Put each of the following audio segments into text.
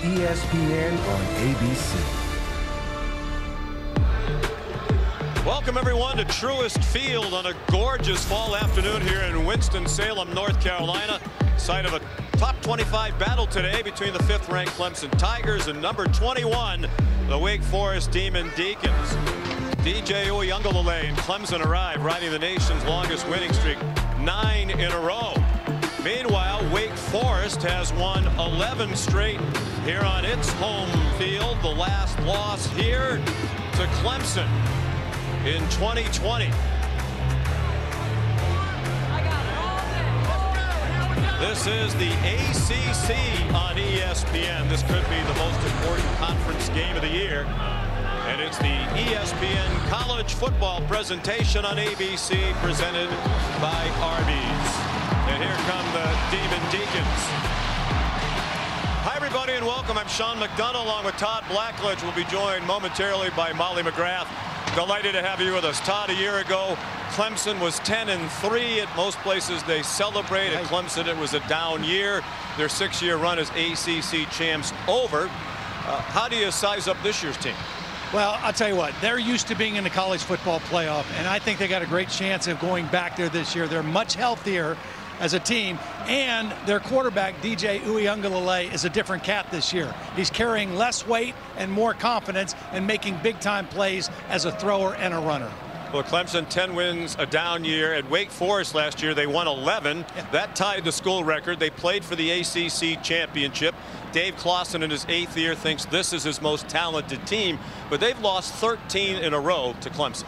ESPN on ABC. Welcome everyone to Truist Field on a gorgeous fall afternoon here in Winston-Salem, North Carolina. Site of a top 25 battle today between the fifth ranked Clemson Tigers and number 21, the Wake Forest Demon Deacons. DJ Uiagalelei and Clemson arrive riding the nation's longest winning streak, nine in a row. Meanwhile, Wake Forest has won 11 straight here on its home field. The last loss here to Clemson in 2020. This is the ACC on ESPN. This could be the most important conference game of the year. And it's the ESPN College Football presentation on ABC presented by Arby's. And here come the Demon Deacons. And welcome. I'm Sean McDonough along with Todd Blackledge. We'll be joined momentarily by Molly McGrath. Delighted to have you with us. Todd, a year ago, Clemson was 10 and 3 at most places they celebrate. At Clemson, it was a down year. Their six-year run as ACC champs over. Uh, how do you size up this year's team? Well, I'll tell you what, they're used to being in the college football playoff, and I think they got a great chance of going back there this year. They're much healthier as a team. And their quarterback, DJ Uiagalelei, is a different cat this year. He's carrying less weight and more confidence and making big-time plays as a thrower and a runner. Well, Clemson 10 wins, a down year. At Wake Forest last year, they won 11. Yeah. That tied the school record. They played for the ACC championship. Dave Clawson in his eighth year thinks this is his most talented team, but they've lost 13 in a row to Clemson.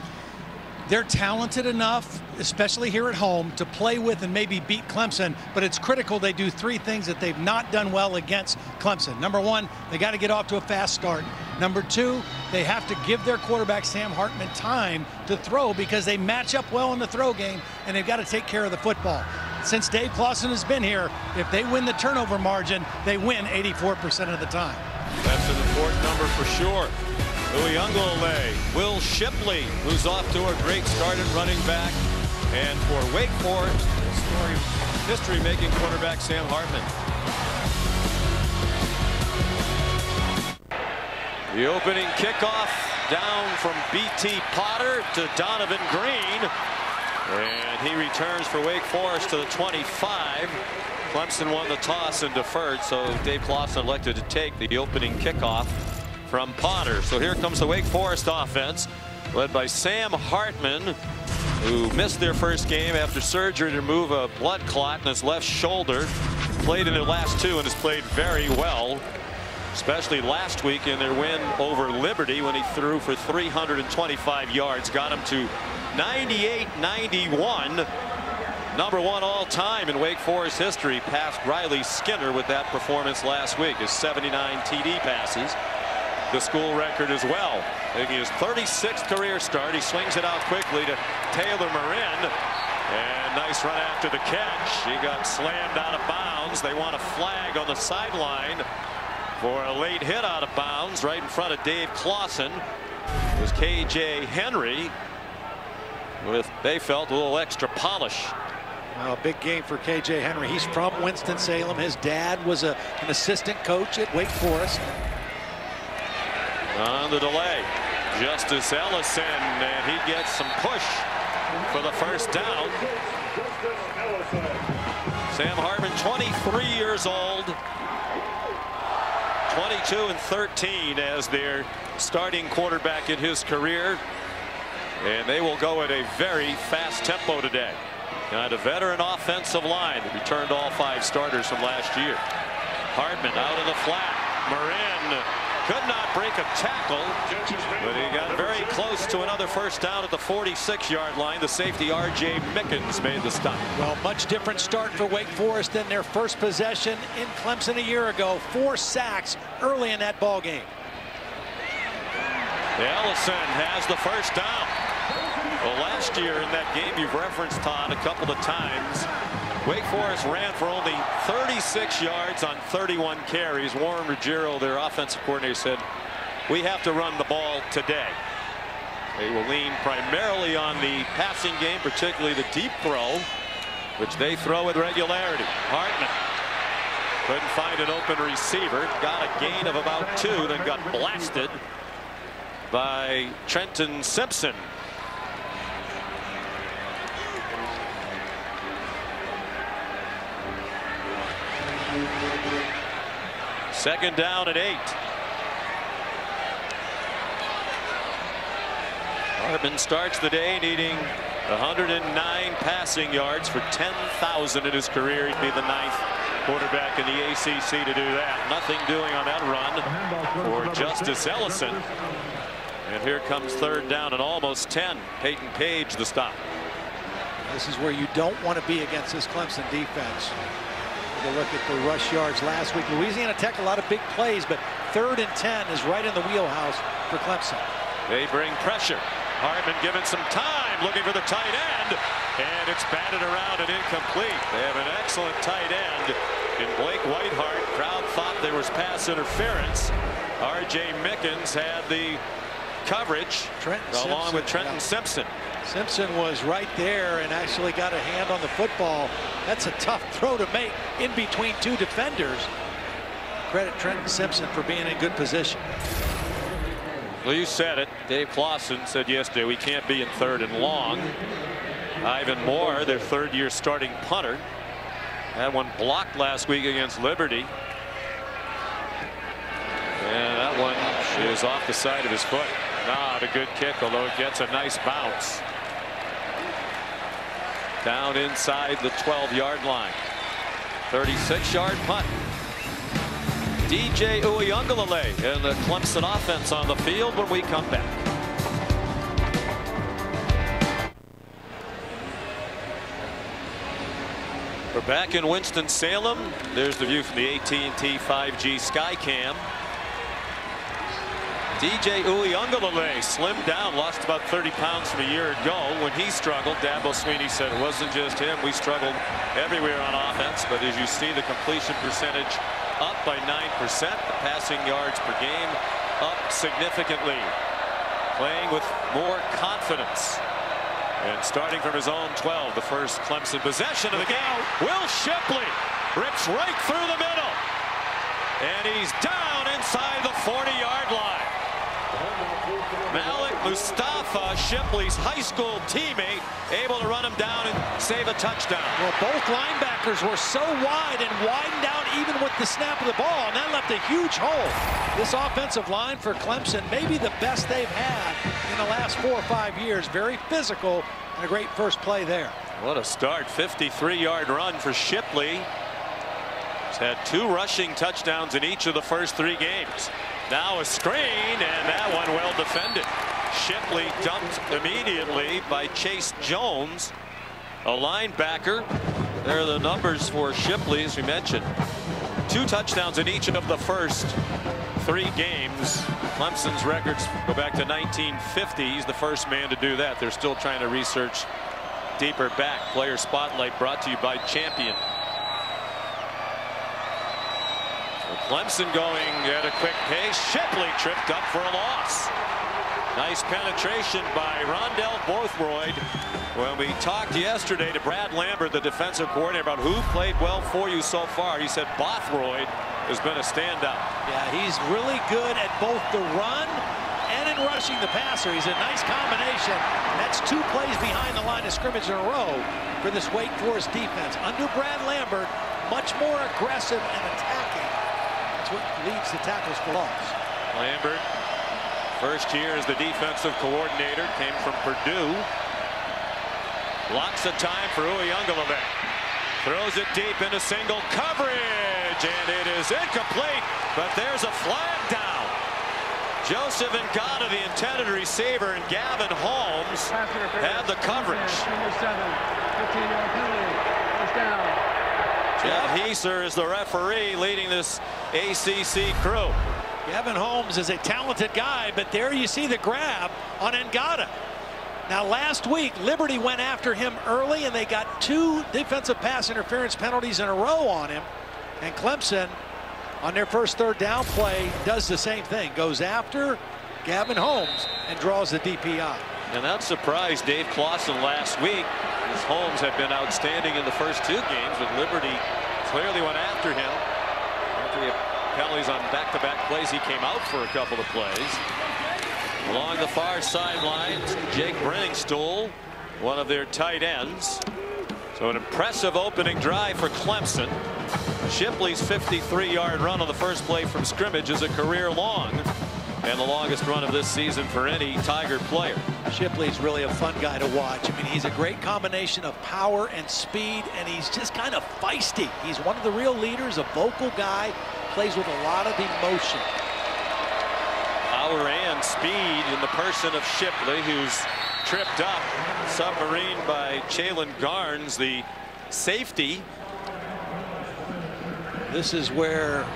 They're talented enough, especially here at home, to play with and maybe beat Clemson, but it's critical they do three things that they've not done well against Clemson. Number one, they got to get off to a fast start. Number two, they have to give their quarterback, Sam Hartman, time to throw because they match up well in the throw game, and they've got to take care of the football. Since Dave Clawson has been here, if they win the turnover margin, they win 84% of the time. That's an important number for sure. Uiagalelei, Will Shipley, who's off to a great start at running back. And for Wake Forest, story history-making quarterback Sam Hartman. The opening kickoff down from B.T. Potter to Donavon Greene. And he returns for Wake Forest to the 25. Clemson won the toss and deferred, so Dave Clawson elected to take the opening kickoff from Potter. So here comes the Wake Forest offense led by Sam Hartman who missed their first game after surgery to remove a blood clot in his left shoulder. Played in the last two and has played very well especially last week in their win over Liberty when he threw for 325 yards got him to 98-91 number one all time in Wake Forest history passed Riley Skinner with that performance last week his 79 TD passes the school record as well. Making his 36th career start. He swings it out quickly to Taylor Morin. And nice run after the catch. He got slammed out of bounds. They want a flag on the sideline for a late hit out of bounds right in front of Dave Clawson. It was K.J. Henry with Bayfelt a little extra polish. Well, a big game for K.J. Henry. He's from Winston-Salem. His dad was a, an assistant coach at Wake Forest. On the delay, Justice Ellison, and he gets some push for the first down. Sam Hartman, 23 years old. 22 and 13 as their starting quarterback in his career. And they will go at a very fast tempo today. And a veteran offensive line that returned all five starters from last year. Hartman out of the flat. Morin could not break a tackle, but he got very close to another first down at the 46-yard line. The safety R.J. Mickens made the stop. Well, much different start for Wake Forest than their first possession in Clemson a year ago. Four sacks early in that ball game. Ellison has the first down. Well, last year in that game, you've referenced Todd a couple of times. Wake Forest ran for only 36 yards on 31 carries. Warren Ruggiero, their offensive coordinator, said, we have to run the ball today. They will lean primarily on the passing game, particularly the deep throw, which they throw with regularity. Hartman Couldn't find an open receiver. Got a gain of about two, then got blasted by Trenton Simpson. Second down at eight. Hartman starts the day needing 109 passing yards for 10,000 in his career. He'd be the ninth quarterback in the ACC to do that. Nothing doing on that run for Justice Ellison. And here comes third down and almost 10. Payton Page the stop. This is where you don't want to be against this Clemson defense. To look at the rush yards last week. Louisiana Tech a lot of big plays, but third and 10 is right in the wheelhouse for Clemson. They bring pressure. Hartman given some time, looking for the tight end, and it's batted around and incomplete. They have an excellent tight end in Blake Whiteheart. Crowd thought there was pass interference. R.J. Mickens had the coverage Trenton along Simpson, with Trenton yeah. Simpson. Simpson was right there and actually got a hand on the football. That's a tough throw to make in between two defenders. Credit Trenton Simpson for being in good position. Well, you said it. Dave Clawson said yesterday we can't be in third and long. Ivan Mora, their third year starting punter, had one blocked last week against Liberty. And that one is off the side of his foot. Not a good kick, although it gets a nice bounce. Down inside the 12 yard line. 36 yard punt. DJ Uiagalelei and the Clemson offense on the field when we come back. We're back in Winston-Salem. There's the view from the AT&T 5G Skycam. DJ Uiagalelei slimmed down, lost about 30 pounds from a year ago when he struggled. Dabo Swinney said it wasn't just him. We struggled everywhere on offense. But as you see, the completion percentage up by 9%. The passing yards per game up significantly. Playing with more confidence. And starting from his own 12, the first Clemson possession of the game. Will Shipley rips right through the middle. And he's down inside the 40-yard line. Malik Mustafa, Shipley's high school teammate, able to run him down and save a touchdown. Well, both linebackers were so wide and widened out even with the snap of the ball, and that left a huge hole. This offensive line for Clemson, maybe the best they've had in the last four or five years. Very physical and a great first play there. What a start. 53-yard run for Shipley. He's had two rushing touchdowns in each of the first three games. Now a screen, and that one well defended. Shipley dumped immediately by Chase Jones, a linebacker. There are the numbers for Shipley, as we mentioned. Two touchdowns in each of the first three games. Clemson's records go back to 1950. He's the first man to do that. They're still trying to research deeper back. Player Spotlight brought to you by Champion. Clemson going at a quick pace. Shipley tripped up for a loss. Nice penetration by Rondell Bothroyd. When we talked yesterday to Brad Lambert, the defensive coordinator, about who played well for you so far, he said Bothroyd has been a standout. Yeah, he's really good at both the run and in rushing the passer. He's a nice combination. That's two plays behind the line of scrimmage in a row for this Wake Forest defense. Under Brad Lambert, much more aggressive and attacking. That's what leads to tackles for loss. Lambert, first year as the defensive coordinator, came from Purdue. Lots of time for Uiagalelei. Throws it deep into single coverage, and it is incomplete, but there's a flag down. Joseph Ngata, the intended receiver, and Gavin Holmes had the coverage. Jeff Heiser is the referee leading this ACC crew. Gavin Holmes is a talented guy, but there you see the grab on Ngata. Now, last week, Liberty went after him early, and they got two defensive pass interference penalties in a row on him. And Clemson, on their first third down play, does the same thing. Goes after Gavin Holmes and draws the DPI. And that surprised Dave Clawson last week. As Holmes had been outstanding in the first two games, but Liberty clearly went after him. After penalties on back-to-back -back plays, he came out for a couple of plays. Along the far sideline, Jake Briningstool, one of their tight ends. So an impressive opening drive for Clemson. Shipley's 53-yard run on the first play from scrimmage is a career long and the longest run of this season for any Tiger player. Shipley's really a fun guy to watch. I mean, he's a great combination of power and speed, and he's just kind of feisty. He's one of the real leaders, a vocal guy, plays with a lot of emotion. Power and speed in the person of Shipley, who's tripped up, submarine by Chelen Garnes, the safety. This is where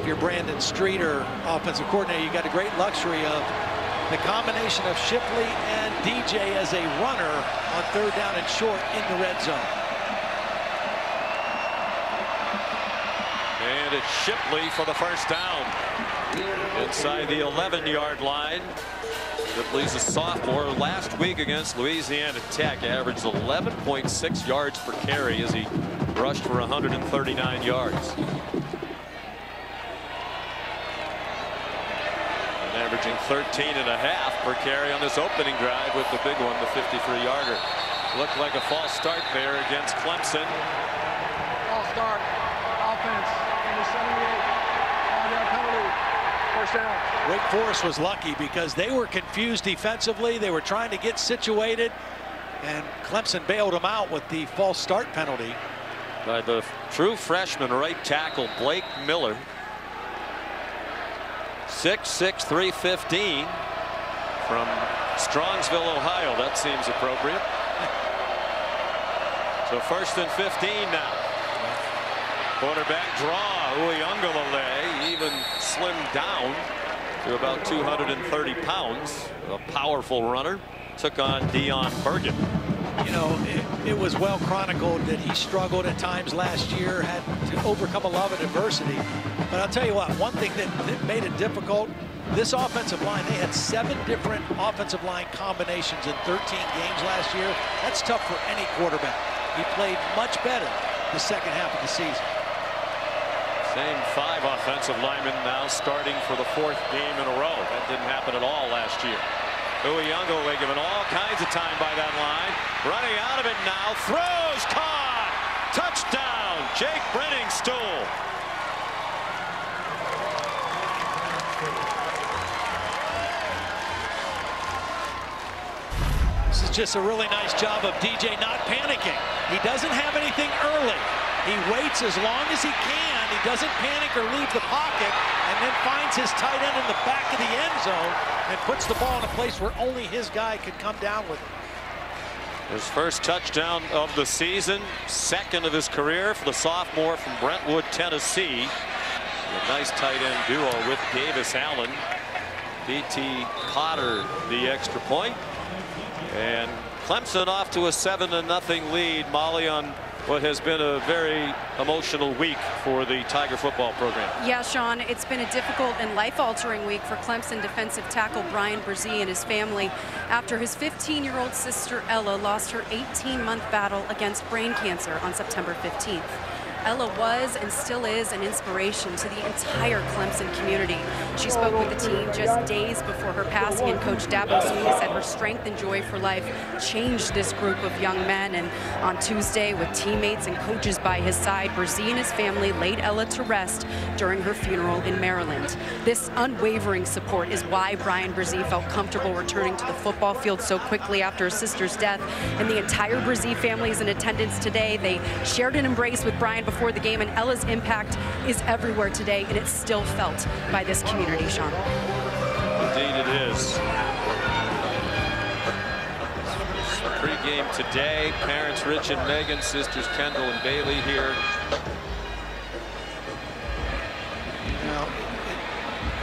if you're Brandon Streeter, offensive coordinator, you got a great luxury of the combination of Shipley and DJ as a runner on third down and short in the red zone. And it's Shipley for the first down. Inside the 11-yard line. Shipley's a sophomore. Last week against Louisiana Tech averaged 11.6 yards per carry as he rushed for 139 yards. Averaging 13 and a half per carry on this opening drive with the big one, the 53-yarder. Looked like a false start there against Clemson. False start. Offense. Number 78. Five-yard penalty. First down. Wake Forest was lucky because they were confused defensively. They were trying to get situated, and Clemson bailed them out with the false start penalty. By the true freshman right tackle, Blake Miller. 6'6", 315 from Strongsville, Ohio. That seems appropriate. So first and 15 now. Quarterback draw. Uiagalelei even slimmed down to about 230 pounds. A powerful runner. Took on Dion Bergen. You know, it, it, was well chronicled that he struggled at times last year, had to overcome a lot of adversity. But I'll tell you what, one thing that, that made it difficult, this offensive line, they had seven different offensive line combinations in 13 games last year. That's tough for any quarterback. He played much better the second half of the season. Same five offensive linemen now starting for the fourth game in a row. That didn't happen at all last year. Uiagalelei given all kinds of time by that line. Running out of it now. Throws caught. Touchdown. Jake Briningstool. This is just a really nice job of DJ not panicking. He doesn't have anything early. He waits as long as he can. He doesn't panic or leave the pocket and then finds his tight end in the back of the end zone and puts the ball in a place where only his guy can come down with it. His first touchdown of the season, second of his career for the sophomore from Brentwood, Tennessee. A nice tight end duo with Davis Allen. BT Potter the extra point. And Clemson off to a 7 to nothing lead. Molly on what has been a very emotional week for the Tiger football program. Yeah, Sean, it's been a difficult and life-altering week for Clemson defensive tackle Bryan Bresee and his family after his 15-year-old sister Ella lost her 18-month battle against brain cancer on September 15th. Ella was and still is an inspiration to the entire Clemson community. She spoke with the team just days before her passing, and Coach Dabo Swinney said her strength and joy for life changed this group of young men. And on Tuesday, with teammates and coaches by his side, Bresee and his family laid Ella to rest during her funeral in Maryland. This unwavering support is why Bryan Bresee felt comfortable returning to the football field so quickly after his sister's death. And the entire Bresee family is in attendance today. They shared an embrace with Bryan before the game, and Ella's impact is everywhere today, and it's still felt by this community, Sean. Indeed it is. Pre-game today, parents Rich and Megan, sisters Kendall and Bailey here. Now,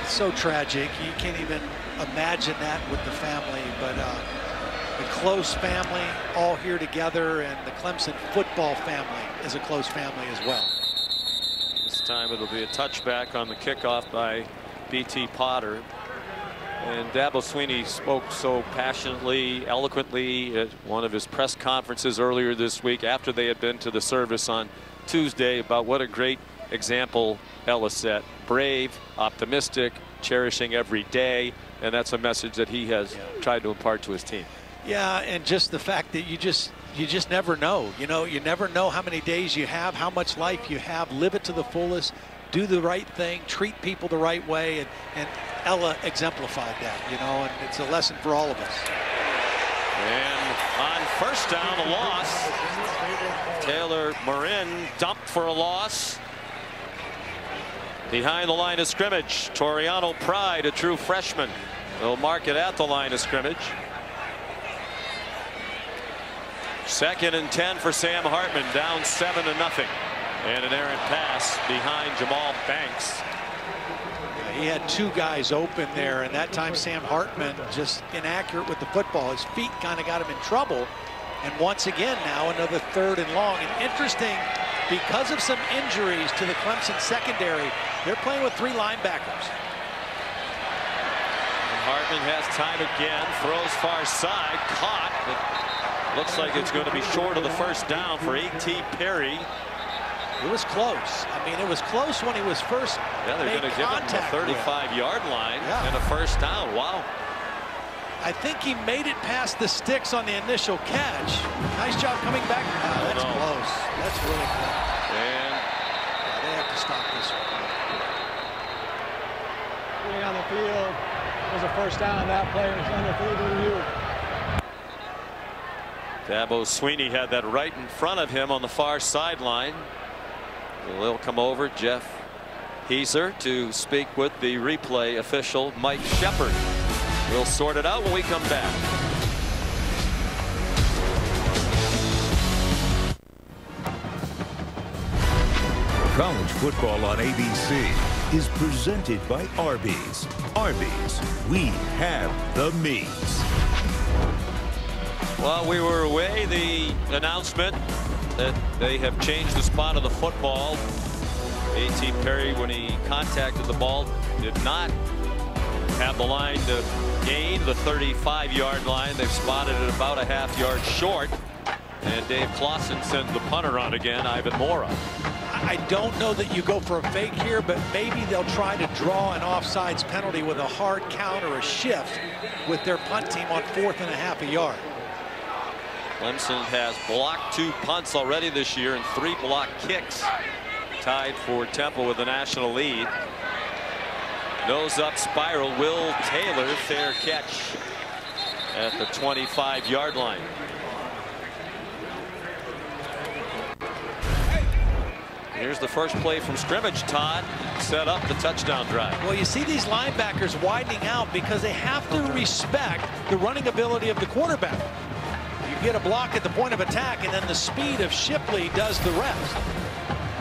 it's so tragic. You can't even imagine that with the family, but uh, the close family all here together, and the Clemson football family is a close family as well. This time it'll be a touchback on the kickoff by BT Potter. And Dabo Swinney spoke so passionately, eloquently at one of his press conferences earlier this week after they had been to the service on Tuesday about what a great example Ella set. Brave, optimistic, cherishing every day. And that's a message that he has tried to impart to his team. Yeah, and just the fact that you just you just never know. You know, you never know how many days you have, how much life you have. Live it to the fullest. Do the right thing. Treat people the right way. And, and Ella exemplified that, you know, and it's a lesson for all of us. And on first down, a loss. Taylor Morin dumped for a loss. Behind the line of scrimmage, Toriano Pride, a true freshman. They'll mark it at the line of scrimmage. Second and 10 for Sam Hartman, down seven to nothing. And an errant pass behind Jahmal Banks. Uh, he had two guys open there, and that time Sam Hartman just inaccurate with the football. His feet kind of got him in trouble. And once again now another third and long. And interesting, because of some injuries to the Clemson secondary, they're playing with three linebackers. And Hartman has time again, throws far side, caught, Looks like it's going to be short of the first down for A.T. Perry. It was close. I mean, it was close when he was first. Yeah, they're going to give him the 35-yard line yeah. and a first down. Wow. I think he made it past the sticks on the initial catch. Nice job coming back. Oh, that's no. close. That's really close. And yeah, they have to stop this one. Being on the field was a first down. That play was under further review. Dabo Swinney had that right in front of him on the far sideline. They'll come over, Jeff Heiser, to speak with the replay official, Mike Shepard. We'll sort it out when we come back. College football on ABC is presented by Arby's. Arby's, we have the meats. While we were away, the announcement that they have changed the spot of the football. A.T. Perry, when he contacted the ball, did not have the line to gain the 35-yard line. They've spotted it about a half yard short. And Dave Clawson sends the punter on again, Ivan Mora. I don't know that you go for a fake here, but maybe they'll try to draw an offsides penalty with a hard count or a shift with their punt team on fourth and a half a yard. Clemson has blocked two punts already this year and three block kicks. Tied for Temple with the national lead. Nose up spiral. Will Taylor fair catch at the 25 yard line. Here's the first play from scrimmage. Todd set up the touchdown drive. Well, you see these linebackers widening out because they have to respect the running ability of the quarterback get a block at the point of attack, and then the speed of Shipley does the rest.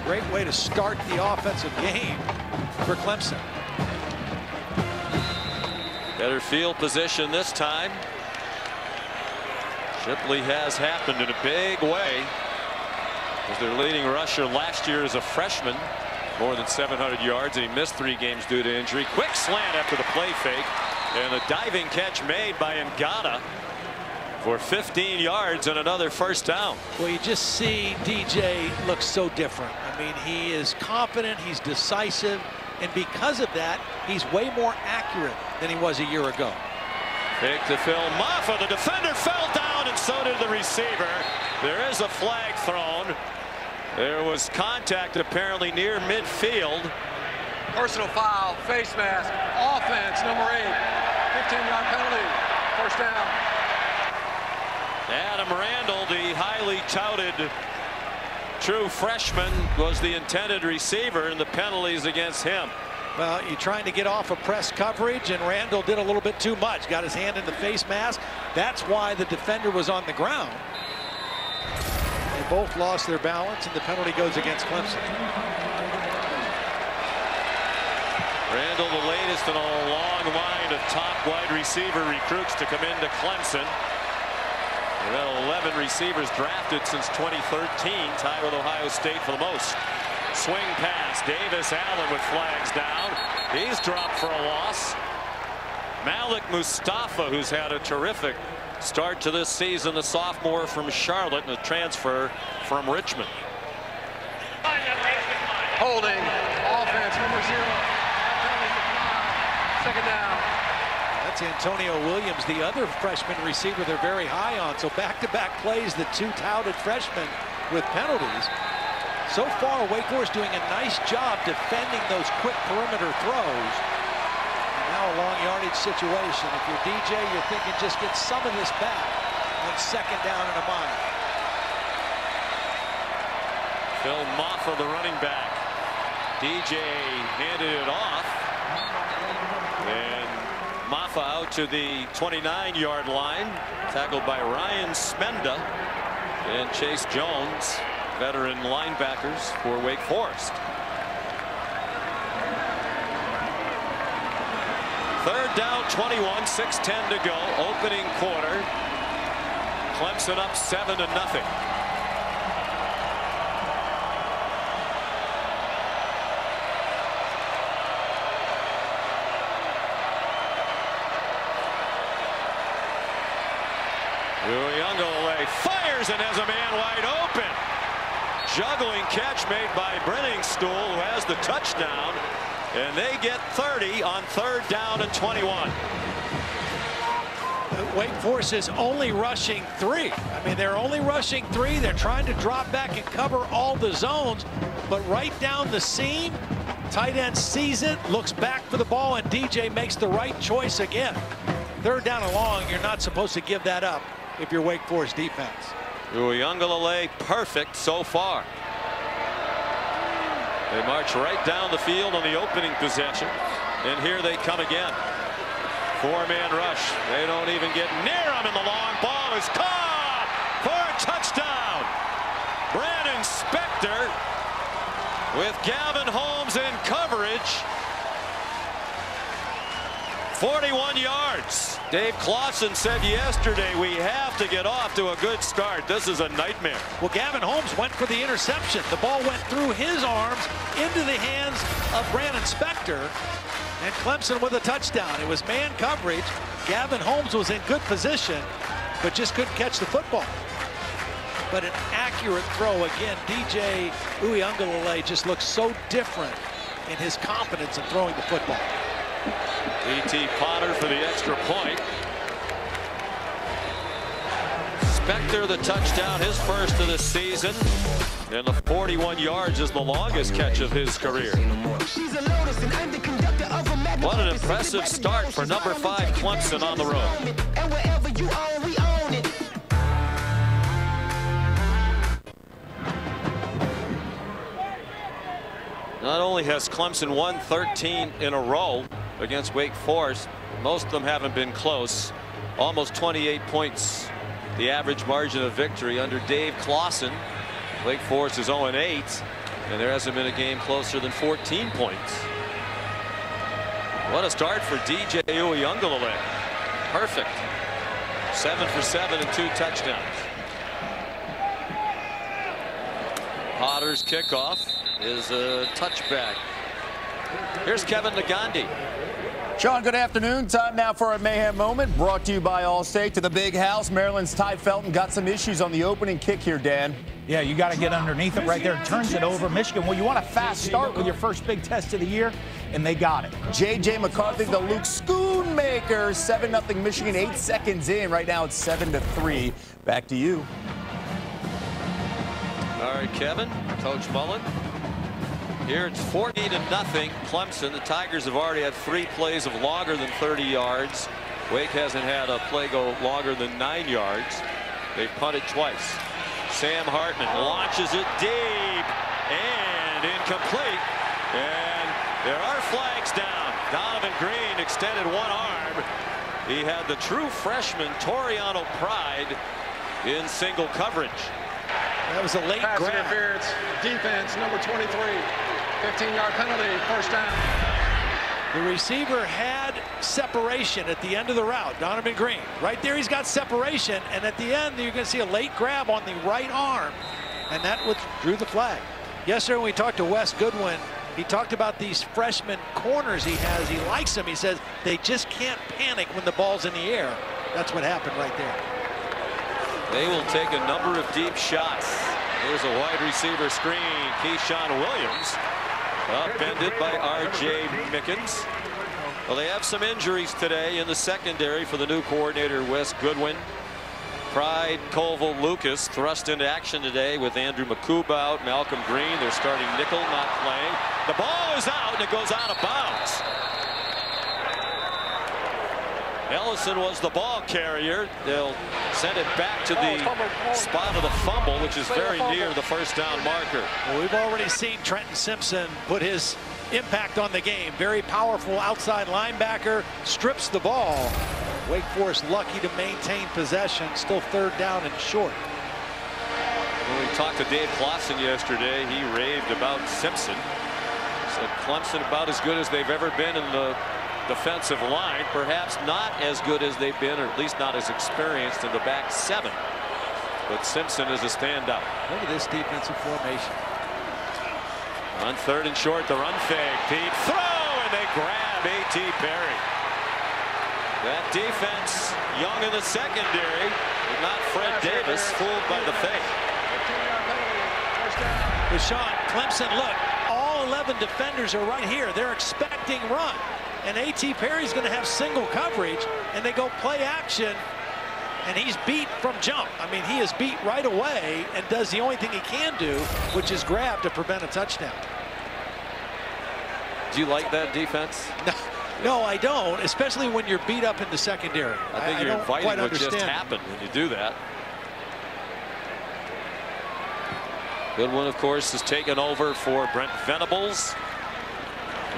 Great way to start the offensive game for Clemson. Better field position this time. Shipley has happened in a big way. As their leading rusher last year as a freshman, more than 700 yards, and he missed three games due to injury. Quick slant after the play fake, and a diving catch made by Ngata for 15 yards and another first down. Well, you just see DJ looks so different. I mean, he is confident, he's decisive, and because of that, he's way more accurate than he was a year ago. Pick to Phil Mafah. The defender fell down, and so did the receiver. There is a flag thrown. There was contact apparently near midfield. Personal foul, face mask, offense, number eight. 15-yard penalty, first down. Adam Randall, the highly touted true freshman, was the intended receiver, and the penalties against him. Well, you're trying to get off of press coverage, and Randall did a little bit too much. Got his hand in the face mask. That's why the defender was on the ground. They both lost their balance, and the penalty goes against Clemson. Randall, the latest in a long line of top wide receiver recruits to come into Clemson. We've 11 receivers drafted since 2013, tied with Ohio State for the most. Swing pass, Davis Allen with flags down. He's dropped for a loss. Malik Mustafa, who's had a terrific start to this season, the sophomore from Charlotte and a transfer from Richmond. Holding. Offense, number zero. Second down. That's Antonio Williams, the other freshman receiver they're very high on. So back-to-back -back plays, the two touted freshmen with penalties. So far, Wake Forest doing a nice job defending those quick perimeter throws. And now a long yardage situation. If you're DJ, you're thinking just get some of this back on second down and a mile. Phil Mafah, the running back. DJ handed it off. And Mafah out to the 29-yard line. Tackled by Ryan Smenda and Chase Jones, veteran linebackers for Wake Forest. Third down, 21, 6-10 to go. Opening quarter. Clemson up 7 to nothing. Uiagalelei fires and has a man wide open. Juggling catch made by Briningstool, who has the touchdown. And they get 30 on third down and 21. Wake Forest is only rushing three. I mean, they're only rushing three. They're trying to drop back and cover all the zones. But right down the seam, tight end sees it, looks back for the ball, and DJ makes the right choice again. Third down and long, you're not supposed to give that up if you're Wake Forest defense. Uiagalelei perfect so far. They march right down the field on the opening possession. And here they come again. Four-man rush. They don't even get near him, and the long ball is caught for a touchdown. Brandon Spector with Gavin Holmes in coverage. 41 yards. Dave Clawson said yesterday we have to get off to a good start. This is a nightmare. Well, Gavin Holmes went for the interception. The ball went through his arms into the hands of Brandon Spector. And Clemson with a touchdown. It was man coverage. Gavin Holmes was in good position, but just couldn't catch the football. But an accurate throw. Again, DJ Uiagalelei just looks so different in his confidence in throwing the football. B.T. Potter for the extra point. Spector the touchdown, his first of the season. And the 41 yards is the longest catch of his career. What an impressive start for number five Clemson on the road. Not only has Clemson won 13 in a row against Wake Forest, most of them haven't been close. Almost 28 points, the average margin of victory under Dave Clawson. Wake Forest is 0 8, and there hasn't been a game closer than 14 points. What a start for DJ Uiagalelei. Perfect. Seven for seven and two touchdowns. Potter's kickoff is a touchback. Here's Kevin Negandhi. Sean, good afternoon. Time now for a mayhem moment brought to you by Allstate to the big house. Maryland's Tai Felton got some issues on the opening kick here, Dan. Yeah, you got to get underneath it right there. Turns it over. Michigan, well, you want a fast start with your first big test of the year, and they got it. J.J. McCarthy, the Luke Schoonmaker, 7-0 Michigan, eight seconds in. Right now it's 7 to 3. Back to you. All right, Kevin, Coach Mullen. Here it's 40 to nothing. Clemson. The Tigers have already had three plays of longer than 30 yards. Wake hasn't had a play go longer than nine yards. They've punted twice. Sam Hartman launches it deep and incomplete. And there are flags down. Donavon Greene extended one arm. He had the true freshman Toriano Pride in single coverage. That was a late Pass grab. interference. Defense, number 23. 15-yard penalty, first down. The receiver had separation at the end of the route. Donavon Greene. Right there, he's got separation. And at the end, you're going to see a late grab on the right arm. And that withdrew the flag. Yesterday, when we talked to Wes Goodwin, he talked about these freshman corners he has. He likes them. He says they just can't panic when the ball's in the air. That's what happened right there. They will take a number of deep shots. Here's a wide receiver screen. Keyshawn Williams Upended by R.J. Mickens. Well, they have some injuries today in the secondary for the new coordinator, Wes Goodwin. Pride, Covil, Lukus thrust into action today with Andrew Mukuba out, Malcolm Greene, They're starting nickel, not playing. The ball is out, and it goes out of bounds. Ellison was the ball carrier. They'll send it back to the oh, oh. spot of the fumble, which is very near the first down marker. Well, we've already seen Trenton Simpson put his impact on the game. Very powerful outside linebacker, strips the ball. Wake Forest lucky to maintain possession, still third down and short. When we talked to Dave Clawson yesterday, he raved about Simpson. Said Clemson about as good as they've ever been in the defensive line. Perhaps not as good as they've been, or at least not as experienced in the back seven. But Simpson is a standout. Look at this defensive formation. On third and short, the run fake. Pete throw, and they grab A.T. Perry. That defense, young in the secondary, not Fred Davis, fooled by the fake. Deshaun Clemson, look, all 11 defenders are right here. They're expecting run. And A.T. Perry's going to have single coverage, and they go play action, and he's beat from jump. I mean, he is beat right away and does the only thing he can do, which is grab to prevent a touchdown. Do you like that defense? No, no, I don't, especially when you're beat up in the secondary. I think I, you're I inviting what understand. just happened when you do that. Goodwin, of course, has taken over for Brent Venables.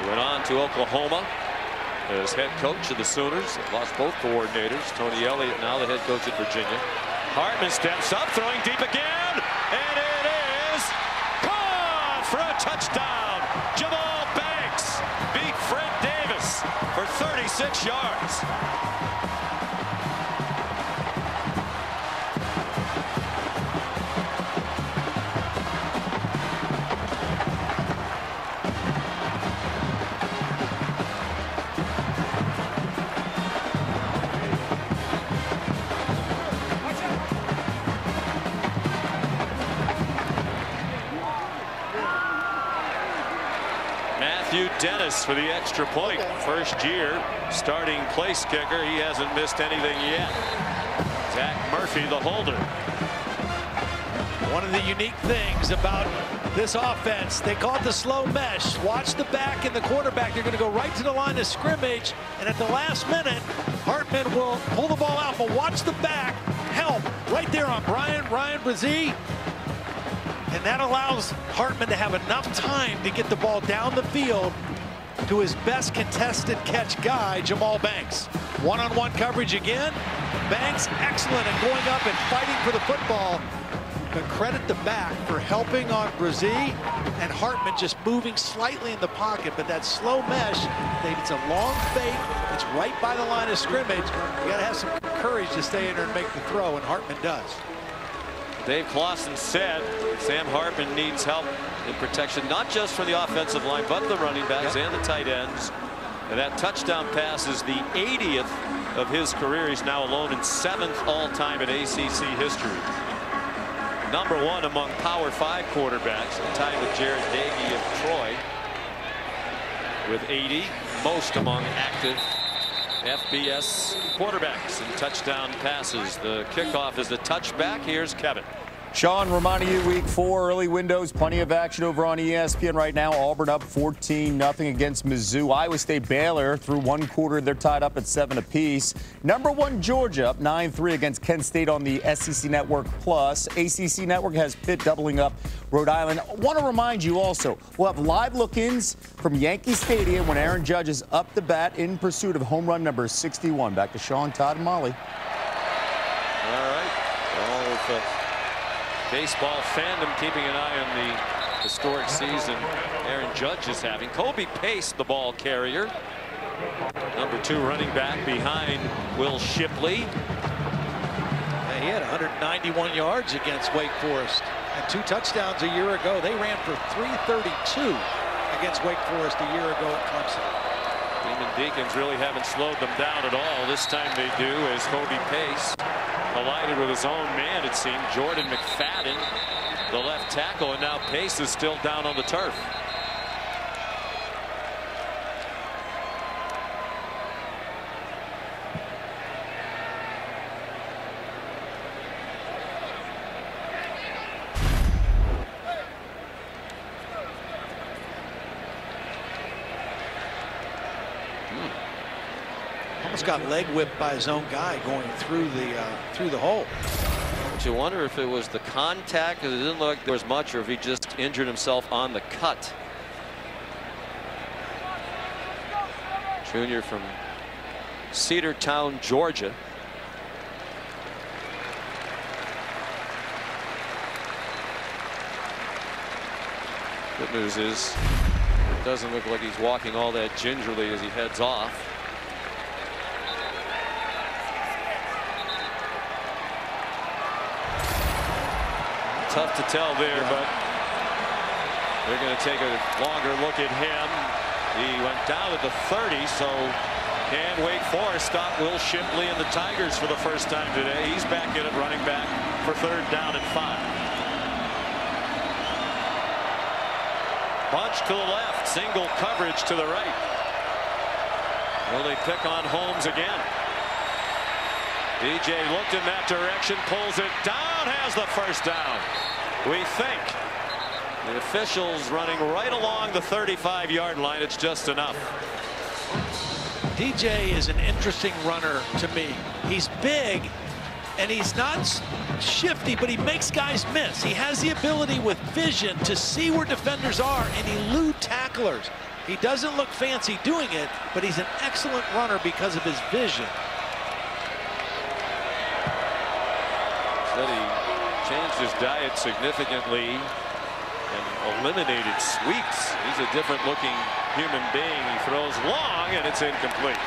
He went on to Oklahoma as head coach of the Sooners. Lost both coordinators. Tony Elliott now the head coach at Virginia. Hartman steps up, throwing deep again, and it is caught for a touchdown. Jahmal Banks beat Fred Davis for 36 yards. For the extra point. First year starting place kicker. He hasn't missed anything yet. Zach Murphy, the holder. One of the unique things about this offense, they call it the slow mesh. Watch the back and the quarterback. They're going to go right to the line of scrimmage. And at the last minute, Hartman will pull the ball out. But watch the back help right there on Bryan Ryan Bresee. And that allows Hartman to have enough time to get the ball down the field to his best contested catch guy, Jahmal Banks. One-on-one -on -one coverage again. Banks excellent at going up and fighting for the football. But credit the back for helping on Bresee and Hartman just moving slightly in the pocket. But that slow mesh, it's a long fake. It's right by the line of scrimmage. You got to have some courage to stay in there and make the throw, and Hartman does. Dave Clawson said Sam Hartman needs help in protection, not just from the offensive line, but the running backs yep. and the tight ends. And that touchdown pass is the 80th of his career. He's now alone in seventh all-time in ACC history. Number one among Power Five quarterbacks, tied with Jared Doege of Troy with 80, most among active FBS quarterbacks and touchdown passes. The kickoff is the touchback. Here's Kevin. Sean, reminding you, week four, early windows, plenty of action over on ESPN right now. Auburn up 14 nothing against Mizzou. Iowa State Baylor through one quarter. They're tied up at seven apiece. Number one, Georgia up 9 3 against Kent State on the SEC Network Plus. ACC Network has Pitt doubling up Rhode Island. Want to remind you also, we'll have live look ins from Yankee Stadium when Aaron Judge is up the bat in pursuit of home run number 61. Back to Sean, Todd, and Molly. All right. All the baseball fandom keeping an eye on the historic season Aaron Judge is having. Kobe Pace, the ball carrier. Number two running back behind Will Shipley. he had 191 yards against Wake Forest and two touchdowns a year ago. They ran for 332 against Wake Forest a year ago at Clemson. Demon Deacons really haven't slowed them down at all. This time they do as Kobe Pace collided with his own man, it seemed. Jordan McFadden, the left tackle, and now Pace is still down on the turf. Got leg whipped by his own guy going through the uh, through the hole. You wonder if it was the contact, because it didn't look like there was much, or if he just injured himself on the cut. Junior from Cedartown, Georgia. Good news is it doesn't look like he's walking all that gingerly as he heads off. Tough to tell there, but they're going to take a longer look at him. He went down at the 30, so can Wake Forest stop Will Shipley and the Tigers for the first time today? He's back in it running back for third down and five. Bunch to the left, single coverage to the right. Will they pick on Holmes again? DJ looked in that direction, pulls it down, has the first down. We think the officials running right along the 35 yard line. It's just enough. DJ is an interesting runner to me. He's big and he's not shifty, but he makes guys miss. He has the ability with vision to see where defenders are and elude tacklers. He doesn't look fancy doing it, but he's an excellent runner because of his vision. His diet significantly and eliminated sweets. He's a different looking human being. He throws long and it's incomplete.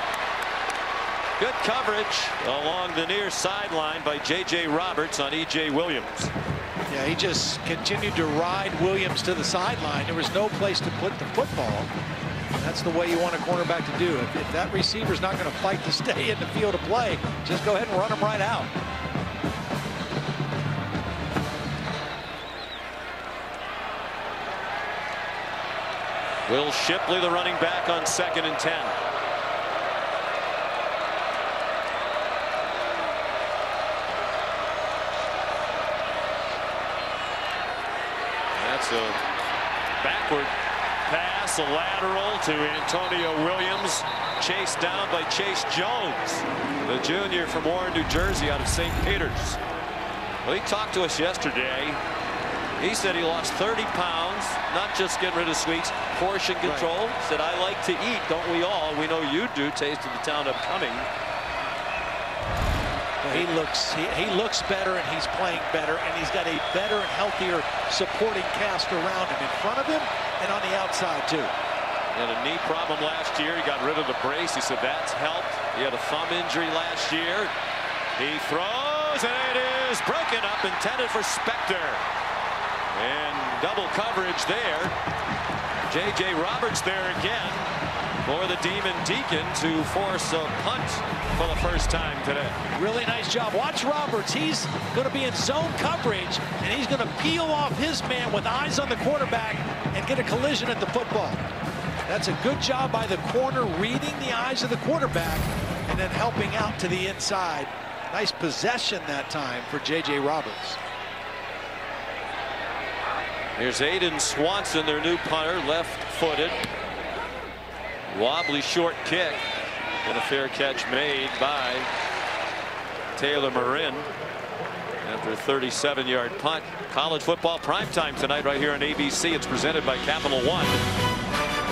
Good coverage along the near sideline by J.J. Roberts on E.J. Williams. Yeah, he just continued to ride Williams to the sideline. There was no place to put the football. That's the way you want a cornerback to do. If, if that receiver's not going to fight to stay in the field of play, just go ahead and run him right out. Will Shipley, the running back, on second and 10. That's a backward pass, a lateral to Antonio Williams, chased down by Chase Jones, the junior from Warren, New Jersey, out of St. Peter's. Well, he talked to us yesterday. He said he lost 30 pounds, not just getting rid of sweets, portion control. Right. Said, I like to eat, don't we all? We know you do. Taste of the town upcoming. He looks he, he looks better and he's playing better and he's got a better and healthier supporting cast around him in front of him and on the outside too. He had a knee problem last year. He got rid of the brace. He said that's helped. He had a thumb injury last year. He throws and it is broken up intended for Spector. And double coverage there. J.J. Roberts there again for the Demon Deacon to force a punt for the first time today. Really nice job. Watch Roberts. He's going to be in zone coverage, and he's going to peel off his man with eyes on the quarterback and get a collision at the football. That's a good job by the corner reading the eyes of the quarterback and then helping out to the inside. Nice possession that time for J.J. Roberts. Here's Aiden Swanson, their new punter, left-footed. Wobbly short kick. And a fair catch made by Taylor Morin after a 37-yard punt. College football primetime tonight right here on ABC. It's presented by Capital One.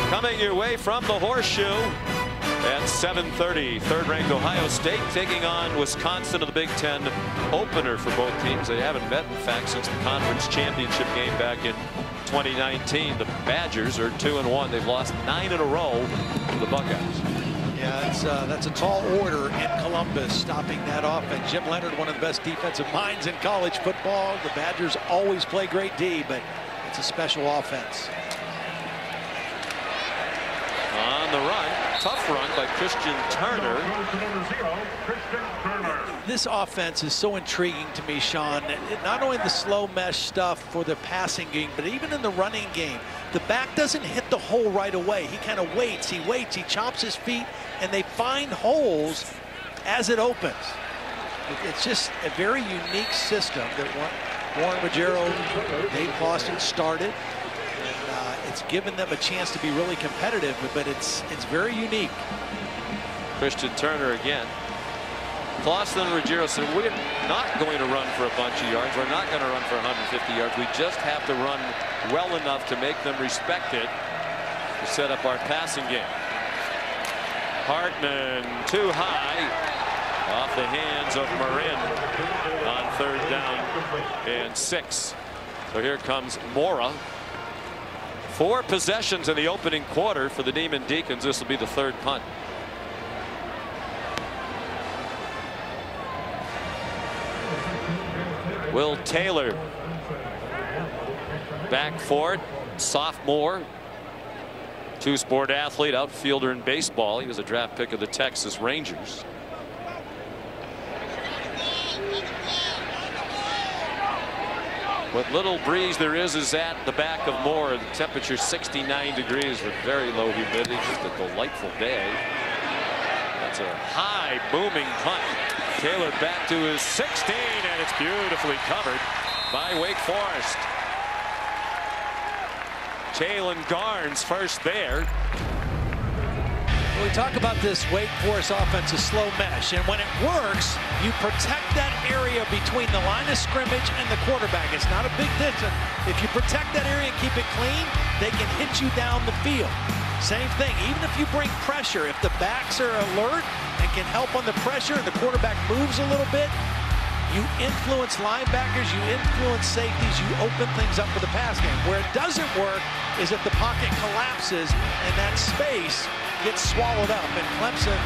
Coming your way from the Horseshoe at 7.30. Third-ranked Ohio State taking on Wisconsin of the Big Ten opener for both teams. They haven't met, in fact, since the conference championship game back in 2019. The Badgers are 2 and one. They've lost nine in a row to the Buckeyes. Yeah, that's, uh, that's a tall order in Columbus, stopping that offense. Jim Leonhard, one of the best defensive minds in college football. The Badgers always play great D, but it's a special offense. On the run, tough run by Christian Turner. This offense is so intriguing to me, Sean. Not only the slow mesh stuff for the passing game, but even in the running game. The back doesn't hit the hole right away. He kind of waits, he waits, he chops his feet, and they find holes as it opens. It's just a very unique system that Warren Ruggiero, Dave Clawson started it's given them a chance to be really competitive, but it's it's very unique. Christian Turner again. Clawson and said, we're not going to run for a bunch of yards. We're not going to run for 150 yards. We just have to run well enough to make them respect it to set up our passing game. Hartman too high off the hands of Morin on third down and six. So here comes Mora. Four possessions in the opening quarter for the Demon Deacons. This will be the third punt. Will Taylor back for it. Sophomore. Two sport athlete, outfielder in baseball. He was a draft pick of the Texas Rangers. What little breeze there is is at the back of Mora. The temperature 69 degrees with very low humidity. Just a delightful day. That's a high booming punt. Taylor back to his 16 and it's beautifully covered by Wake Forest. Chelen Garnes first there. We talk about this Wake Forest offense is slow mesh, and when it works, you protect that area between the line of scrimmage and the quarterback. It's not a big distance. If you protect that area and keep it clean, they can hit you down the field. Same thing, even if you bring pressure, if the backs are alert and can help on the pressure and the quarterback moves a little bit, you influence linebackers, you influence safeties, you open things up for the pass game. Where it doesn't work is if the pocket collapses and that space gets swallowed up. And Clemson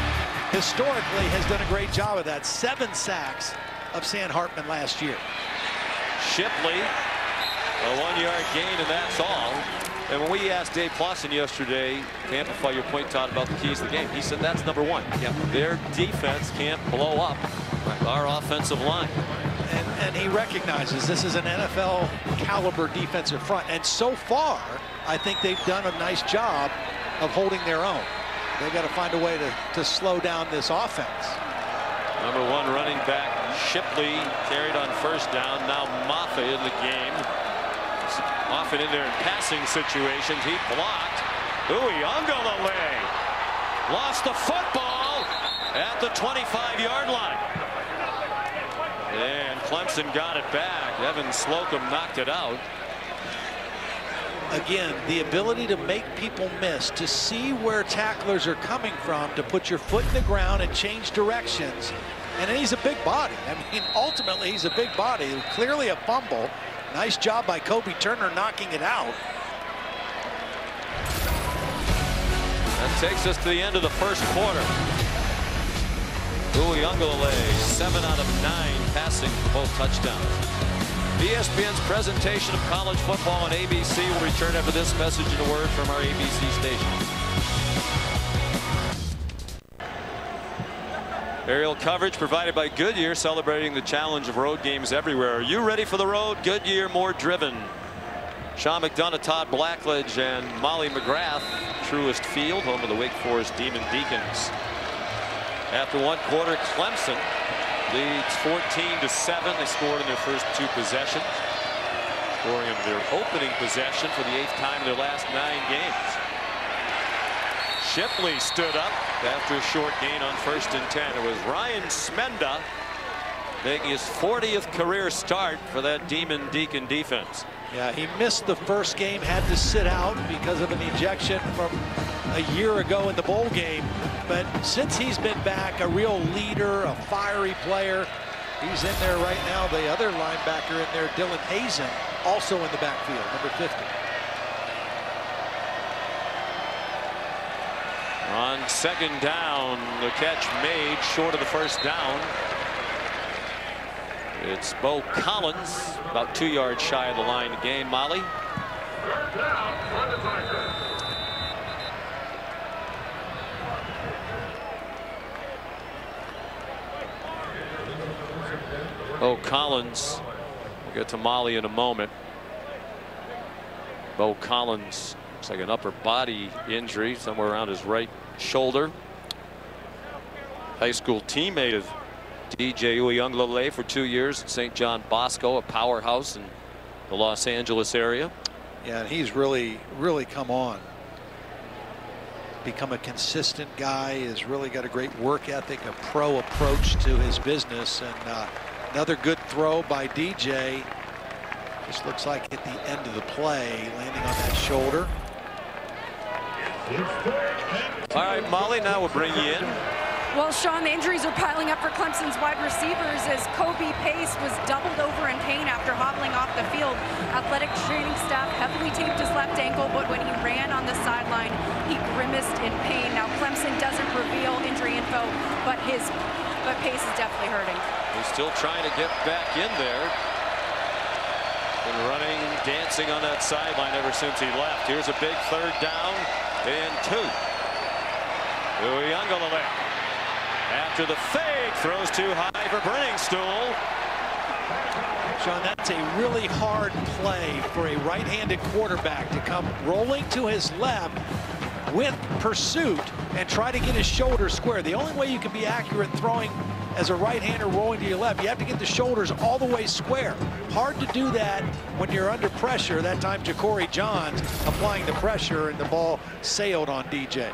historically has done a great job of that. Seven sacks of Sam Hartman last year. Shipley, a one-yard gain, and that's all. And when we asked Dave Clawson yesterday to amplify your point, Todd, about the keys to the game, he said that's number one. Yeah. Their defense can't blow up our offensive line. And, and he recognizes this is an NFL caliber defensive front. And so far, I think they've done a nice job of holding their own. They've got to find a way to, to slow down this offense. Number one running back Shipley carried on first down. Now Mafah in the game. Often in there in passing situations. He blocked. Uiagalelei lost the football at the 25-yard line. And Clemson got it back. Evan Slocum knocked it out again, the ability to make people miss, to see where tacklers are coming from, to put your foot in the ground and change directions. And he's a big body. I mean, ultimately, he's a big body. Clearly a fumble. Nice job by Kobe Turner knocking it out. That takes us to the end of the first quarter. Uiagalelei, seven out of nine passing for both touchdowns. ESPN's presentation of college football on ABC will return after this message and a word from our ABC station. Aerial coverage provided by Goodyear celebrating the challenge of road games everywhere. Are you ready for the road? Goodyear more driven. Sean McDonough, Todd Blackledge, and Molly McGrath, Truist Field, home of the Wake Forest Demon Deacons. After one quarter, Clemson Leads 14 to 7. They scored in their first two possessions. Scoring in their opening possession for the eighth time in their last nine games. Shipley stood up after a short gain on first and 10. It was Ryan Smenda making his 40th career start for that Demon Deacon defense. Yeah, he missed the first game, had to sit out because of an ejection from a year ago in the bowl game. But since he's been back, a real leader, a fiery player, he's in there right now. The other linebacker in there, Dylan Hazen, also in the backfield, number 50. On second down, the catch made short of the first down. It's Bo Collins, about two yards shy of the line to gain. Molly. Oh, Collins. We'll get to Molly in a moment. Bo Collins looks like an upper body injury somewhere around his right shoulder. High school teammate of DJ Uiagalelei for two years at St. John Bosco, a powerhouse in the Los Angeles area. Yeah, and he's really, really come on. become a consistent guy, has really got a great work ethic, a pro approach to his business. And uh, another good throw by DJ. Just looks like at the end of the play, landing on that shoulder. All right, Molly, now we'll bring you in. Well, Sean, the injuries are piling up for Clemson's wide receivers as Kobe Pace was doubled over in pain after hobbling off the field. Athletic training staff heavily taped his left ankle, but when he ran on the sideline, he grimaced in pain. Now, Clemson doesn't reveal injury info, but his but Pace is definitely hurting. He's still trying to get back in there. Been running, dancing on that sideline ever since he left. Here's a big third down and two. Uiagalelei after the fake, throws too high for Briningstool. Sean, that's a really hard play for a right-handed quarterback to come rolling to his left with pursuit and try to get his shoulder square. The only way you can be accurate throwing as a right-hander rolling to your left, you have to get the shoulders all the way square. Hard to do that when you're under pressure. That time, Ja'Cory Johns applying the pressure, and the ball sailed on DJ.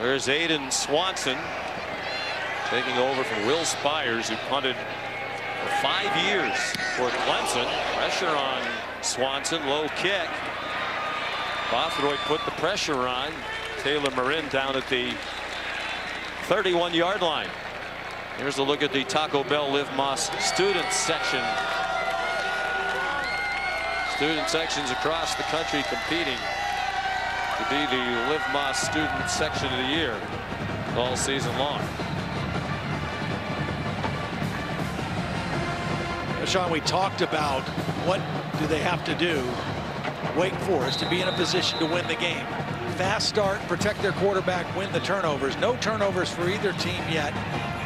There's Aiden Swanson taking over from Will Spiers, who punted for five years for Clemson. Pressure on Swanson, low kick. Bothroyd put the pressure on. Taylor Morin down at the 31 yard line. Here's a look at the Taco Bell Liv Más student section. Student sections across the country competing to be the Liv Más student section of the year all season long. Sean, we talked about what do they have to do, Wake Forest, to be in a position to win the game. Fast start, protect their quarterback, win the turnovers. No turnovers for either team yet.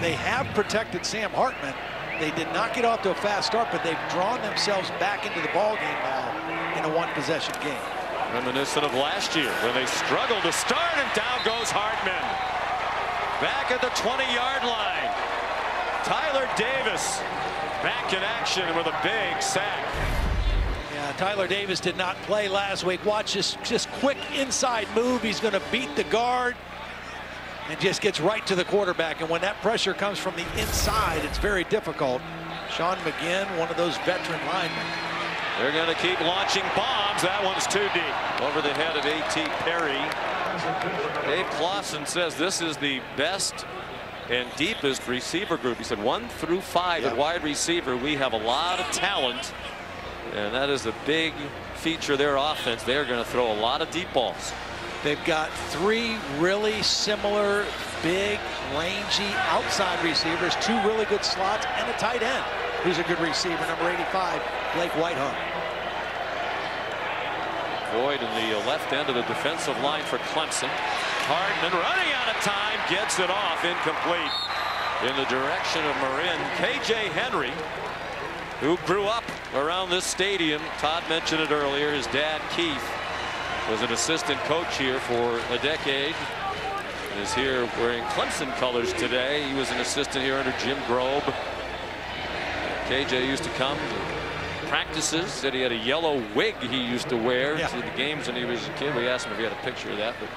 They have protected Sam Hartman. They did not get off to a fast start, but they've drawn themselves back into the ball game now in a one-possession game. Reminiscent of last year when they struggled to start and down goes Hartman. Back at the 20-yard line. Tyler Davis back in action with a big sack. Yeah, Tyler Davis did not play last week. Watch this just quick inside move. He's going to beat the guard and just gets right to the quarterback. And when that pressure comes from the inside, it's very difficult. Sean Maginn, one of those veteran linemen. They're going to keep launching bombs. That one's too deep. Over the head of A.T. Perry. Dave Clawson says this is the best and deepest receiver group. He said one through five yeah. at wide receiver. We have a lot of talent, and that is a big feature of their offense. They're going to throw a lot of deep balls. They've got three really similar, big, rangy outside receivers, two really good slots, and a tight end who's a good receiver, number 85, Blake Whiteheart. Boyd in the left end of the defensive line for Clemson. Hartman running out of time, gets it off, incomplete. In the direction of Morin, K.J. Henry, who grew up around this stadium. Todd mentioned it earlier. His dad, Keith, was an assistant coach here for a decade. And is here wearing Clemson colors today. He was an assistant here under Jim Grobe. KJ used to come to practices. Said he had a yellow wig he used to wear yeah. to the games when he was a kid. We asked him if he had a picture of that, but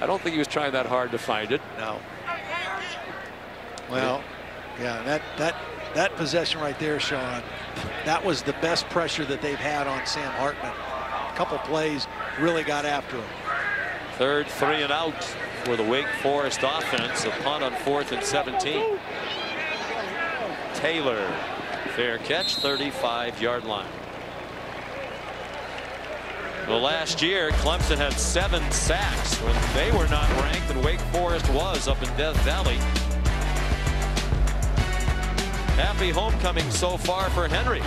I don't think he was trying that hard to find it. No. Well, yeah, that that that possession right there, Sean, that was the best pressure that they've had on Sam Hartman. A couple plays really got after him. Third three and out for the Wake Forest offense. A punt on fourth and 17. Taylor, fair catch, 35 yard line. Well, last year, Clemson had seven sacks when they were not ranked, and Wake Forest was up in Death Valley. Happy homecoming so far for Henry.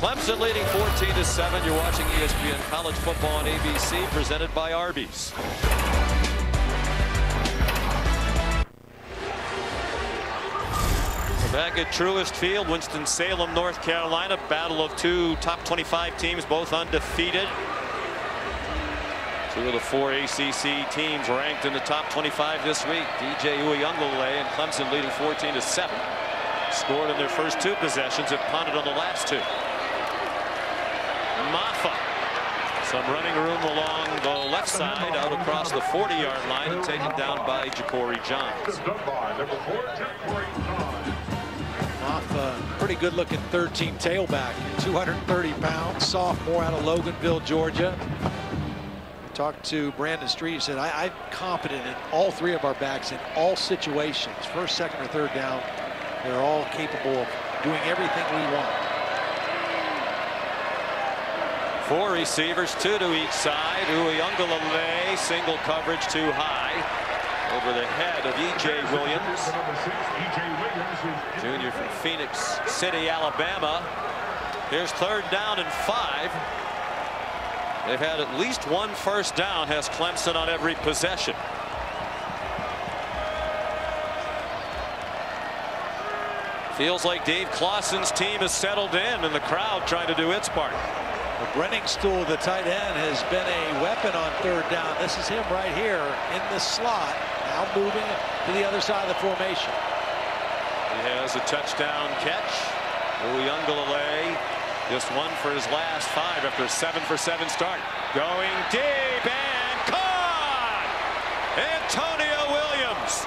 Clemson leading 14 to 7. You're watching ESPN College Football on ABC, presented by Arby's. Back at Truist Field, Winston-Salem, North Carolina. Battle of two top 25 teams, both undefeated. Two of the four ACC teams ranked in the top 25 this week. DJ Uiagalelei and Clemson leading 14 to 7. Scored in their first two possessions and punted on the last two. Mafah Some running room along the left side out across the 40-yard line and taken down by Ja'Cory Johns. A pretty good looking 13 tailback, 230 pounds, sophomore out of Loganville, Georgia. Talked to Brandon Street. He said, I, am confident in all three of our backs in all situations, first, second, or third down. They're all capable of doing everything we want. Four receivers, two to each side. Uiagalelei, single coverage too high. Over the head of E.J. Williams. Junior from Phenix City, Alabama. Here's third down and five. They've had at least one first down, has Clemson on every possession. Feels like Dave Clawson's team has settled in and the crowd trying to do its part. The Briningstool, the tight end, has been a weapon on third down. This is him right here in the slot, now moving to the other side of the formation. He has a touchdown catch. Uiagalelei just one for his last five after a seven for seven start. Going deep and caught! Antonio Williams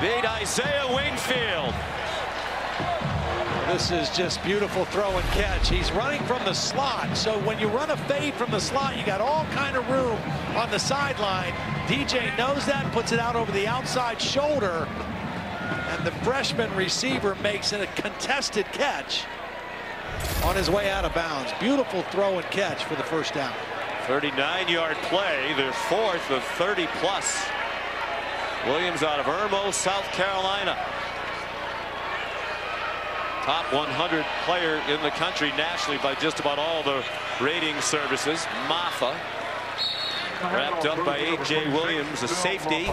beat Isaiah Wingfield. This is just beautiful throw and catch. He's running from the slot. So when you run a fade from the slot, you got all kind of room on the sideline. DJ knows that, puts it out over the outside shoulder. And the freshman receiver makes it a contested catch on his way out of bounds. Beautiful throw and catch for the first down. 39 yard play, their fourth of 30 plus. Williams out of Irmo, South Carolina. Top 100 player in the country nationally by just about all the rating services. Mafah wrapped up by A.J. Williams, a safety.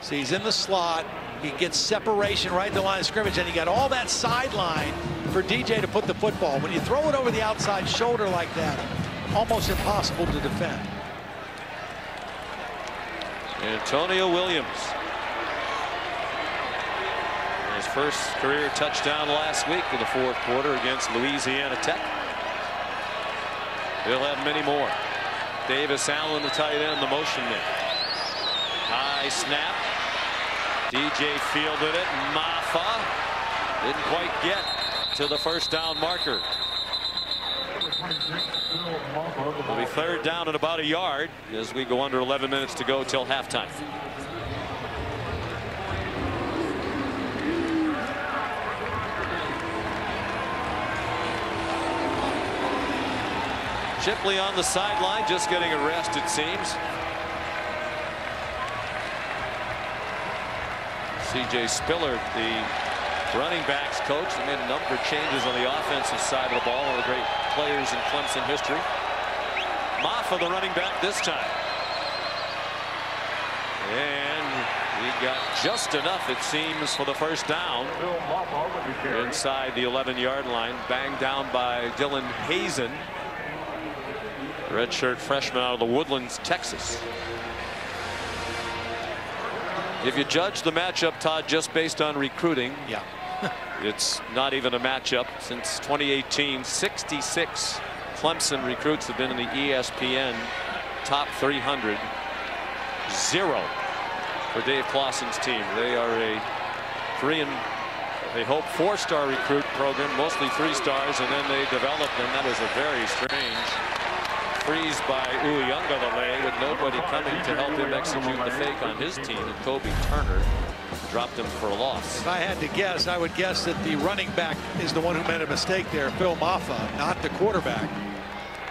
See, he's in the slot. He gets separation right at the line of scrimmage, and he got all that sideline for DJ to put the football. When you throw it over the outside shoulder like that, almost impossible to defend. Antonio Williams. His first career touchdown last week in the fourth quarter against Louisiana Tech. He'll have many more. Davis Allen, the tight end, the motion man. High snap. DJ fielded it. Mafah didn't quite get to the first down marker. It'll be third down at about a yard as we go under 11 minutes to go till halftime. Shipley on the sideline just getting a rest it seems. C.J. Spiller, the running backs coach, they made a number of changes on the offensive side of the ball. One of the great players in Clemson history. Mafah, the running back this time. And we got just enough, it seems, for the first down. Inside the 11-yard line, banged down by Dylan Hazen. Redshirt freshman out of the Woodlands, Texas. If you judge the matchup, Todd, just based on recruiting, yeah, it's not even a matchup since 2018. 66 Clemson recruits have been in the ESPN top 300. Zero for Dave Clawson's team. They are a three and they hope four-star recruit program, mostly three stars, and then they develop them. That is a very strange freeze by Uiagalelei with nobody coming to help him execute the fake on his team. And Kobe Turner dropped him for a loss. If I had to guess, I would guess that the running back is the one who made a mistake there, Phil Mafah, not the quarterback.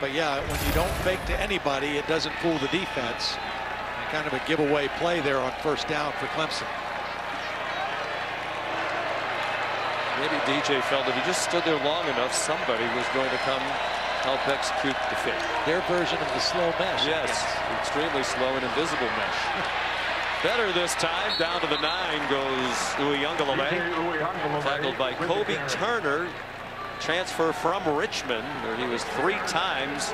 But yeah, when you don't fake to anybody, it doesn't fool the defense. And kind of a giveaway play there on first down for Clemson. Maybe DJ felt if he just stood there long enough, somebody was going to come help execute the fake. Their version of the slow mesh. Yes, extremely slow and invisible mesh. Better this time. Down to the nine goes Uiagalelei. Tackled by Kobe Turner. Transfer from Richmond, where he was three times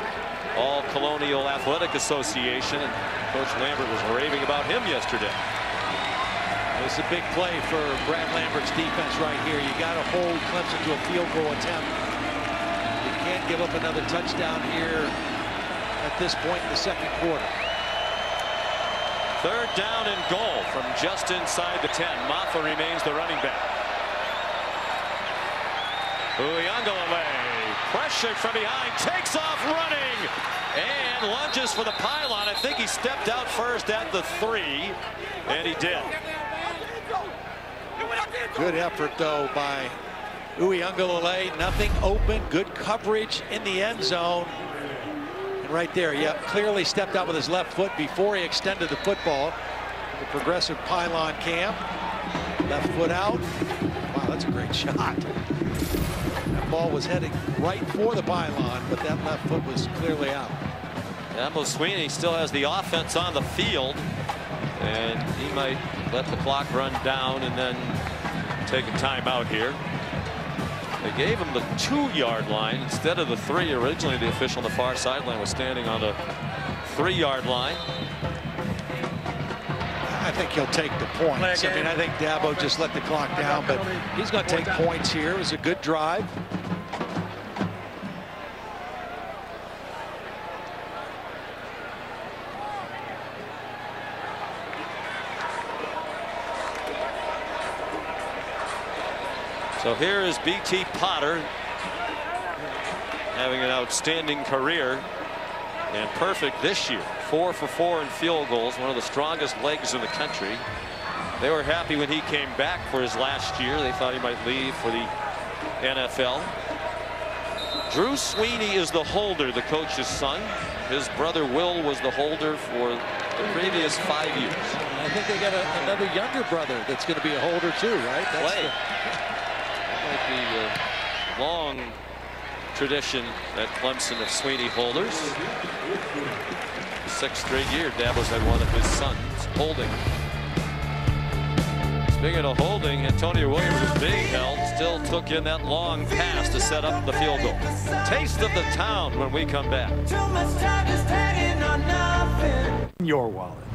All Colonial Athletic Association. And Coach Lambert was raving about him yesterday. It's a big play for Brad Lambert's defense right here. You got to hold Clemson to a field goal attempt give up another touchdown here at this point in the second quarter. Third down and goal from just inside the 10. Mafah remains the running back. Uiagalelei, pressure from behind, takes off running, and lunges for the pylon. I think he stepped out first at the three, and he did. Good effort, though, by Uiagalelei. Nothing open, good coverage in the end zone. And right there, yeah, clearly stepped out with his left foot before he extended the football. The progressive pylon cam. Left foot out. Wow, that's a great shot. That ball was heading right for the pylon, but that left foot was clearly out. Dabo Swinney still has the offense on the field, and he might let the clock run down and then take a timeout here. They gave him the two-yard line instead of the three. Originally, the official on the far sideline was standing on the three-yard line. I think he'll take the points. I mean, I think Dabo just let the clock down, but he's going to take points here. It was a good drive. So here is BT Potter having an outstanding career and perfect this year. Four for four in field goals, one of the strongest legs in the country. They were happy when he came back for his last year. They thought he might leave for the NFL. Drew Swinney is the holder, the coach's son. His brother Will was the holder for the previous five years. I think they got a, another younger brother that's going to be a holder too, right? That's Play. The, might be a long tradition at Clemson of Swinney holders. Sixth straight year, Dabo's had one of his sons holding. Speaking of holding, Antonio Williams is being held, still took in that long pass to set up the field goal. Taste of the town when we come back. Your wallet.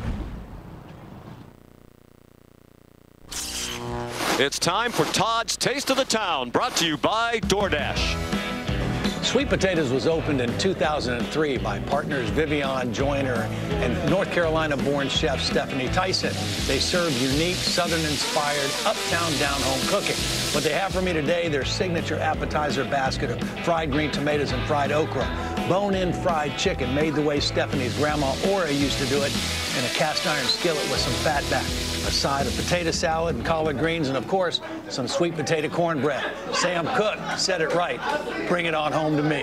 It's time for Todd's Taste of the Town, brought to you by DoorDash. Sweet Potatoes was opened in 2003 by partners Vivian Joyner and North Carolina-born chef Stephanie Tyson. They serve unique Southern-inspired uptown down-home cooking. What they have for me today, their signature appetizer basket of fried green tomatoes and fried okra, bone-in fried chicken made the way Stephanie's grandma Ora used to do it in a cast iron skillet with some fat back a side of potato salad and collard greens, and of course, some sweet potato cornbread. Sam Cooke said it right. Bring it on home to me.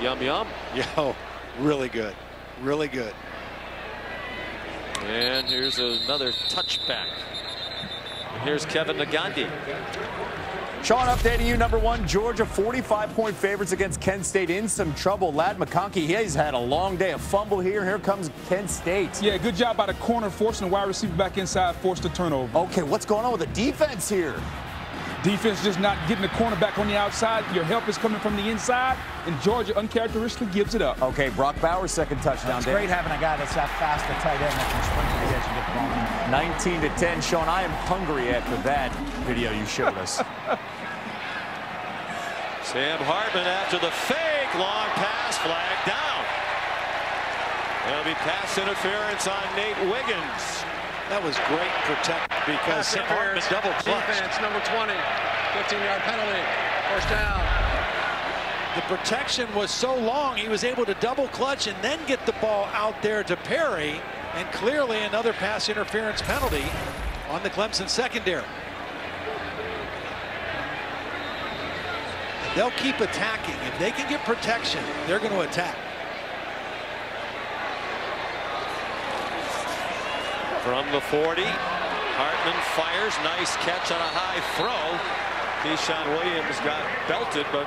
Yum, yum. Yo, really good. Really good. And here's another touchback. Here's Kevin Negandhi. Sean updating you, number one, Georgia 45-point favorites against Kent State in some trouble. Ladd McConkey, he's had a long day. A fumble here. Here comes Kent State. Yeah, good job by the corner, forcing the wide receiver back inside, forced a turnover. Okay, what's going on with the defense here? Defense just not getting the cornerback on the outside. Your help is coming from the inside, and Georgia uncharacteristically gives it up. Okay, Brock Bowers' second touchdown. It's great having a guy that's that fast, a tight end that can sprint to the edge and get the ball. 19 to 10, Sean. I am hungry after that video you showed us. Sam Hartman after the fake long pass flag down. It'll be pass interference on Nate Wiggins. That was great protect because Sam Hartman double clutch. Defense number 20, 15-yard penalty, first down. The protection was so long he was able to double clutch and then get the ball out there to Perry and clearly another pass interference penalty on the Clemson secondary. They'll keep attacking. If they can get protection, they're going to attack. From the 40, Hartman fires. Nice catch on a high throw. Keyshawn Williams got belted, but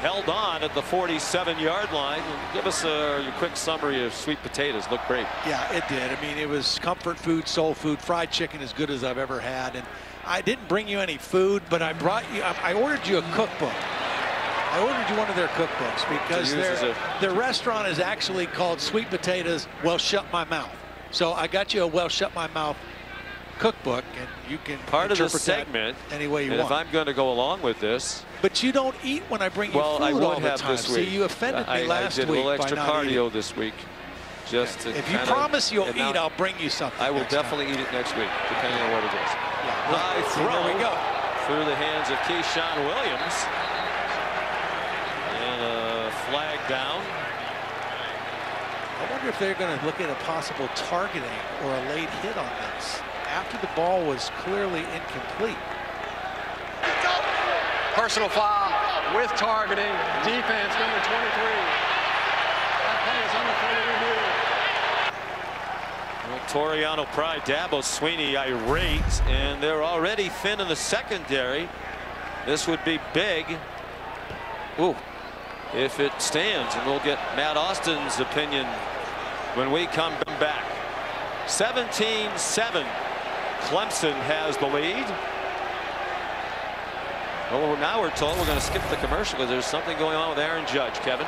held on at the 47-yard line. Give us a, a, quick summary of sweet potatoes. Look great. Yeah, it did. I mean, it was comfort food, soul food, fried chicken as good as I've ever had. And I didn't bring you any food, but I brought you, I ordered you a cookbook. I ordered you one of their cookbooks because their, their restaurant is actually called Sweet Potatoes Well Shut My Mouth. So I got you a Well Shut My Mouth cookbook, and you can part of the segment. any way you and want. if I'm going to go along with this, but you don't eat when I bring you well, food I would all the have time. this See, week. you offended I, me last I did a week little by extra cardio this week, just to If you promise you'll eat, I'll bring you something. I will next time. definitely eat it next week, depending on what it is. Yeah, High throw There we go. through the hands of Keyshawn Williams. And a flag down. I wonder if they're going to look at a possible targeting or a late hit on this after the ball was clearly incomplete. Personal foul with targeting. Defense number 23. That play is under further review. Well, Toriano Pride, Dabo Swinney irate, and they're already thin in the secondary. This would be big. Ooh, if it stands, and we'll get Matt Austin's opinion when we come back. 17-7. Clemson has the lead. Well, now we're told we're going to skip the commercial because there's something going on with Aaron Judge, Kevin.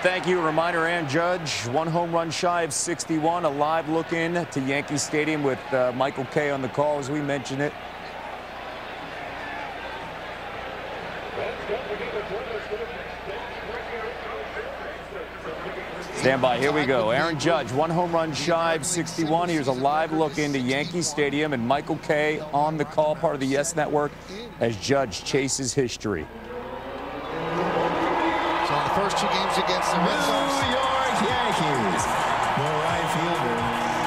Thank you. Reminder, Aaron Judge, one home run shy of 61. A live look in to Yankee Stadium with uh, Michael Kay on the call as we mentioned it. Stand by. Here we go. Aaron Judge, one home run shy of 61. Here's a live look into Yankee Stadium and Michael Kay on the call, part of the Yes Network, as Judge chases history. So in the first two games against the Red Sox, New York Yankees. The right fielder,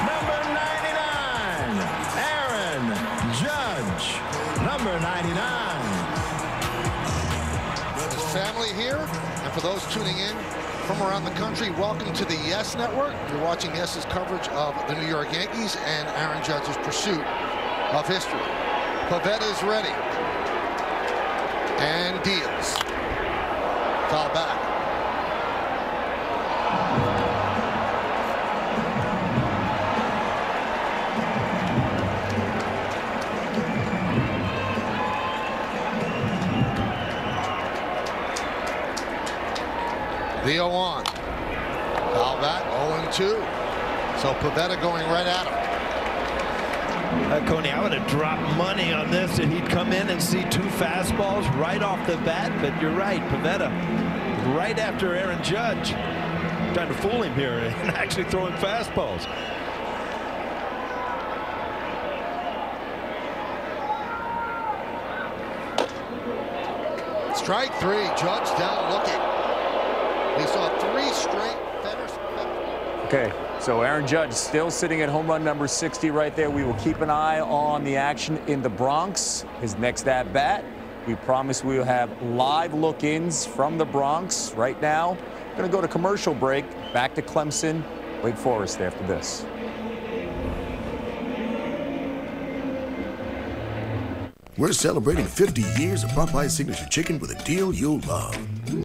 number 99, Aaron Judge. Number 99. his family here, and for those tuning in from around the country, welcome to the Yes Network. You're watching Yes's coverage of the New York Yankees and Aaron Judge's pursuit of history. Pivetta is ready. And deals. Foul back. Pivetta going right at him. Uh, Coney, I would have dropped money on this and he'd come in and see two fastballs right off the bat. But you're right, Pivetta, right after Aaron Judge, trying to fool him here and actually throwing fastballs. Strike three, Judge down looking. He saw three straight feathers. Okay, so Aaron Judge still sitting at home run number 60 right there. We will keep an eye on the action in the Bronx. His next at bat. We promise we will have live look ins from the Bronx right now. Going to go to commercial break. Back to Clemson, Wake Forest after this. We're celebrating 50 years of Popeye's Signature Chicken with a deal you'll love.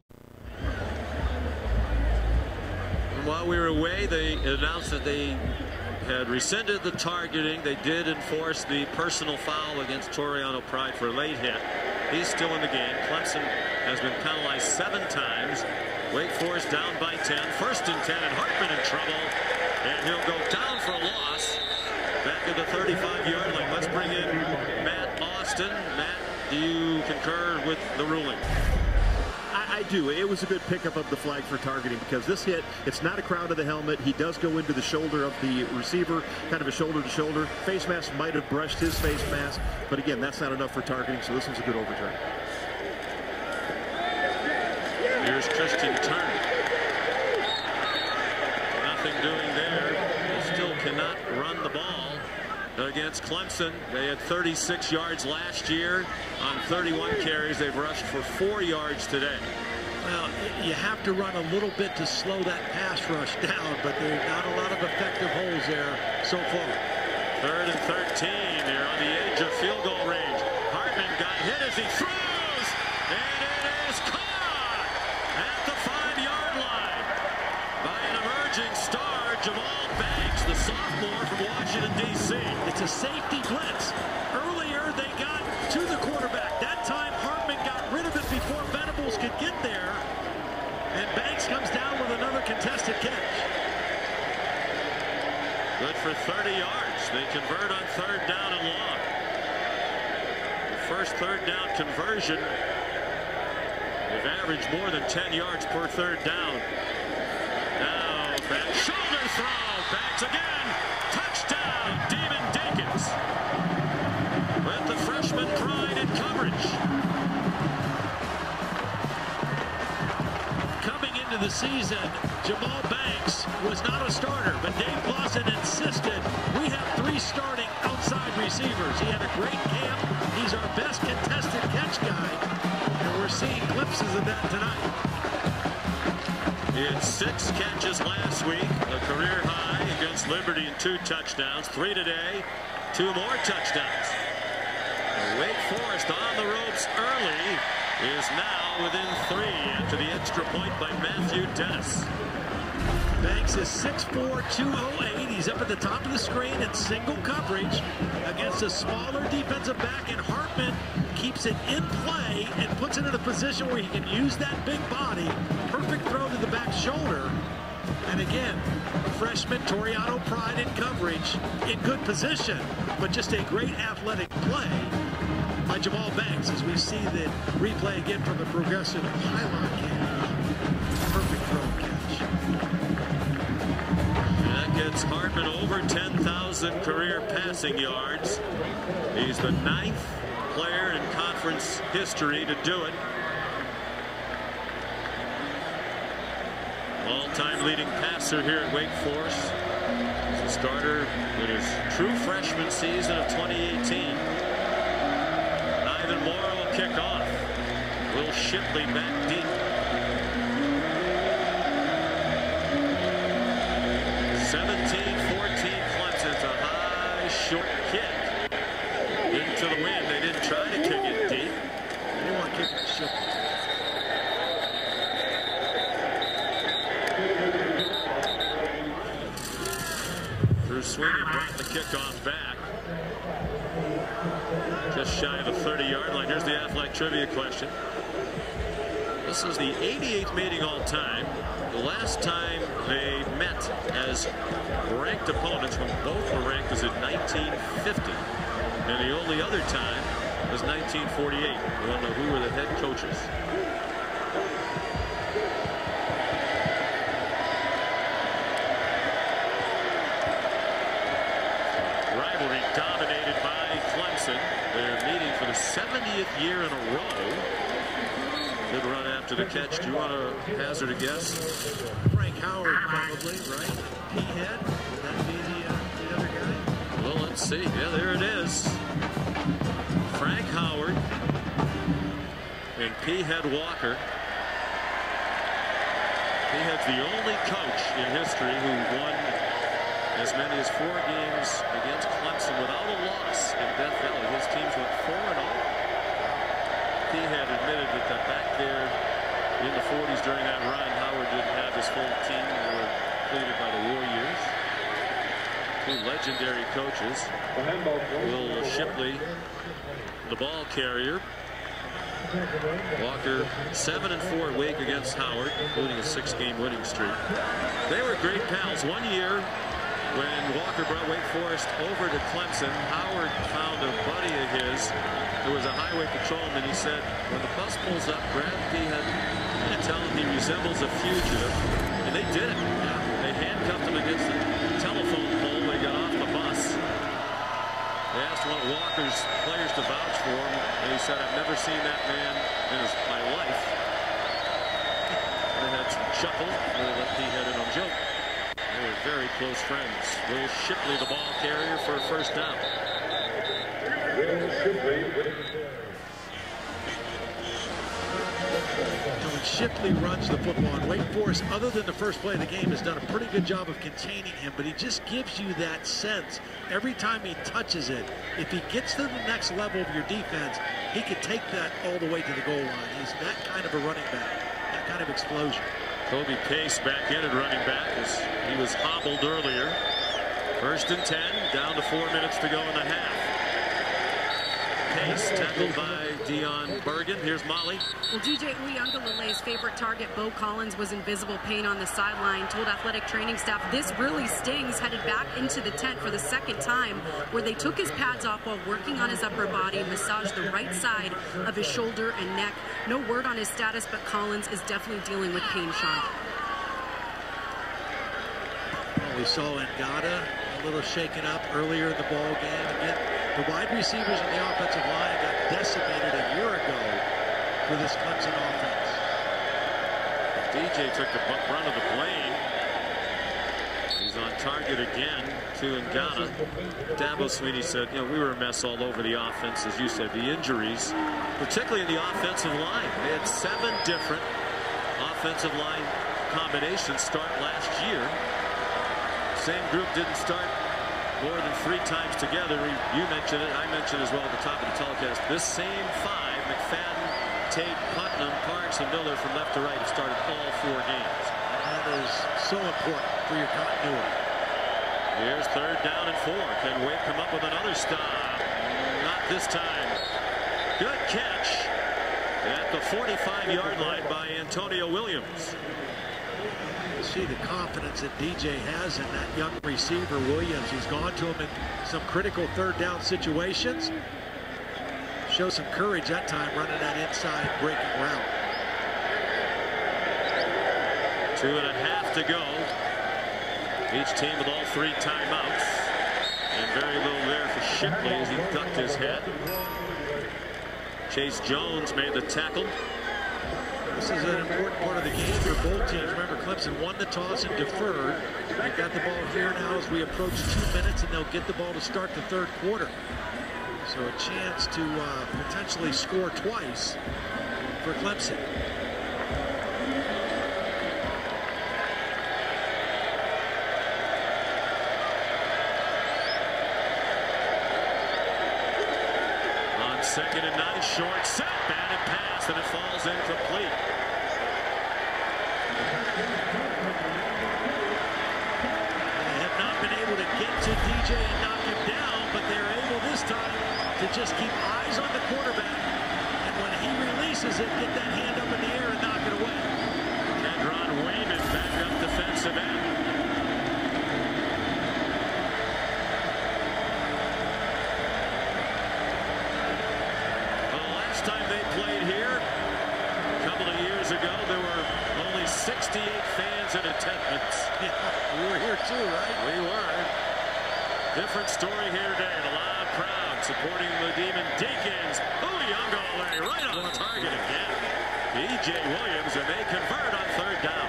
We were away, they announced that they had rescinded the targeting. They did enforce the personal foul against Toriano Pride for a late hit. He's still in the game. Clemson has been penalized seven times. Wake Forest down by 10. First and 10, and Hartman in trouble. And he'll go down for a loss. Back at the 35-yard line. Let's bring in Matt Austin. Matt, do you concur with the ruling? I, do. It was a good pickup of the flag for targeting because this hit, it's not a crowd of the helmet. He does go into the shoulder of the receiver, kind of a shoulder to shoulder. Face mask might have brushed his face mask, but again, that's not enough for targeting, so this was a good overturn. Here's Christian Turner. Nothing doing there. They still cannot run the ball against Clemson. They had 36 yards last year on 31 carries. They've rushed for four yards today. Well, you have to run a little bit to slow that pass rush down, but there's not a lot of effective holes there so far. Third and 13. They're on the edge of field goal range. Hartman got hit as he throws, They convert on third down and long. The first third down conversion. They've averaged more than 10 yards per third down. Now back shoulder throw. Backs again. The season, Jahmal Banks was not a starter, but Dave Clawson insisted we have three starting outside receivers. He had a great camp. He's our best contested catch guy, and we're seeing glimpses of that tonight. He had six catches last week, a career high against Liberty and two touchdowns. Three today, two more touchdowns. Wake Forest on the ropes early is now within three after the extra point by Matthew Dennis. Banks is 6'4", 208. He's up at the top of the screen in single coverage against a smaller defensive back, and Hartman keeps it in play and puts it in a position where he can use that big body. Perfect throw to the back shoulder. And again, freshman Toriano Pride in coverage in good position, but just a great athletic play by Jahmal Banks as we see the replay again from the progressive highlight camera. Perfect throw catch. That gets Hartman over 10,000 career passing yards. He's the ninth player in conference history to do it. All-time leading passer here at Wake Forest. He's a starter in his true freshman season of 2018. Kick off. Will Shipley back deep. 17-14 Clemson. It's a high, short kick into the wind. They didn't try to kick it deep. They didn't want to kick it to Shipley. Drew Swinney, brought the kickoff back. Just shy of the 30-yard line. Trivia question. This is the 88th meeting all time. The last time they met as ranked opponents when both were ranked was in 1950. And the only other time was 1948. We don't know who were the head coaches. Rivalry dominated by Clemson. They're meeting for the 70th year in a row. After the catch. Do you want to hazard a guess? Frank Howard probably, right? Peahead? Would that be the, uh, the other guy? Well, let's see. Yeah, there it is. Frank Howard and Peahead Walker. Peahead's the only coach in history who won as many as four games against Clemson without a loss in Death Valley. His teams went 4-0. Peahead admitted that, that back there in the 40s during that run, Howard didn't have his full team. They were completed by the Warriors. Two legendary coaches. Will Shipley, the ball carrier. Walker, 7 and 4 at Wake against Howard, including a six game winning streak. They were great pals. One year, when Walker brought Wake Forest over to Clemson, Howard found a buddy of his who was a highway patrolman. He said, when the bus pulls up, grab Peahead and tell him he resembles a fugitive. And they did it. They handcuffed him against the telephone pole he got off the bus. They asked one of Walker's players to vouch for him, and he said, I've never seen that man in his, my life. They had some chuckle, they let Peahead in on joke. They were very close friends. Will Shipley, the ball carrier, for a first down. Shipley runs the football, and Wake Forest, other than the first play of the game, has done a pretty good job of containing him, but he just gives you that sense every time he touches it. If he gets to the next level of your defense, he could take that all the way to the goal line. He's that kind of a running back, that kind of explosion. Kobe Pace back in at running back as he was hobbled earlier. First and 10, down to four minutes to go in the half. Pace, tackled by Dion Bergen. Here's Molly. Well, DJ Uiagalelei's favorite target, Beaux Collins, was in visible pain on the sideline. Told athletic training staff this really stings. Headed back into the tent for the second time, where they took his pads off while working on his upper body, massaged the right side of his shoulder and neck. No word on his status, but Collins is definitely dealing with pain, Sean. Well, we saw Ngata a little shaken up earlier in the ball game. Again, the wide receivers and the offensive line got decimated a year ago for this Clemson offense. DJ took the brunt of the blame. He's on target again to Ngata. Dabo Swinney said, you know, we were a mess all over the offense, as you said, the injuries, particularly in the offensive line. They had seven different offensive line combinations start last year. Same group didn't start more than three times together. You mentioned it, I mentioned as well at the top of the telecast. This same five, McFadden, Tate, Putnam, Parks, and Miller from left to right have started all four games. That is so important for your continuity. Here's third down and four. Can Wake come up with another stop? Not this time. Good catch at the 45-yard line by Antonio Williams. You see the confidence that DJ has in that young receiver, Williams. He's gone to him in some critical third down situations. Show some courage that time running that inside breaking route. Two and a half to go. Each team with all three timeouts. And very little there for Shipley as he ducked his head. Chase Jones made the tackle. This is an important part of the game for both teams. Remember, Clemson won the toss and deferred. They got the ball here now as we approach two minutes, and they'll get the ball to start the third quarter. So a chance to uh, potentially score twice for Clemson. On second and nine, short set, batted pass, and it falls incomplete. They have not been able to get to DJ and knock him down, but they're able this time to just keep eyes on the quarterback. And when he releases it, get that hand up in the air and knock it away. Kedron Wayman back up defensive end. The last time they played here, a couple of years ago, there were only 68 fans in attendance. Yeah, we were here too, right? We were. Different story here today. The loud crowd supporting the Demon Deacons. Uiagalelei right on target again. B.J. Williams, and they convert on third down.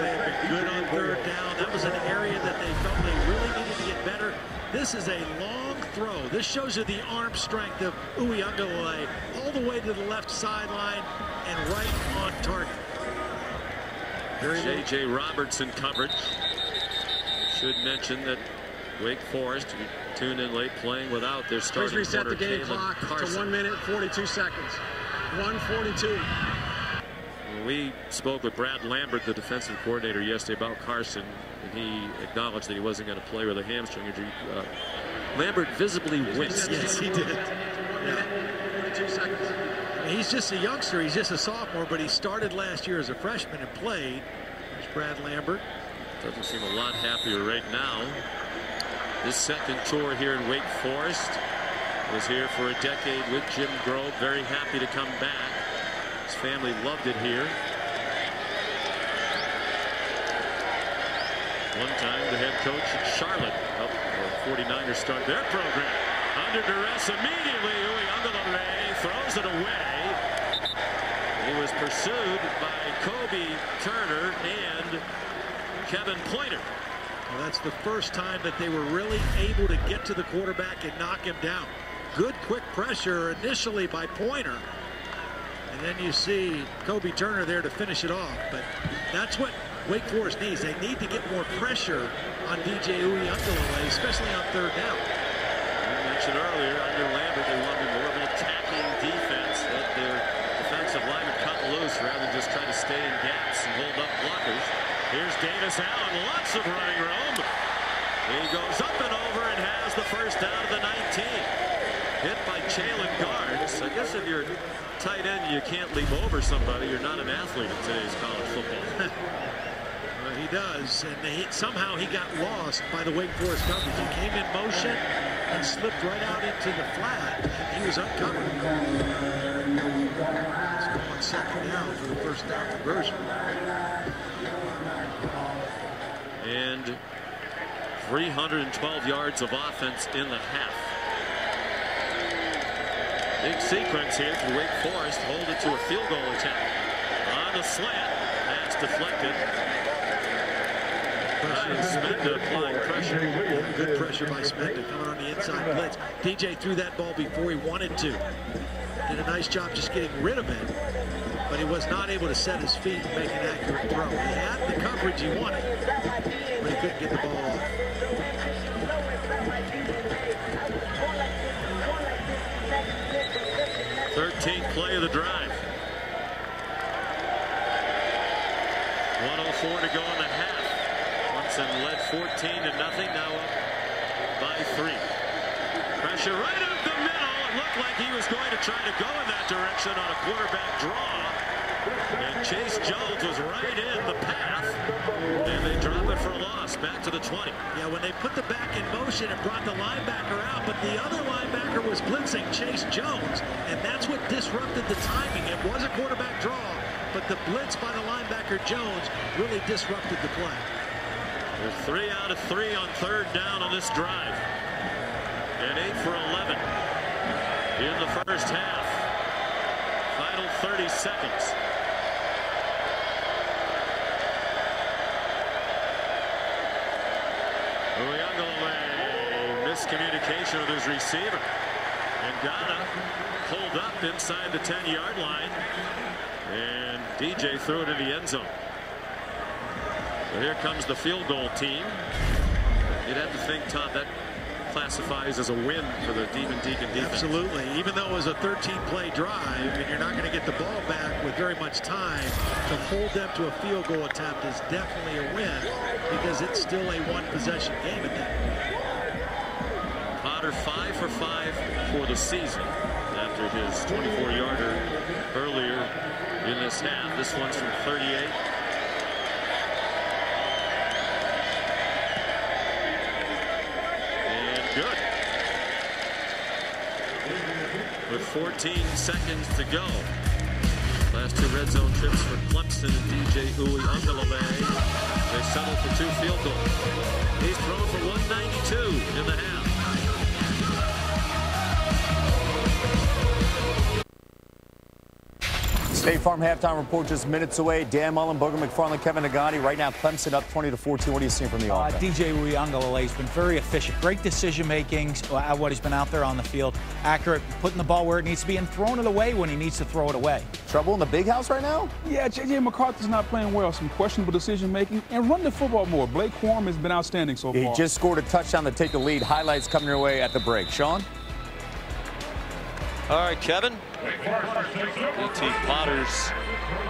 They have been good on third down. That was an area that they felt they really needed to get better. This is a long throw. This shows you the arm strength of Uiagalelei all the way to the left sideline and right on target. J.J. Robertson coverage. Should mention that Wake Forest, who tuned in late, playing without their Please starting reset corner, the game Kalen clock to 1 minute 42 seconds. 142. We spoke with Brad Lambert, the defensive coordinator, yesterday about Carson, and he acknowledged that he wasn't going to play with a hamstring injury. Uh, Lambert visibly winced. Yes, he did. Yeah. 42 seconds. He's just a youngster. He's just a sophomore, but he started last year as a freshman and played. There's Brad Lambert. Doesn't seem a lot happier right now. His second tour here in Wake Forest was here for a decade with Jim Grobe. Very happy to come back. His family loved it here. One time the head coach at Charlotte helped 49ers start their program. Under duress immediately, Uiagalelei throws it away. He was pursued by Kobie Turner and Kevin Pointer. Well, that's the first time that they were really able to get to the quarterback and knock him down. Good quick pressure initially by Pointer. And then you see Kobie Turner there to finish it off. But that's what Wake Forest needs. They need to get more pressure on DJ Uiagalelei, especially on third down. You mentioned earlier, under Lambert, they wanted more of an attacking defense. Let their defensive linemen cut loose rather than just try to stay in gaps and hold up blockers. Here's Davis Allen, lots of running room. He goes up and over and has the first down of the 19. Hit by Jalen guards. I guess if you're tight end, you can't leap over somebody. You're not an athlete in today's college football. well, he does, and somehow he got lost by the Wake Forest coverage. He came in motion and slipped right out into the flat. He was uncovered. He's going second down for the first down conversion. And 312 yards of offense in the half. Big sequence here for Wake Forest. Hold it to a field goal attempt. On the slant. Pass deflected. Smenda applying uh, pressure. Good pressure by Smenda coming on the inside blitz. DJ threw that ball before he wanted to. Did a nice job just getting rid of it, but he was not able to set his feet and make an accurate throw. He had the coverage he wanted, but he couldn't get the ball off. 13th play of the drive. 104 to go in the led 14 to nothing. Now up by three. Pressure right up the middle. It looked like he was going to try to go in that direction on a quarterback draw. And Chase Jones was right in the path. And they drop it for a loss back to the 20. Yeah, when they put the back in motion and brought the linebacker out, but the other linebacker was blitzing Chase Jones. And that's what disrupted the timing. It was a quarterback draw, but the blitz by the linebacker Jones really disrupted the play. They're three out of three on third down on this drive. And eight for 11 in the first half. Final 30 seconds. Uiagalelei miscommunication with his receiver. And Ghana pulled up inside the 10-yard line. And DJ threw it in the end zone. So here comes the field goal team. You'd have to think, Todd, that classifies as a win for the Demon Deacon defense. Absolutely. Even though it was a 13-play drive, and you're not going to get the ball back with very much time, to hold them to a field goal attempt is definitely a win because it's still a one-possession game at that point. Potter five for five for the season after his 24-yarder earlier in this half. This one's from 38. good. With 14 seconds to go. Last two red zone trips for Clemson and DJ Uiagalelei. They settle for two field goals. He's thrown for 192 in the half. State Farm halftime report just minutes away. Dan Mullen, Booger McFarland, Kevin Negandhi. Right now, Clemson up 20 to 14. What are you seeing from the uh, offense? DJ Uiagalelei has been very efficient. Great decision making. Uh, what he's been out there on the field. Accurate, putting the ball where it needs to be, and throwing it away when he needs to throw it away. Trouble in the big house right now? Yeah, J.J. McCarthy's not playing well. Some questionable decision making, and run the football more. Blake Corum has been outstanding so he far. He just scored a touchdown to take the lead. Highlights coming your way at the break. Sean? All right, Kevin. B.T. Potter's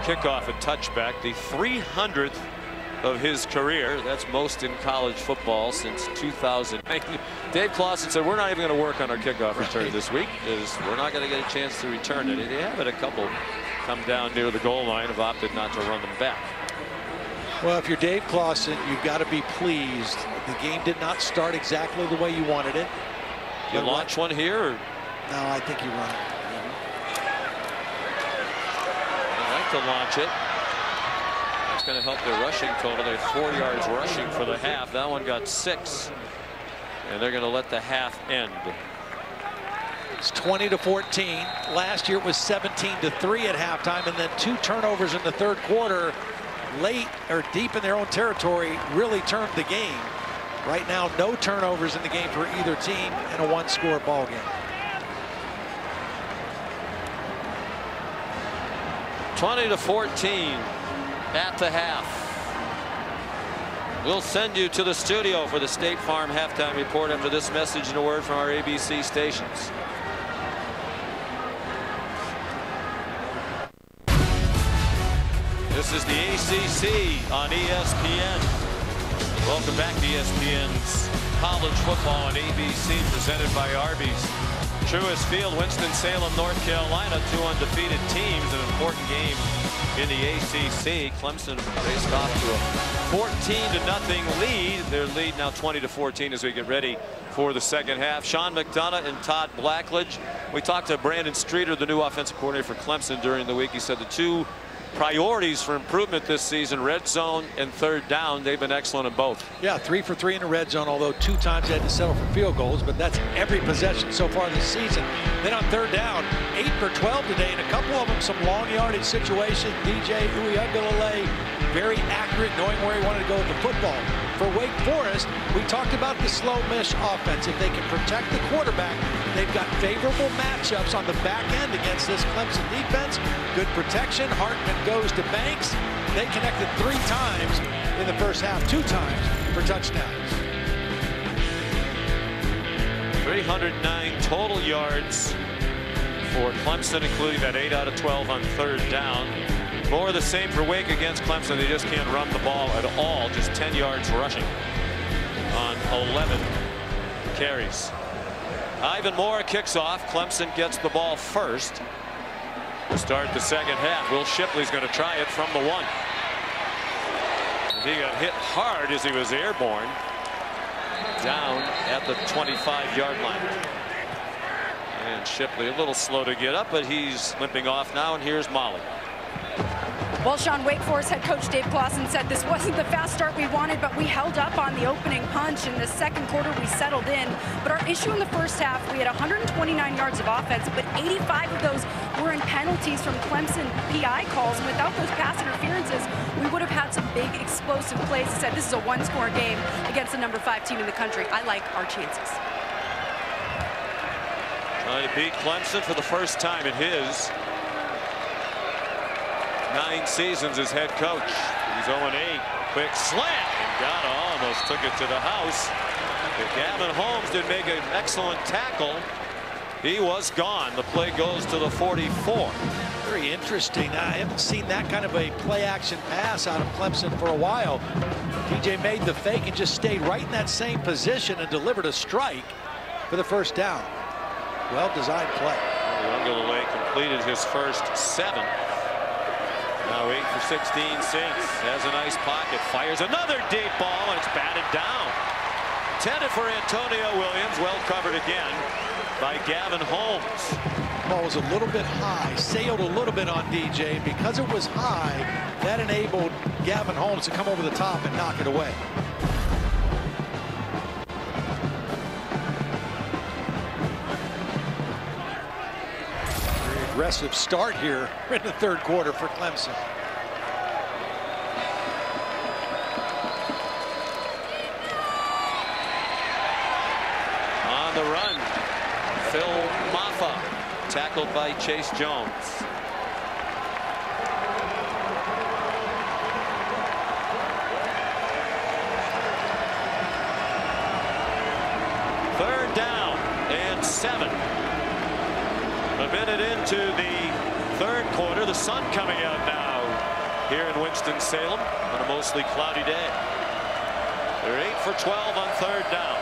kickoff and touchback, the 300th of his career. That's most in college football since 2000. Dave Clawson said, we're not even going to work on our kickoff return this week because we're not going to get a chance to return it. And they have had a couple come down near the goal line, have opted not to run them back. Well, if you're Dave Clawson, you've got to be pleased. The game did not start exactly the way you wanted it. You launch one here? Or? No, I think you run it. To launch it. That's going to help their rushing total. They're four yards rushing for the half. That one got six. And they're going to let the half end. It's 20 to 14. Last year it was 17 to 3 at halftime, and then two turnovers in the third quarter, late or deep in their own territory, really turned the game. Right now, no turnovers in the game for either team, and a one-score ball game. 20 to 14 at the half. We'll send you to the studio for the State Farm halftime report after this message and a word from our ABC stations. This is the ACC on ESPN. Welcome back to ESPN's College Football on ABC presented by Arby's. Truist Field, Winston-Salem, North Carolina, two undefeated teams, an important game in the ACC. Clemson raced off to a 14 to nothing lead. Their lead now 20 to 14 as we get ready for the second half. Sean McDonough and Todd Blackledge. We talked to Brandon Streeter, the new offensive coordinator for Clemson during the week. He said the two priorities for improvement this season, red zone and third down. They've been excellent in both. Yeah, three for three in the red zone, although two times they had to settle for field goals, but that's every possession so far this season. Then on third down, eight for 12 today, and a couple of them some long yardage situations. DJ Uiagalelei, very accurate, knowing where he wanted to go with the football. For Wake Forest, we talked about the slow mesh offense. If they can protect the quarterback, they've got favorable matchups on the back end against this Clemson defense. Good protection. Hartman goes to Banks. They connected three times in the first half, two times for touchdowns. 309 total yards for Clemson, including that 8 out of 12 on third down. More of the same for Wake against Clemson. They just can't run the ball at all. Just 10 yards rushing on 11 carries. Ivan Mora kicks off. Clemson gets the ball first to start the second half. Will Shipley's going to try it from the one. He got hit hard as he was airborne down at the 25 yard line. And Shipley a little slow to get up, but he's limping off now. And here's Molly. Well, Sean, Wake Forest head coach Dave Clawson said this wasn't the fast start we wanted, but we held up on the opening punch. In the second quarter, we settled in. But our issue in the first half, we had 129 yards of offense, but 85 of those were in penalties from Clemson PI calls. And without those pass interferences, we would have had some big explosive plays. He said this is a one-score game against the number five team in the country. I like our chances. Trying to beat Clemson for the first time in his nine seasons as head coach. He's 0-8. Quick slant and got almost took it to the house. But Gavin Holmes did make an excellent tackle. He was gone. The play goes to the 44. Very interesting. I haven't seen that kind of a play action pass out of Clemson for a while. DJ made the fake and just stayed right in that same position and delivered a strike for the first down. Well designed play. Uiagalelei completed his first seven. Now 8 for 16 Saints has a nice pocket fires another deep ball and it's batted down. Intended for Antonio Williams well covered again by Gavin Holmes. Ball was a little bit high sailed a little bit on DJ because it was high that enabled Gavin Holmes to come over the top and knock it away. Aggressive start here in the third quarter for Clemson. On the run, Phil Mafah tackled by Chase Jones. Third down and seven. A minute into the third quarter. The sun coming out now here in Winston-Salem on a mostly cloudy day. They're 8 for 12 on third down.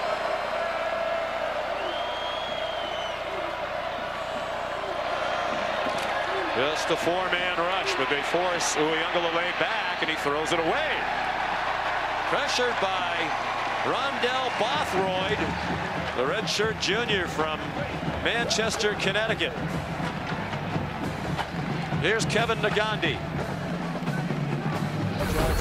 Just a four-man rush, but they force Uiagalelei back, and he throws it away. Pressured by Rondell Bothroyd, the redshirt junior from Manchester, Connecticut. Here's Kevin Negandhi.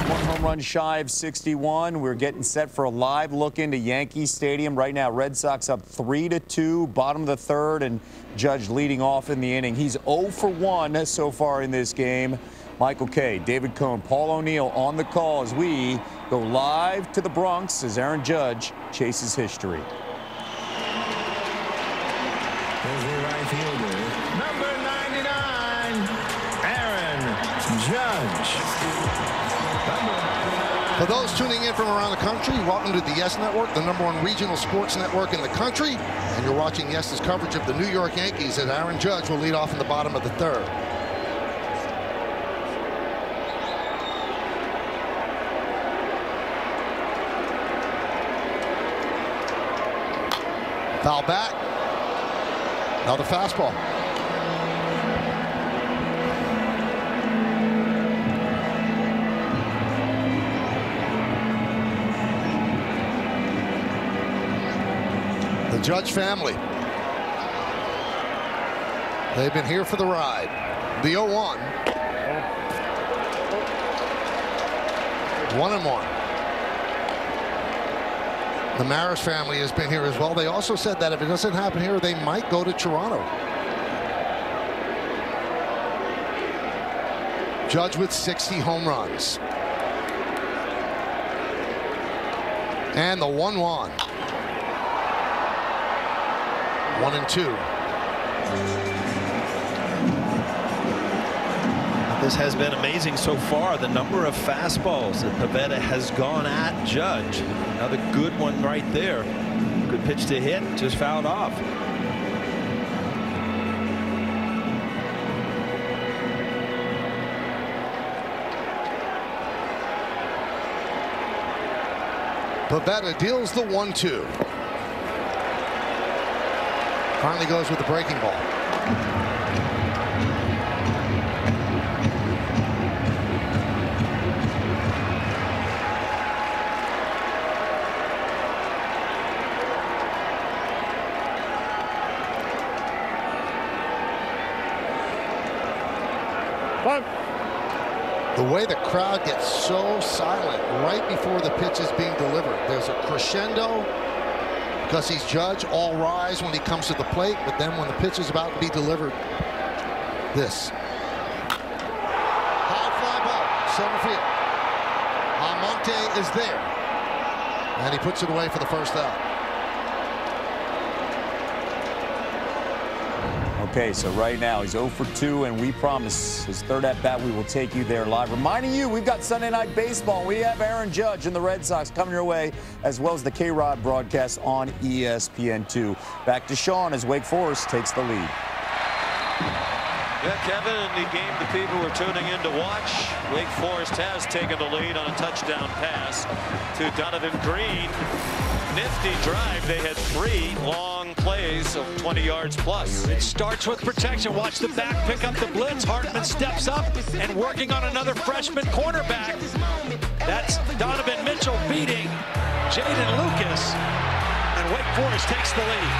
One home run shy of 61. We're getting set for a live look into Yankee Stadium right now. Red Sox up 3 to 2, bottom of the third, and Judge leading off in the inning. He's 0 for 1 so far in this game. Michael Kay, David Cone, Paul O'Neill on the call as we go live to the Bronx as Aaron Judge chases history. For those tuning in from around the country, welcome to the Yes Network, the number one regional sports network in the country. And you're watching Yes's coverage of the New York Yankees as Aaron Judge will lead off in the bottom of the third. Foul back. Now the fastball. Judge family. They've been here for the ride. The 0 1. 1 and 1. The Maris family has been here as well. They also said that if it doesn't happen here, they might go to Toronto. Judge with 60 home runs. And the 1 1 1. 1 and 2. This has been amazing so far. The number of fastballs that Pivetta has gone at Judge. Another good one right there. Good pitch to hit, just fouled off. Pivetta deals the 1 2. Finally goes with the breaking ball. The way the crowd gets so silent right before the pitch is being delivered. There's a crescendo because he's judge, all rise when he comes to the plate, but then when the pitch is about to be delivered, this. High fly ball, center field. Almonte is there. And he puts it away for the first out. Okay, so right now he's 0 for 2, and we promise his third at bat we will take you there live. Reminding you, we've got Sunday Night Baseball. We have Aaron Judge and the Red Sox coming your way, as well as the K Rod broadcast on ESPN2. Back to Sean as Wake Forest takes the lead. Yeah, Kevin, in the game the people were tuning in to watch, Wake Forest has taken the lead on a touchdown pass to Donavon Greene. Nifty drive. They had three long plays of 20 yards plus. It starts with protection. Watch the back pick up the blitz. Hartman steps up and working on another freshman cornerback. That's Donovan Mitchell beating Jeadyn Lukus. And Wake Forest takes the lead.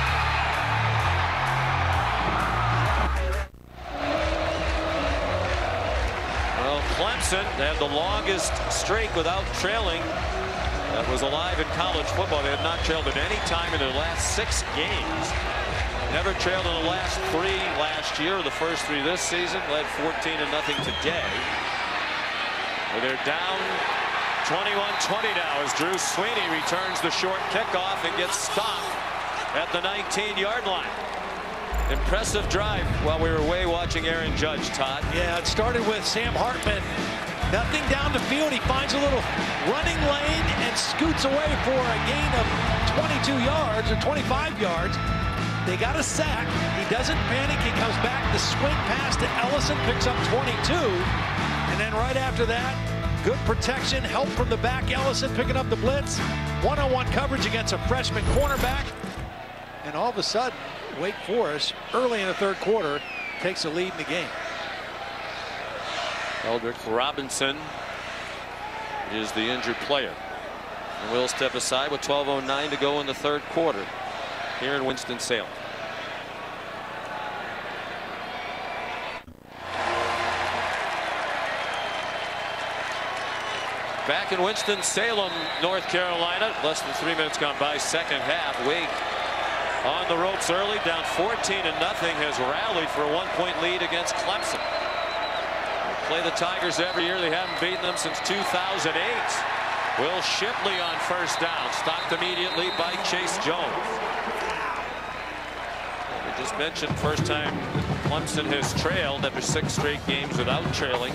Well, Clemson had the longest streak without trailing that was alive in college football. They have not trailed at any time in their last six games. Never trailed in the last three last year. The first three this season led 14 to nothing today. Well, they're down 21-20 now as Drew Swinney returns the short kickoff and gets stopped at the 19-yard line. Impressive drive while we were away watching Aaron Judge, Todd. Yeah, it started with Sam Hartman. Nothing down the field. He finds a little running lane and scoots away for a gain of 22 yards or 25 yards. They got a sack. He doesn't panic. He comes back. The swing pass to Ellison picks up 22. And then right after that, good protection, help from the back. Ellison picking up the blitz. One-on-one coverage against a freshman cornerback. And all of a sudden, Wake Forest, early in the third quarter, takes a lead in the game. Eldrick Robinson is the injured player. And we'll step aside with 12.09 to go in the third quarter here in Winston-Salem. Back in Winston-Salem, North Carolina, less than three minutes gone by, second half. Wake on the ropes early, down 14 and nothing, has rallied for a one-point lead against Clemson. Play the Tigers every year. They haven't beaten them since 2008. Will Shipley on first down, stopped immediately by Chase Jones. We just mentioned first time Clemson has trailed after six straight games without trailing.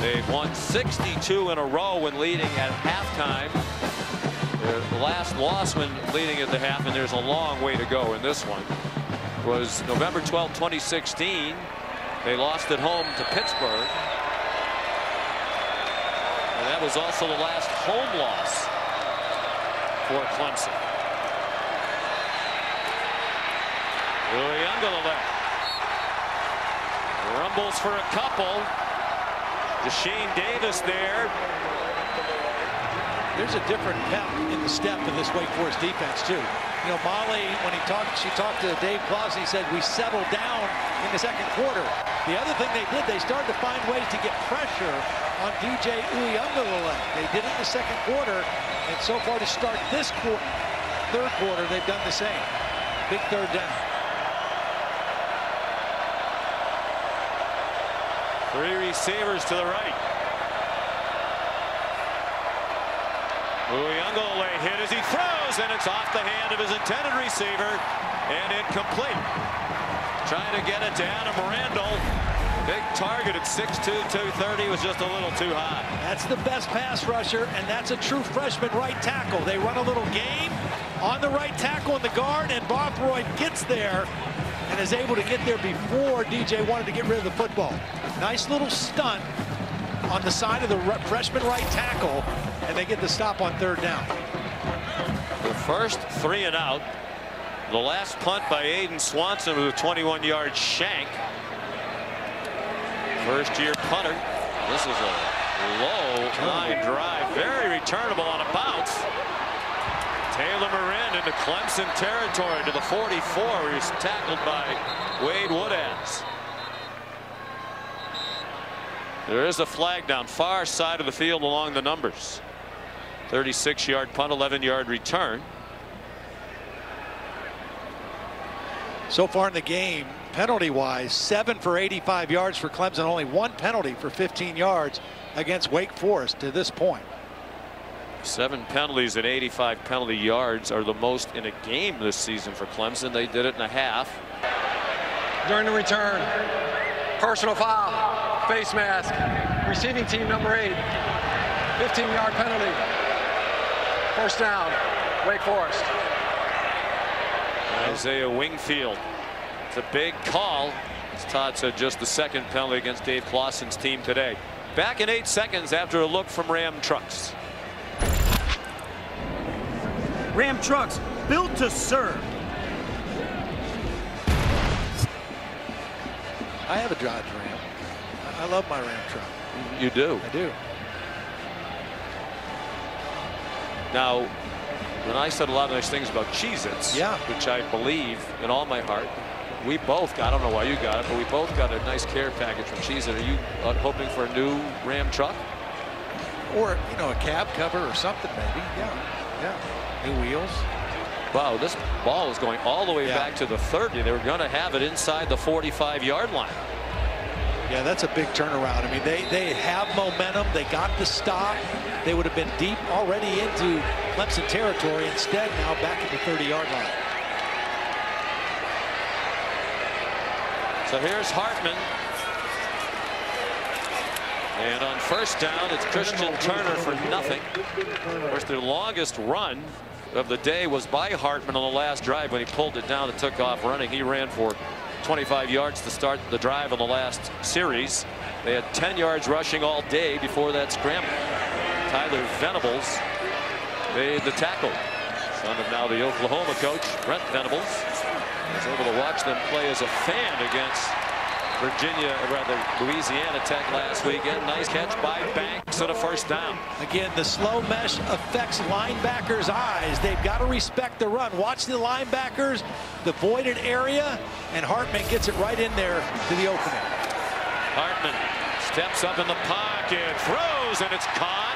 They've won 62 in a row when leading at halftime. The last loss when leading at the half, and there's a long way to go in this one, was November 12, 2016. They lost at home to Pittsburgh. And that was also the last home loss for Clemson. Uiagalelei. Rumbles for a couple. Deshane Davis there. There's a different pep in the step in this Wake Forest defense, too. You know, Molly, when he talked, she talked to Dave Clawson, he said, we settled down in the second quarter. The other thing they did, they started to find ways to get pressure on DJ Uiagalelei. They did it in the second quarter, and so far to start this quarter, third quarter, they've done the same. Big third down. Three receivers to the right. Uiagalelei hit as he throws, and it's off the hand of his intended receiver, and incomplete. Trying to get it to Adam Randall. Big target at 6'2", 230 was just a little too high. That's the best pass rusher, and that's a true freshman right tackle. They run a little game on the right tackle in the guard, and Bothroyd gets there and is able to get there before DJ wanted to get rid of the football. Nice little stunt on the side of the freshman right tackle, and they get the stop on third down. The first three and out. The last punt by Aidan Swanson with a 21-yard shank. First year punter. This is a low line drive. Very returnable on a bounce. Taylor Morin into Clemson territory to the 44 he's tackled by Wade Woodaz. There is a flag down far side of the field along the numbers. 36 yard punt 11 yard return. So far in the game penalty wise 7 for 85 yards for Clemson only one penalty for 15 yards against Wake Forest to this point. Seven penalties and 85 penalty yards are the most in a game this season for Clemson. They did it in a half. During the return personal foul face mask. Receiving team number eight. 15 yard penalty. First down. Wake Forest. Isaiah Wingfield. It's a big call. As Todd said, just the second penalty against Dave Clawson's team today. Back in eight seconds after a look from Ram Trucks. Ram Trucks, built to serve. I have a Dodge Ram. I love my Ram truck. You do? I do. Now, when I said a lot of nice things about Cheez-Its, yeah. which I believe in all my heart, we both got, I don't know why you got it, but we both got a nice care package from Cheez-It. Are you uh, hoping for a new Ram truck? Or, you know, a cab cover or something maybe. Yeah. Yeah. New wheels. Wow, this ball is going all the way yeah. back to the 30. They were going to have it inside the 45 yard line. Yeah, that's a big turnaround. I mean, they, they have momentum. They got the stop. They would have been deep already into Clemson territory. Instead, now back at the 30-yard line. So here's Hartman. And on first down, it's Christian Turner for nothing. Of course, the longest run of the day was by Hartman on the last drive when he pulled it down and took off running. He ran for 25 yards to start the drive on the last series. They had 10 yards rushing all day before that scramble. Tyler Venables made the tackle. Son of now the Oklahoma coach, Brent Venables, was able to watch them play as a fan against Virginia, rather Louisiana Tech last weekend. Nice catch by Banks and a first down. Again, the slow mesh affects linebackers' eyes. They've got to respect the run. Watch the linebackers, the voided area, and Hartman gets it right in there to the opening. Hartman steps up in the pocket, throws, and it's caught.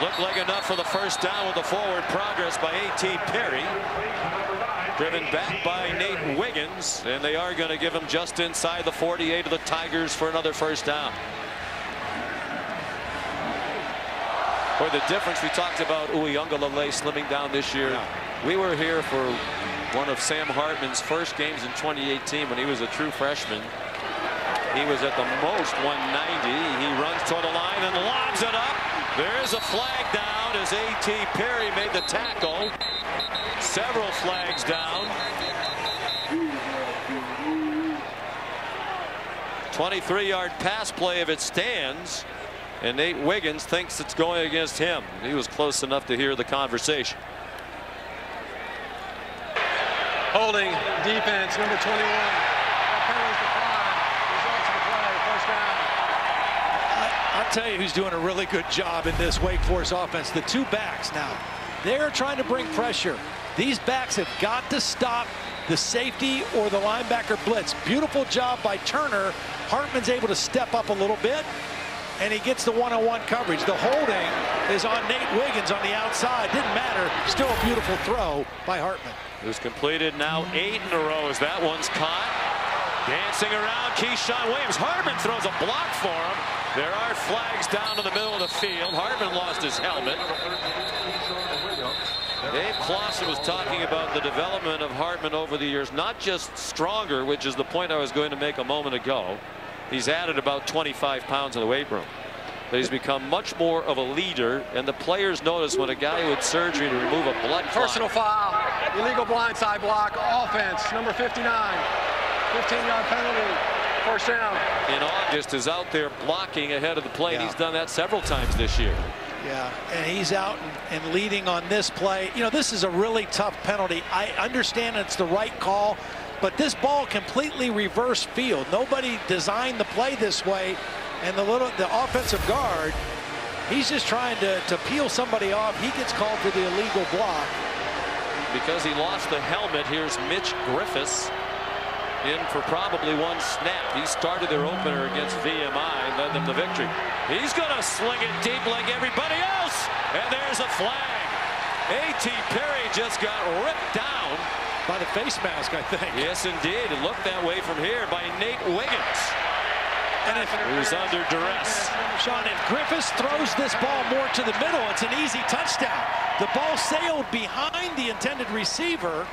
Looked like enough for the first down with the forward progress by A.T. Perry. Driven back by Nate Wiggins, and they are going to give him just inside the 48 of the Tigers for another first down. For the difference, we talked about Uiagalelei slimming down this year. Yeah. We were here for one of Sam Hartman's first games in 2018 when he was a true freshman. He was at the most 190. He runs toward the line and lobs it up. There is a flag down as A.T. Perry made the tackle. Several flags down. 23-yard pass play if it stands. And Nate Wiggins thinks it's going against him. He was close enough to hear the conversation. Holding defense, number 21. That penalty's declined. Results of the play, first down. I'll tell you who's doing a really good job in this Wake Forest offense. The two backs now. They're trying to bring pressure. These backs have got to stop the safety or the linebacker blitz. Beautiful job by Turner. Hartman's able to step up a little bit, and he gets the one-on-one -on -one coverage. The holding is on Nate Wiggins on the outside. Didn't matter. Still a beautiful throw by Hartman. Who's completed now eight in a row as that one's caught. Dancing around Keyshawn Williams. Hartman throws a block for him. There are flags down to the middle of the field. Hartman lost his helmet. Dave Clawson was talking about the development of Hartman over the years, not just stronger, which is the point I was going to make a moment ago. He's added about 25 pounds in the weight room. But he's become much more of a leader, and the players notice when a guy had surgery to remove a blood clot. Personal foul, illegal blindside block, offense, number 59, 15-yard penalty, first down. In August is out there blocking ahead of the play, yeah. he's done that several times this year. Yeah, and he's out and, and leading on this play. You know, this is a really tough penalty. I understand it's the right call, but this ball completely reverse field. Nobody designed the play this way, and the little the offensive guard, he's just trying to, to peel somebody off. He gets called for the illegal block. Because he lost the helmet, here's Mitch Griffiths in for probably one snap. He started their opener against VMI, and led them to victory. He's going to sling it deep like everybody else. And there's a flag. A.T. Perry just got ripped down. By the face mask, I think. Yes, indeed. It looked that way from here by Nate Wiggins. And if who's under duress. Sean, if Griffiths throws this ball more to the middle, it's an easy touchdown. The ball sailed behind the intended receiver.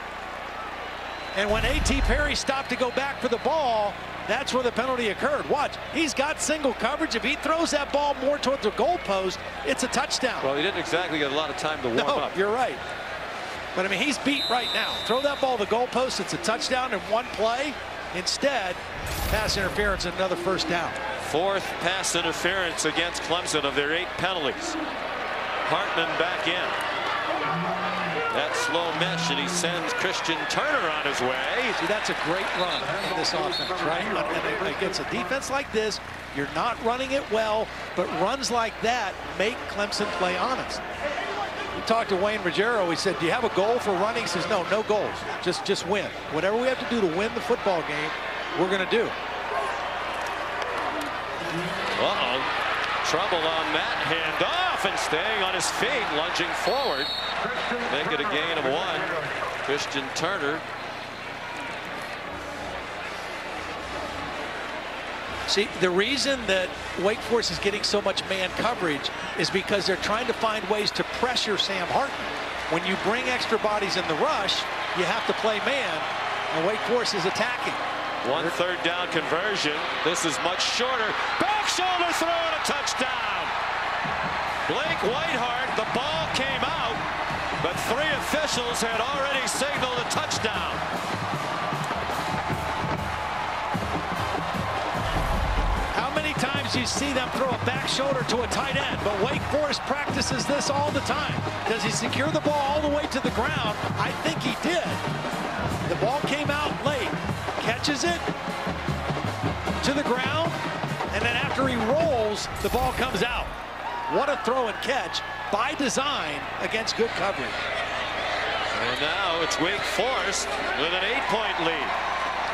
And when A.T. Perry stopped to go back for the ball, that's where the penalty occurred. Watch, he's got single coverage. If he throws that ball more towards the goalpost, it's a touchdown. Well, he didn't exactly get a lot of time to warm no, up. You're right. But I mean, he's beat right now. Throw that ball to the goalpost. It's a touchdown in one play. Instead, pass interference and another first down. Fourth pass interference against Clemson of their eight penalties. Hartman back in. That slow mesh, and he sends Christian Turner on his way. See, that's a great run in this offense, right? And against a defense like this, you're not running it well, but runs like that make Clemson play honest. We talked to Wayne Ruggiero. He said, do you have a goal for running? He says, no, no goals. Just, just win. Whatever we have to do to win the football game, we're going to do. Uh-oh. Trouble on that handoff oh, and staying on his feet, lunging forward. Make it a gain of one. Christian Turner. See, the reason that Wake Forest is getting so much man coverage is because they're trying to find ways to pressure Sam Hartman. When you bring extra bodies in the rush, you have to play man, and Wake Forest is attacking. One third down conversion. This is much shorter. Back shoulder throw and a touchdown. Blake Whiteheart, the ball came out, but three officials had already signaled a touchdown. How many times you see them throw a back shoulder to a tight end? But Wake Forest practices this all the time. Does he secure the ball all the way to the ground? I think he did. The ball came out late, catches it to the ground, and then after he rolls, the ball comes out. What a throw and catch by design against good coverage. And now it's Wake Forest with an eight-point lead.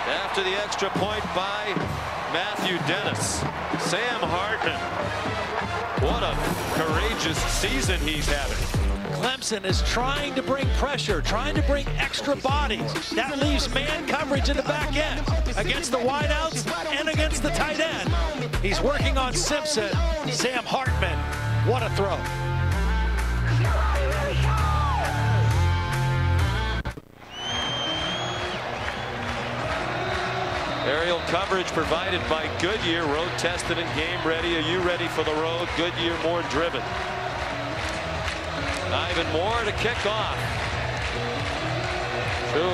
After the extra point by Matthew Dennis. Sam Hartman. What a courageous season he's having. Clemson is trying to bring pressure, trying to bring extra bodies. That leaves man coverage in the back end against the wideouts and against the tight end. He's working on Simpson. Sam Hartman, what a throw. Aerial coverage provided by Goodyear, road tested and game ready. Are you ready for the road? Goodyear more driven. Ivan Mora to kick off.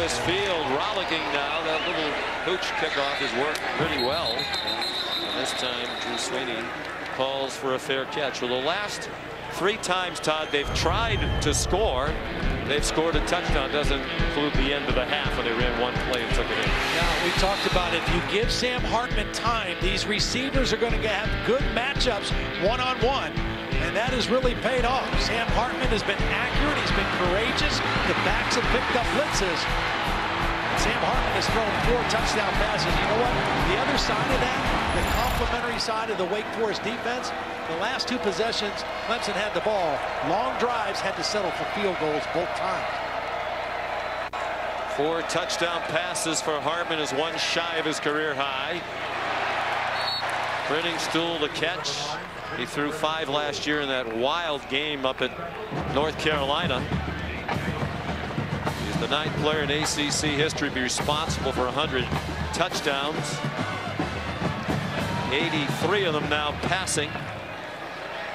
His field, rollicking now. That little pooch kickoff has worked pretty well. And this time, Drew Swinney calls for a fair catch. Well, the last three times, Todd, they've tried to score. they've scored a touchdown. Doesn't include the end of the half when they ran one play and took it in. Now, we talked about if you give Sam Hartman time, these receivers are going to have good matchups one-on-one. And that has really paid off. Sam Hartman has been accurate. He's been courageous. The backs have picked up blitzes. Sam Hartman has thrown four touchdown passes. You know what? The other side of that, the complementary side of the Wake Forest defense, the last two possessions, Clemson had the ball. Long drives had to settle for field goals both times. Four touchdown passes for Hartman is one shy of his career high. Briningstool to catch. He threw five last year in that wild game up at North Carolina. The ninth player in ACC history to be responsible for 100 touchdowns. 83 of them now passing.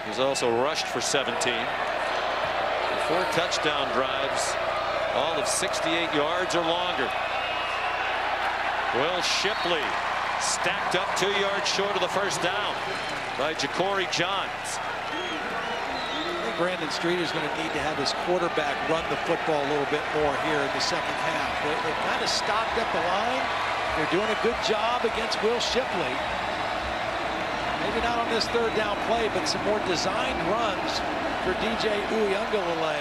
He's also rushed for 17. Four touchdown drives, all of 68 yards or longer. Will Shipley stacked up two yards short of the first down by Ja'Cory Johns. Think Brandon is going to need to have his quarterback run the football a little bit more here in the second half. They, they kind of stopped at the line. They're doing a good job against Will Shipley. Maybe not on this third down play, but some more designed runs for DJ Uiagalelei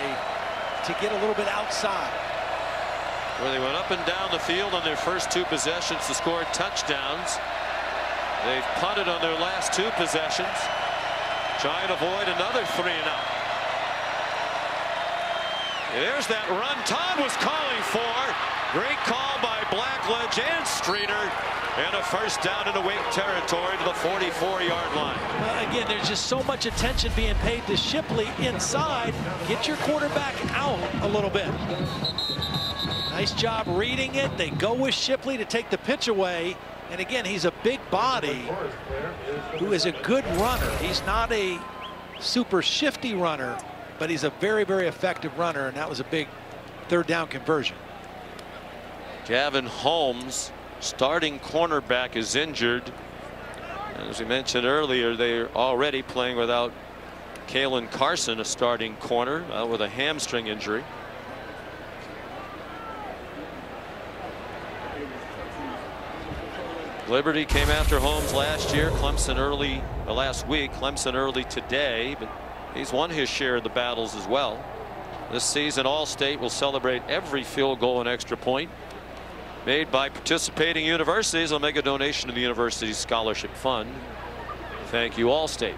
to get a little bit outside. Where they went up and down the field on their first two possessions to score touchdowns. They've punted on their last two possessions. Trying to avoid another three and out. There's that run Todd was calling for. Great call by Blackledge and Streeter. And a first down in the Wake territory to the 44-yard line. Again, there's just so much attention being paid to Shipley inside. Get your quarterback out a little bit. Nice job reading it. They go with Shipley to take the pitch away. And again, he's a big body who is a good runner. He's not a super shifty runner, but he's a very, very effective runner. And that was a big third down conversion. Gavin Holmes, starting cornerback, is injured. As we mentioned earlier, they're already playing without Caelan Carson, a starting corner, uh, with a hamstring injury. Liberty came after Holmes last year. Clemson early uh, last week. Clemson early today, but he's won his share of the battles as well. This season, All-State will celebrate every field goal and extra point made by participating universities. They'll make a donation to the university's scholarship fund. Thank you, All-State.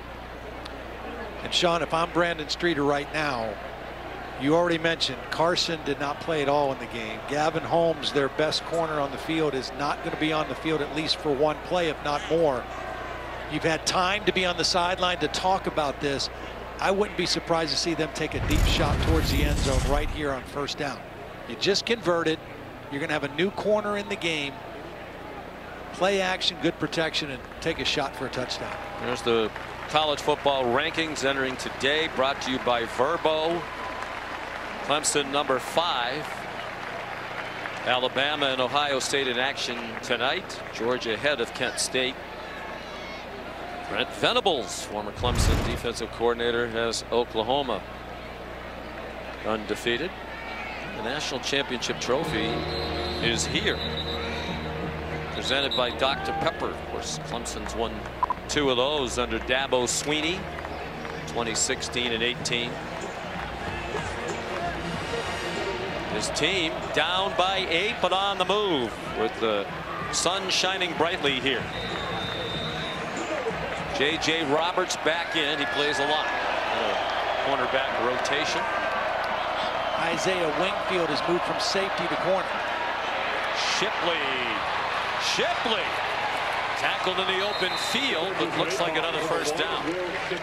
And Sean, if I'm Brandon Streeter right now, you already mentioned Carson did not play at all in the game. Gavin Holmes, their best corner on the field, is not going to be on the field at least for one play, if not more. You've had time to be on the sideline to talk about this. I wouldn't be surprised to see them take a deep shot towards the end zone right here on first down. You just converted. You're going to have a new corner in the game. Play action, good protection, and take a shot for a touchdown. There's the college football rankings entering today, brought to you by Vrbo. Clemson number five. Alabama and Ohio State in action tonight. Georgia ahead of Kent State. Brent Venables, former Clemson defensive coordinator, has Oklahoma undefeated. The national championship trophy is here. Presented by Dr. Pepper. Of course, Clemson's won two of those under Dabo Swinney, 2016 and 18. His team down by eight, but on the move with the sun shining brightly here. J.J. Roberts back in. He plays a lot. cornerback rotation. Isaiah Wingfield has moved from safety to corner. Shipley. Shipley. Tackled in the open field, but looks like another first down.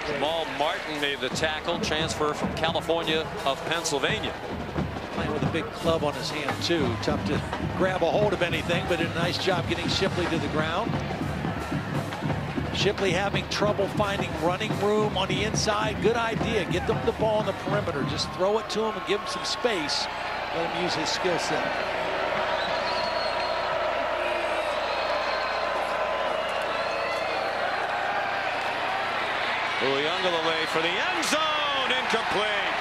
Jamal Martin made the tackle. Transfer from California of Pennsylvania. Playing with a big club on his hand, too. Tough to grab a hold of anything, but did a nice job getting Shipley to the ground. Shipley having trouble finding running room on the inside. Good idea. Get them the ball on the perimeter. Just throw it to him and give him some space. Let him use his skill set. Uiagalelei for the end zone. Incomplete.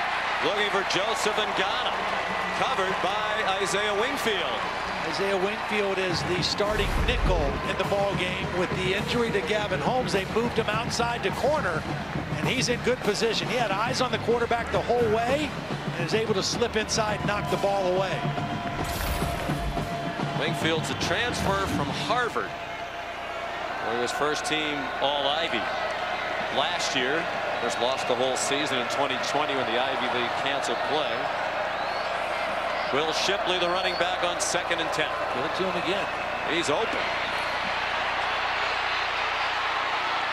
Looking for Joseph Ngata. Covered by Isaiah Wingfield. Isaiah Wingfield is the starting nickel in the ball game. With the injury to Gavin Holmes, they moved him outside to corner, and he's in good position. He had eyes on the quarterback the whole way and is able to slip inside, knock the ball away. Wingfield's a transfer from Harvard. Where he was first team All-Ivy last year. Just lost the whole season in 2020 when the Ivy League canceled play. Will Shipley, the running back, on second and 10. Give it to him again. He's open.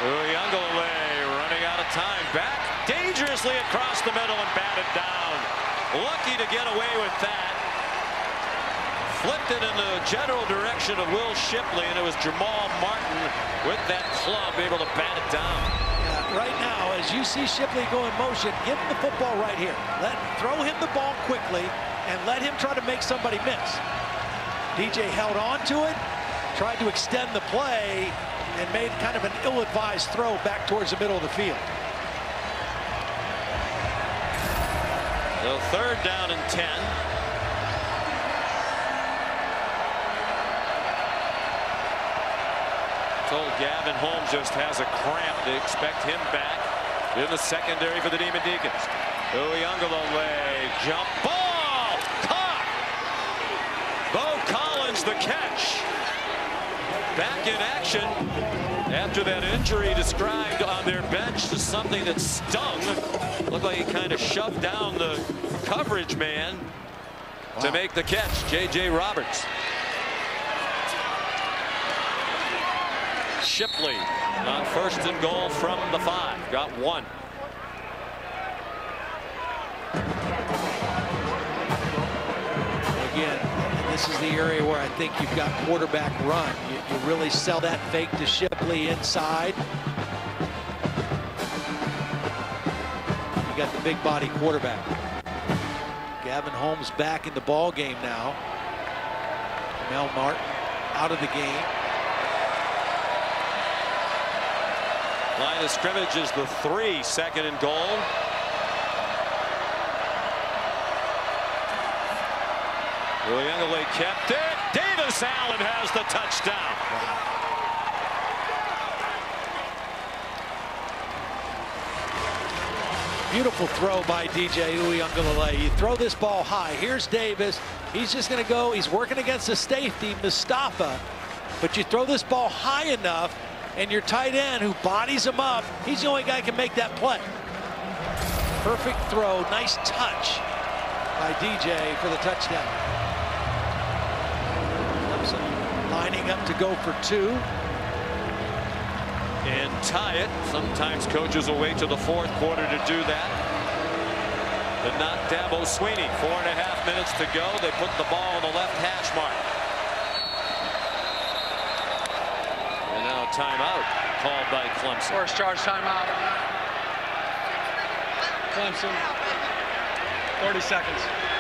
Uiagalelei running out of time. Back dangerously across the middle and batted down. Lucky to get away with that. Flipped it in the general direction of Will Shipley, and it was Jamal Martin with that club able to bat it down. Yeah, right now, as you see Shipley go in motion, give him the football right here. Let Throw him the ball quickly and let him try to make somebody miss. DJ held on to it, tried to extend the play, and made kind of an ill-advised throw back towards the middle of the field. So third down and 10. Told Gavin Holmes just has a cramp. They expect him back in the secondary for the Demon Deacons. Uiagalelei jump ball caught. Beaux Collins the catch. Back in action after that injury described on their bench to something that stung. Looked like he kind of shoved down the coverage man wow. to make the catch. J.J. Roberts. Shipley on first and goal from the five. Got one. This is the area where I think you've got quarterback run. You, you really sell that fake to Shipley inside. You got the big body quarterback. Gavin Holmes back in the ball game now. Mel Martin out of the game. Line of scrimmage is the three, second and goal. Uiagalelei kept it. Davis Allen has the touchdown. Beautiful throw by DJ Uiagalelei. You throw this ball high. Here's Davis. He's just going to go. He's working against the safety, Mustafa. But you throw this ball high enough, and your tight end who bodies him up, he's the only guy can make that play. Perfect throw, nice touch by DJ for the touchdown. Clemson lining up to go for two. And tie it. Sometimes coaches will wait to the fourth quarter to do that. But not Dabo Swinney. Four and a half minutes to go. They put the ball on the left hash mark. And now timeout called by Clemson. First charge timeout. Clemson. 30 seconds.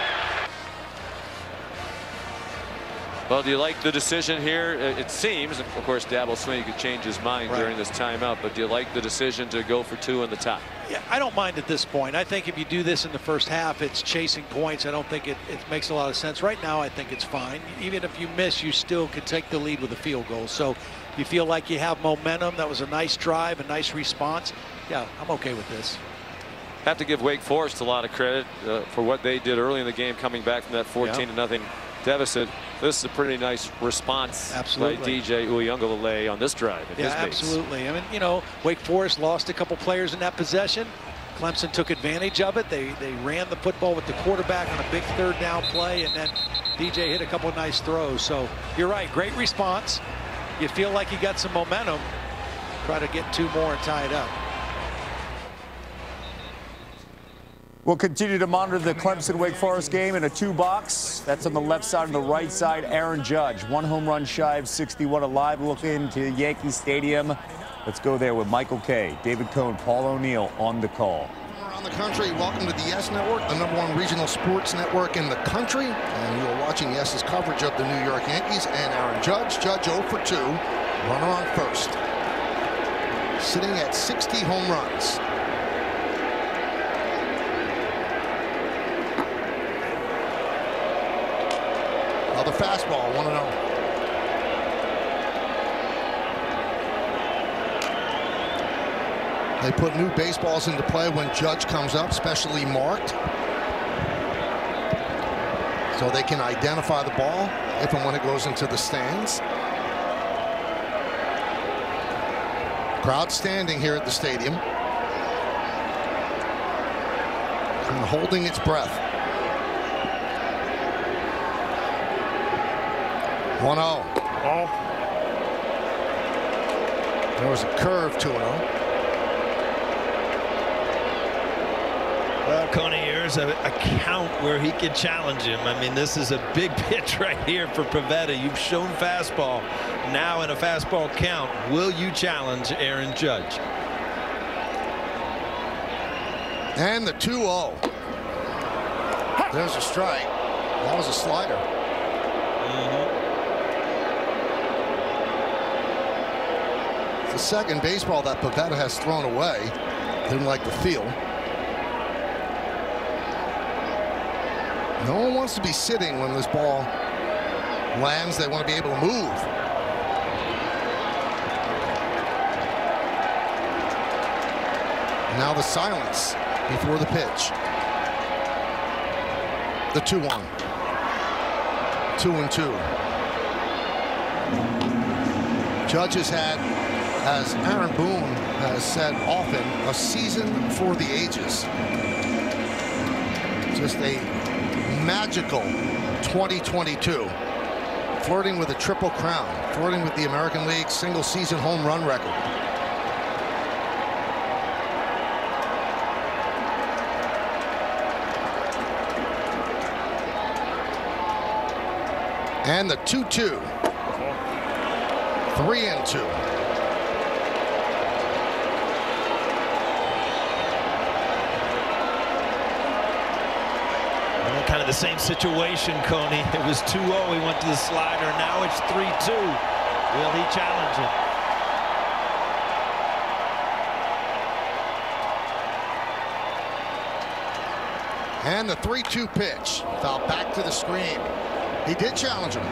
Well, do you like the decision here? It seems, of course, Dabo Swinney could change his mind right. during this timeout, but do you like the decision to go for two in the top? Yeah, I don't mind at this point. I think if you do this in the first half, it's chasing points. I don't think it, it makes a lot of sense. Right now, I think it's fine. Even if you miss, you still could take the lead with a field goal. So you feel like you have momentum. That was a nice drive, a nice response. Yeah, I'm okay with this. Have to give Wake Forest a lot of credit uh, for what they did early in the game, coming back from that 14 to nothing deficit. This is a pretty nice response absolutely. by DJ Uiagalelei on this drive. yeah, absolutely. I mean, you know, Wake Forest lost a couple players in that possession. Clemson took advantage of it. They they ran the football with the quarterback on a big third down play, and then DJ hit a couple of nice throws. So you're right, great response you feel like you got some momentum. Try to get two more and tie it up. We'll continue to monitor the Clemson-Wake Forest game in a two-box. That's on the left side and the right side. Aaron Judge, one home run shy of 61. A live look into Yankee Stadium. Let's go there with Michael Kay, David Cone, Paul O'Neill on the call around the country. Welcome to the Yes Network, the number one regional sports network in the country. And you are watching Yes's coverage of the New York Yankees and Aaron Judge. Judge 0 for 2, runner on first. Sitting at 60 home runs. Fastball, 1 0. They put new baseballs into play when Judge comes up, specially marked. So they can identify the ball if and when it goes into the stands. Crowd standing here at the stadium. And holding its breath. 1 0. There was a curve to an 0. Well, Coney, here's a, a, count where he could challenge him. I mean, this is a big pitch right here for Pivetta. You've shown fastball. Now in a fastball count, will you challenge Aaron Judge? And the 2-0. There's a strike. That was a slider. The second baseball that Pivetta has thrown away. Didn't like the feel. No one wants to be sitting when this ball lands. They want to be able to move. Now the silence before the pitch. The 2-1. 2 and 2. Judge has had, as Aaron Boone has said often, a season for the ages. Just a magical 2022. Flirting with a triple crown, flirting with the American League single season home run record. And the 2 2. Three and two. The same situation, Coney. It was 2-0. He went to the slider. Now it's 3-2. Will he challenge it? And the 3-2 pitch. Foul back to the screen. He did challenge him.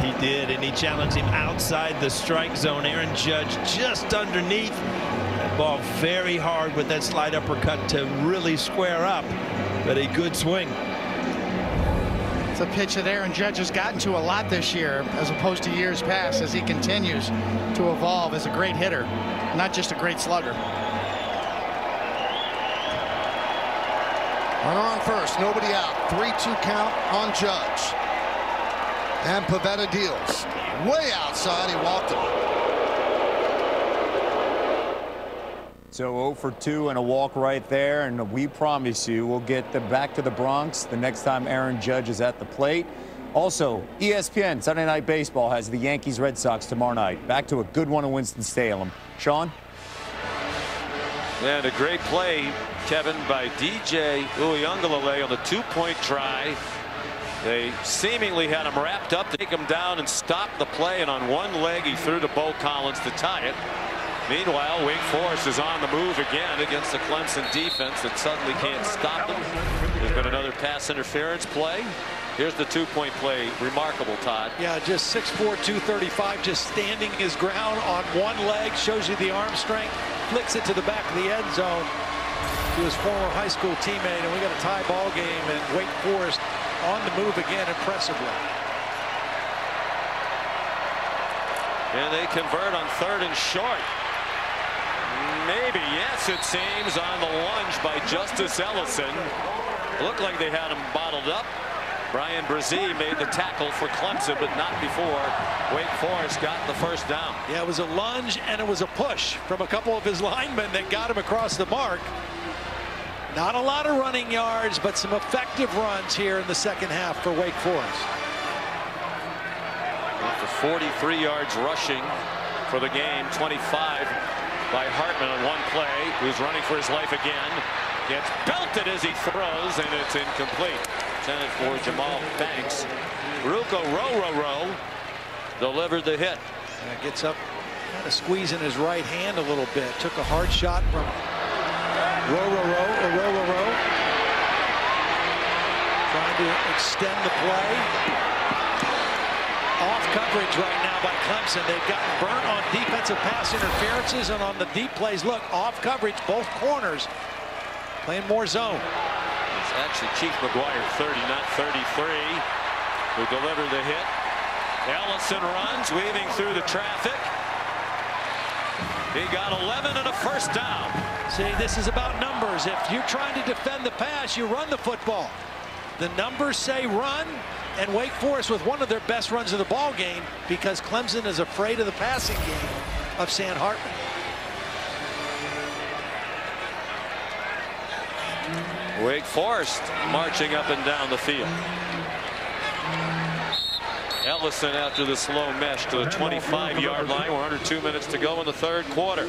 He did, and he challenged him outside the strike zone. Aaron Judge just underneath. That ball very hard with that slide uppercut to really square up, but a good swing. It's a pitch that Aaron Judge has gotten to a lot this year as opposed to years past as he continues to evolve as a great hitter, not just a great slugger. Runner on first, nobody out. 3-2 count on Judge. And Pivetta deals. Way outside, he walked him. So 0 for 2 and a walk right there, and we promise you we'll get them back to the Bronx the next time Aaron Judge is at the plate. Also, ESPN Sunday Night Baseball has the Yankees Red Sox tomorrow night. Back to a good one in Winston-Salem. Sean? And a great play, Kevin, by DJ Uiagalelei on the two-point try. They seemingly had him wrapped up to take him down and stop the play, and on one leg he threw to Beaux Collins to tie it. Meanwhile, Wake Forest is on the move again against the Clemson defense that suddenly can't stop them. There's been another pass interference play. Here's the two-point play. Remarkable, Todd. Yeah, just 6'4", 235, just standing his ground on one leg. Shows you the arm strength. Flicks it to the back of the end zone to his former high school teammate. And we got a tie ball game, and Wake Forest on the move again impressively. And they convert on third and short. Maybe, yes, it seems, on the lunge by Justice Ellison. Looked like they had him bottled up. Bryan Bresee made the tackle for Clemson, but not before Wake Forest got the first down. Yeah, it was a lunge and it was a push from a couple of his linemen that got him across the mark. Not a lot of running yards, but some effective runs here in the second half for Wake Forest. For 43 yards rushing for the game, 25 by Hartman on one play, who's running for his life again. Gets belted as he throws, and it's incomplete. Intended for Jahmal Banks. Row, row delivered the hit. And it gets up, kind of squeezing his right hand a little bit. Took a hard shot from row, row, row. Uh, Trying to extend the play. Coverage right now by Clemson. They've gotten burnt on defensive pass interferences and on the deep plays. Look, off coverage, both corners playing more zone. It's actually Chief McGuire 30, not 33, who delivered the hit. Ellison runs, weaving through the traffic. He got 11 and a first down. See, this is about numbers. If you're trying to defend the pass, you run the football. The numbers say run, and Wake Forest with one of their best runs of the ball game because Clemson is afraid of the passing game of Sam Hartman. Wake Forest marching up and down the field. Ellison after the slow mesh to the 25-yard line. We're under two minutes to go in the third quarter.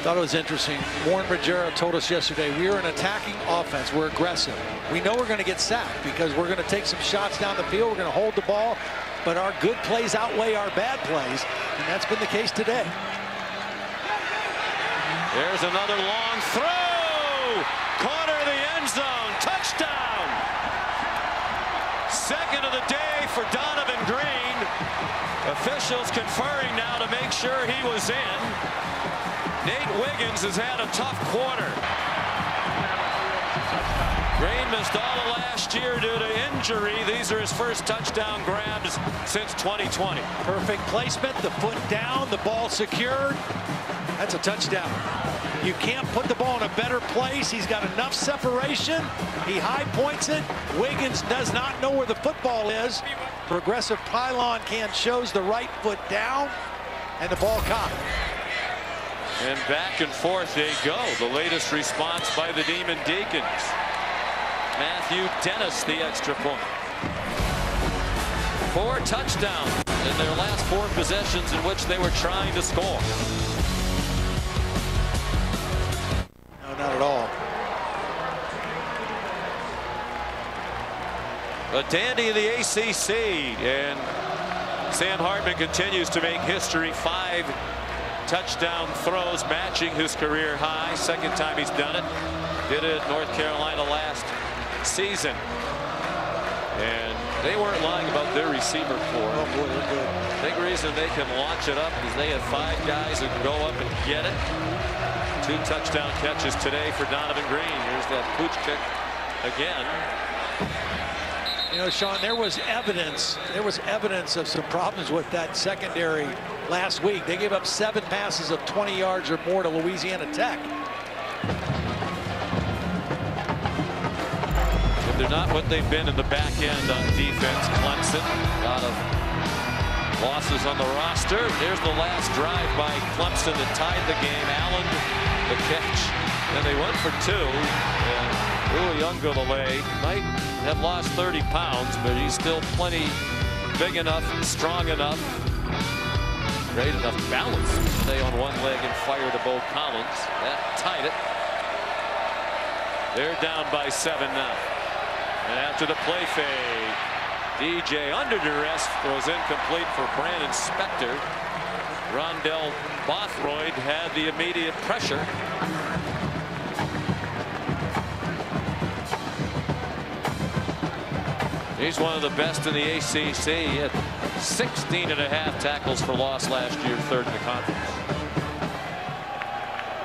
Thought it was interesting. Warren Ruggiero told us yesterday we are an attacking offense. We're aggressive. We know we're going to get sacked because we're going to take some shots down the field. We're going to hold the ball, but our good plays outweigh our bad plays, and that's been the case today. There's another long throw. Corner the end zone. Touchdown. Second of the day for Donavon Greene. Officials conferring now to make sure he was in. Nate Wiggins has had a tough quarter. Greene missed all of last year due to injury. These are his first touchdown grabs since 2020. Perfect placement, the foot down, the ball secured. That's a touchdown. You can't put the ball in a better place. He's got enough separation. He high points it. Wiggins does not know where the football is. Progressive pylon can shows the right foot down and the ball caught. And back and forth they go. The latest response by the Demon Deacons. Matthew Dennis the extra point. Four touchdowns in their last four possessions in which they were trying to score. No, not at all. A dandy of the ACC and Sam Hartman continues to make history. Five touchdown throws matching his career high. Second time he's done it. Did it at North Carolina last season. And they weren't lying about their receiver corps. Oh boy, they're good. Big reason they can launch it up is they have five guys who can go up and get it. Two touchdown catches today for Donavon Greene. Here's that pooch kick again. You know, Sean, there was evidence. There was evidence of some problems with that secondary last week. They gave up seven passes of 20 yards or more to Louisiana Tech. But they're not what they've been in the back end on defense. Clemson, a lot of losses on the roster. There's the last drive by Clemson that tied the game. Allen, the catch. And they went for two. And Uiagalelei might have lost 30 pounds, but he's still plenty big enough, strong enough, great enough balance to stay on one leg and fire to Beaux Collins. That tied it. They're down by seven now. And after the play fade, DJ under duress throws incomplete for Brannon Spector. Rondell Bothroyd had the immediate pressure. He's one of the best in the ACC. Had 16 and a half tackles for loss last year, third in the conference.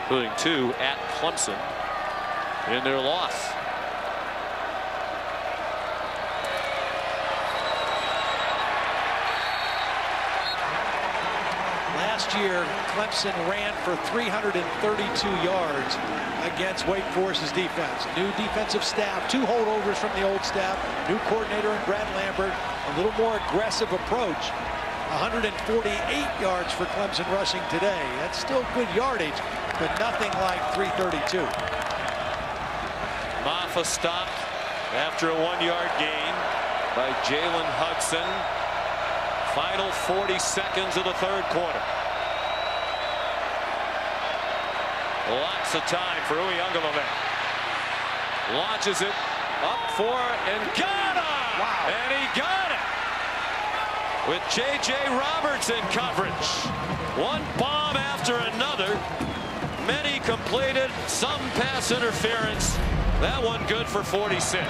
Including two at Clemson in their loss. Year, Clemson ran for 332 yards against Wake Forest's defense. New defensive staff, two holdovers from the old staff, new coordinator in Brad Lambert, a little more aggressive approach. 148 yards for Clemson rushing today. That's still good yardage, but nothing like 332. Mafah stopped after a one-yard gain by Jalen Hudson. Final 40 seconds of the third quarter. Lots of time for Uiagalelei. Launches it up for and got him! Wow. And he got it! With J.J. Roberts in coverage. One bomb after another. Many completed, some pass interference. That one good for 46.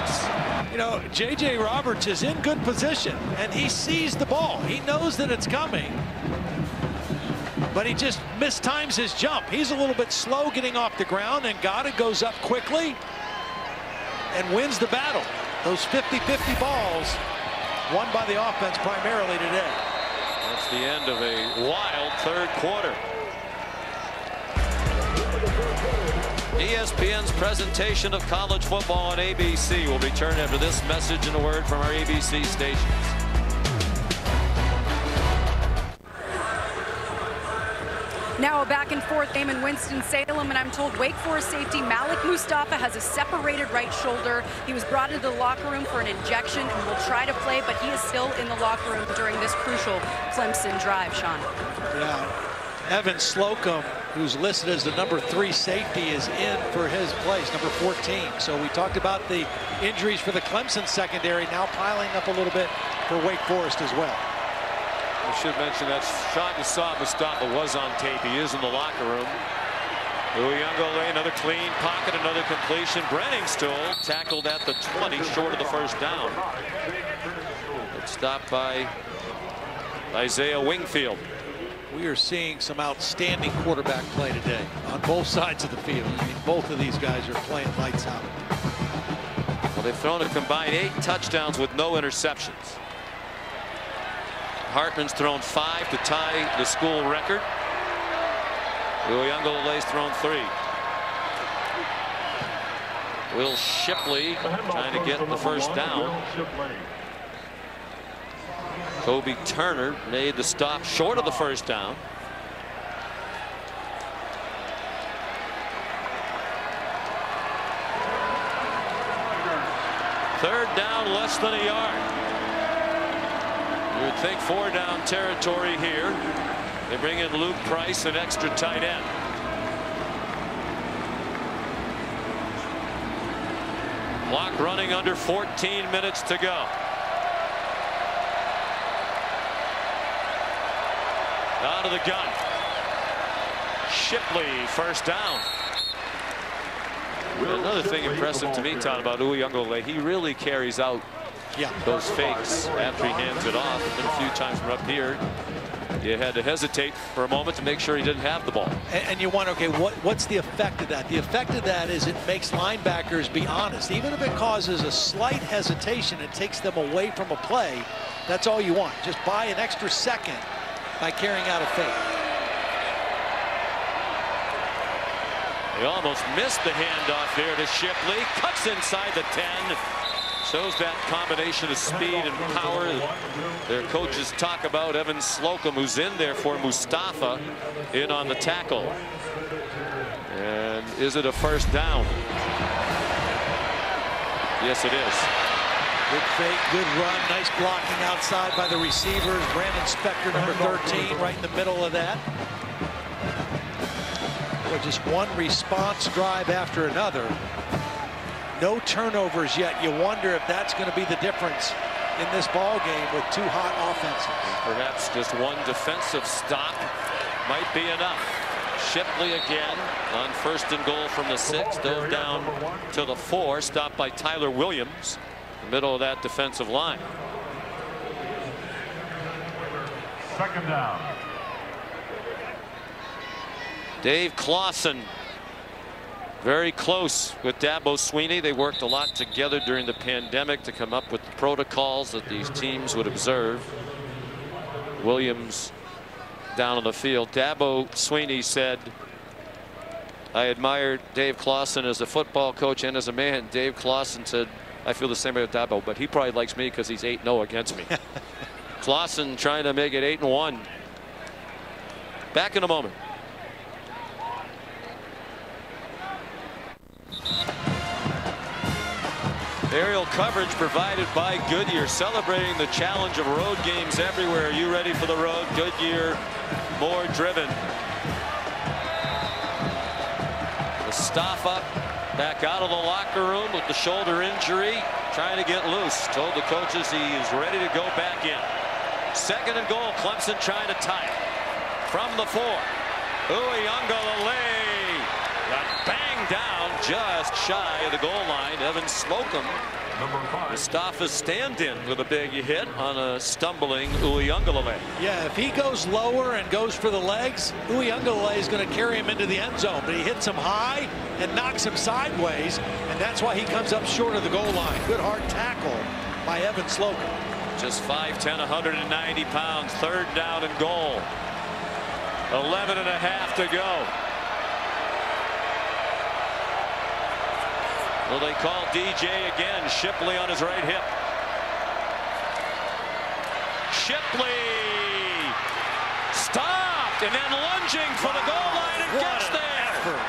You know, J.J. Roberts is in good position, and he sees the ball. He knows that it's coming, but he just mistimes his jump. He's a little bit slow getting off the ground, and Ngata goes up quickly and wins the battle. Those 50-50 balls won by the offense primarily today. That's the end of a wild third quarter. ESPN's presentation of college football on ABC will return after this message and a word from our ABC stations. Now a back and forth game in Winston-Salem, and I'm told Wake Forest safety Malik Mustafa has a separated right shoulder. He was brought into the locker room for an injection and will try to play, but he is still in the locker room during this crucial Clemson drive, Sean. Yeah. Evan Slocum, who's listed as the number three safety, is in for his place, number 14. So we talked about the injuries for the Clemson secondary, now piling up a little bit for Wake Forest as well. I should mention that shot you saw Mustafa was on tape. He is in the locker room. Uiagalelei, another clean pocket, another completion. Briningstool tackled at the 20, short of the first down. But stopped by Isaiah Wingfield. We are seeing some outstanding quarterback play today on both sides of the field. I mean, both of these guys are playing lights out. Well, they've thrown a combined eight touchdowns with no interceptions. Hartman's thrown five to tie the school record. Uiagalelei's thrown three. Will Shipley trying to get the first down. Kobie Turner made the stop short of the first down. Third down, less than a yard. Would think four down territory here. They bring in Luke Price, an extra tight end. Clock running under 14 minutes to go. Out of the gun. Shipley first down. Another thing impressive to me, Todd, about Uiagalelei, he really carries out yeah. those fakes after he hands it off. And a few times from up here, you had to hesitate for a moment to make sure he didn't have the ball. And, and, you wonder, okay, what, what's the effect of that? The effect of that is it makes linebackers be honest. Even if it causes a slight hesitation, it takes them away from a play. That's all you want. Just buy an extra second by carrying out a fake. They almost missed the handoff here to Shipley. Cuts inside the 10. Shows that combination of speed and power their coaches talk about. Evan Slocum, who's in there for Mustafa, in on the tackle. And is it a first down? Yes, it is. Good fake, good run, nice blocking outside by the receivers. Brannon Spector, number 13, right in the middle of that. Well, just one response drive after another. No turnovers yet. You wonder if that's going to be the difference in this ball game with two hot offenses. Perhaps just one defensive stop might be enough. Shipley again on first and goal from the six, dove down to the four, stopped by Tyler Williams, the middle of that defensive line. Second down. Dave Clawson very close with Dabo Swinney. They worked a lot together during the pandemic to come up with the protocols that these teams would observe. Williams down on the field. Dabo Swinney said, I admire Dave Clawson as a football coach and as a man. Dave Clawson said, I feel the same way with Dabo, but he probably likes me because he's 8-0 against me. Clawson trying to make it 8-1. Back in a moment. Aerial coverage provided by Goodyear, celebrating the challenge of road games everywhere. Are you ready for the road? Goodyear, more driven. Mustafa back out of the locker room with the shoulder injury, trying to get loose. Told the coaches he is ready to go back in. Second and goal, Clemson trying to tie it. From the four, Uiagalelei got banged down just shy of the goal line. Evan Slocum Mustafa's stand-in with a big hit on a stumbling Uiagalelei. Yeah, if he goes lower and goes for the legs, Uiagalelei is going to carry him into the end zone. But he hits him high and knocks him sideways, and that's why he comes up short of the goal line. Good hard tackle by Evan Slocum. Just 5'10", 190 pounds. Third down and goal. 11 and a half to go. Well, they call DJ again. Shipley on his right hip. Shipley stopped and then lunging for the goal line and gets there. Effort.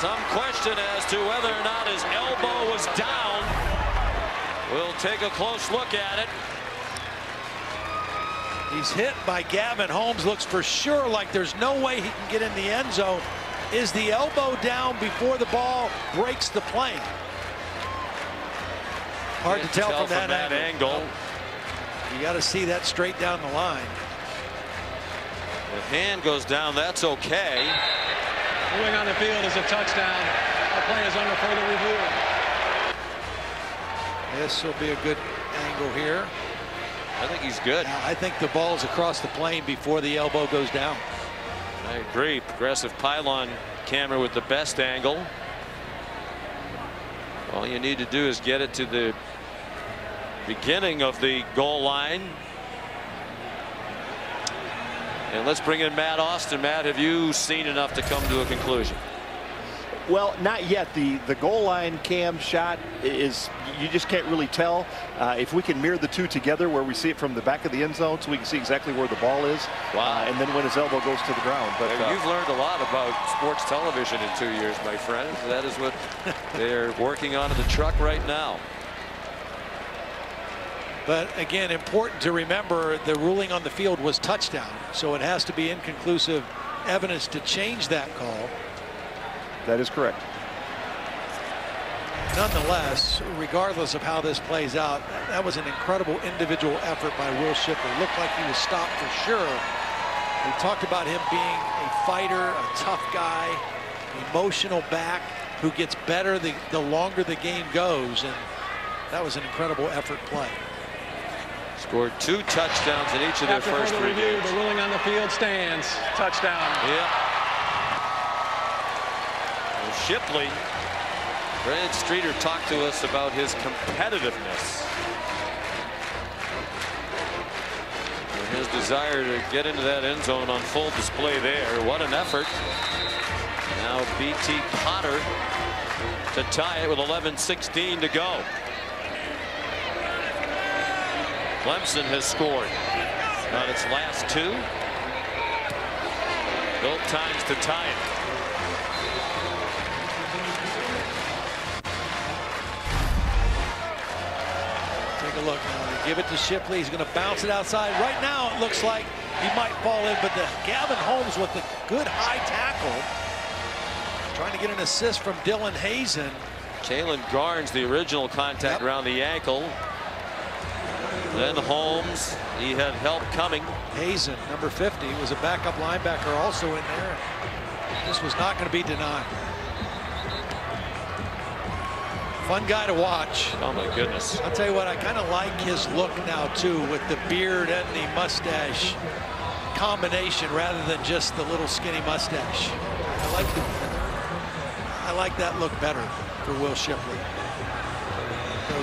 Some question as to whether or not his elbow was down. We'll take a close look at it. He's hit by Gavin Holmes. Looks for sure like there's no way he can get in the end zone. Is the elbow down before the ball breaks the plane? Hard to tell, tell from, that, from that angle. angle. You got to see that straight down the line. The hand goes down. That's okay. Ruling on the field is a touchdown. The play is under further review. This will be a good angle here. I think he's good. I think the ball's across the plane before the elbow goes down. I agree. Progressive pylon camera with the best angle. All you need to do is get it to the beginning of the goal line. And let's bring in Matt Austin. Matt, have you seen enough to come to a conclusion? Well, not yet. The the goal line cam shot is you just can't really tell. Uh, if we can mirror the two together where we see it from the back of the end zone so we can see exactly where the ball is. Wow. Uh, and then when his elbow goes to the ground. But uh, You've learned a lot about sports television in two years, my friend. That is what they're working on in the truck right now. But again, important to remember the ruling on the field was touchdown. So it has to be inconclusive evidence to change that call. That is correct. Nonetheless, regardless of how this plays out, that was an incredible individual effort by Will Shipley. Looked like he was stopped for sure. We talked about him being a fighter, a tough guy, emotional back who gets better the, the longer the game goes. And that was an incredible effort play. Scored two touchdowns in each of their After first three review, games. The ruling on the field stands. Touchdown. Yeah. Shipley, Brad Streeter talked to us about his competitiveness. And his desire to get into that end zone on full display there. What an effort. Now BT Potter to tie it with 11-16 to go. Clemson has scored on its last two. Both times to tie it. Give it to Shipley. He's going to bounce it outside. Right now, it looks like he might fall in, but the Gavin Holmes with a good high tackle. Trying to get an assist from Dylan Hazen. Chelen Garnes, the original contact yep. around the ankle. Then Holmes, he had help coming. Hazen, number 50, was a backup linebacker also in there. This was not going to be denied. Fun guy to watch. Oh my goodness. I'll tell you what, I kind of like his look now too with the beard and the mustache combination rather than just the little skinny mustache. I like the, I like that look better for Will Shipley.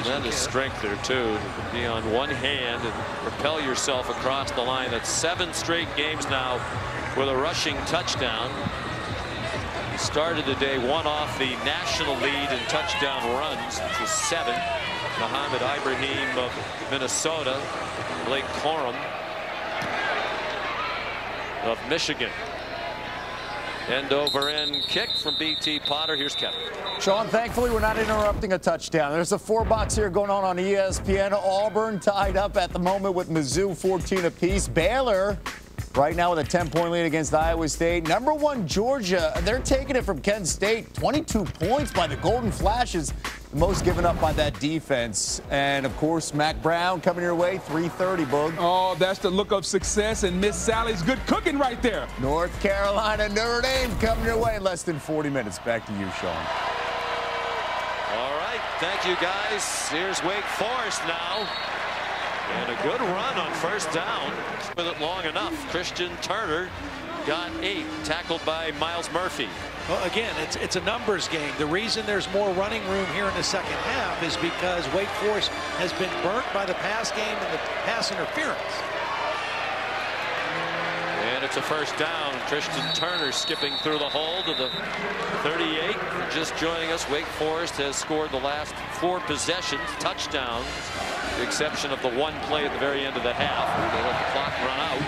Tremendous strength there too. To be on one hand and propel yourself across the line. That's seven straight games now with a rushing touchdown started the day one off the national lead in touchdown runs, which was seven. Mohamed Ibrahim of Minnesota, Blake Corum of Michigan. End over end kick from BT Potter. Here's Kevin. Sean, thankfully we're not interrupting a touchdown. There's a four box here going on on ESPN. Auburn tied up at the moment with Mizzou 14 apiece. Baylor Right now with a 10-point lead against Iowa State. Number one, Georgia. They're taking it from Kent State. 22 points by the Golden Flashes. most given up by that defense. And of course, Mack Brown coming your way, 330, Boog. Oh, that's the look of success, and Miss Sally's good cooking right there. North Carolina, Notre Dame coming your way in less than 40 minutes. Back to you, Sean. All right, thank you guys. Here's Wake Forest now. And a good run on first down. With it long enough. Christian Turner got eight, tackled by Myles Murphy. Well, again, it's it's a numbers game. The reason there's more running room here in the second half is because Wake Forest has been burnt by the pass game and the pass interference. And it's a first down. Christian Turner skipping through the hole to the 38. Just joining us, Wake Forest has scored the last four possessions, touchdowns, the exception of the one play at the very end of the half. They let the clock run out.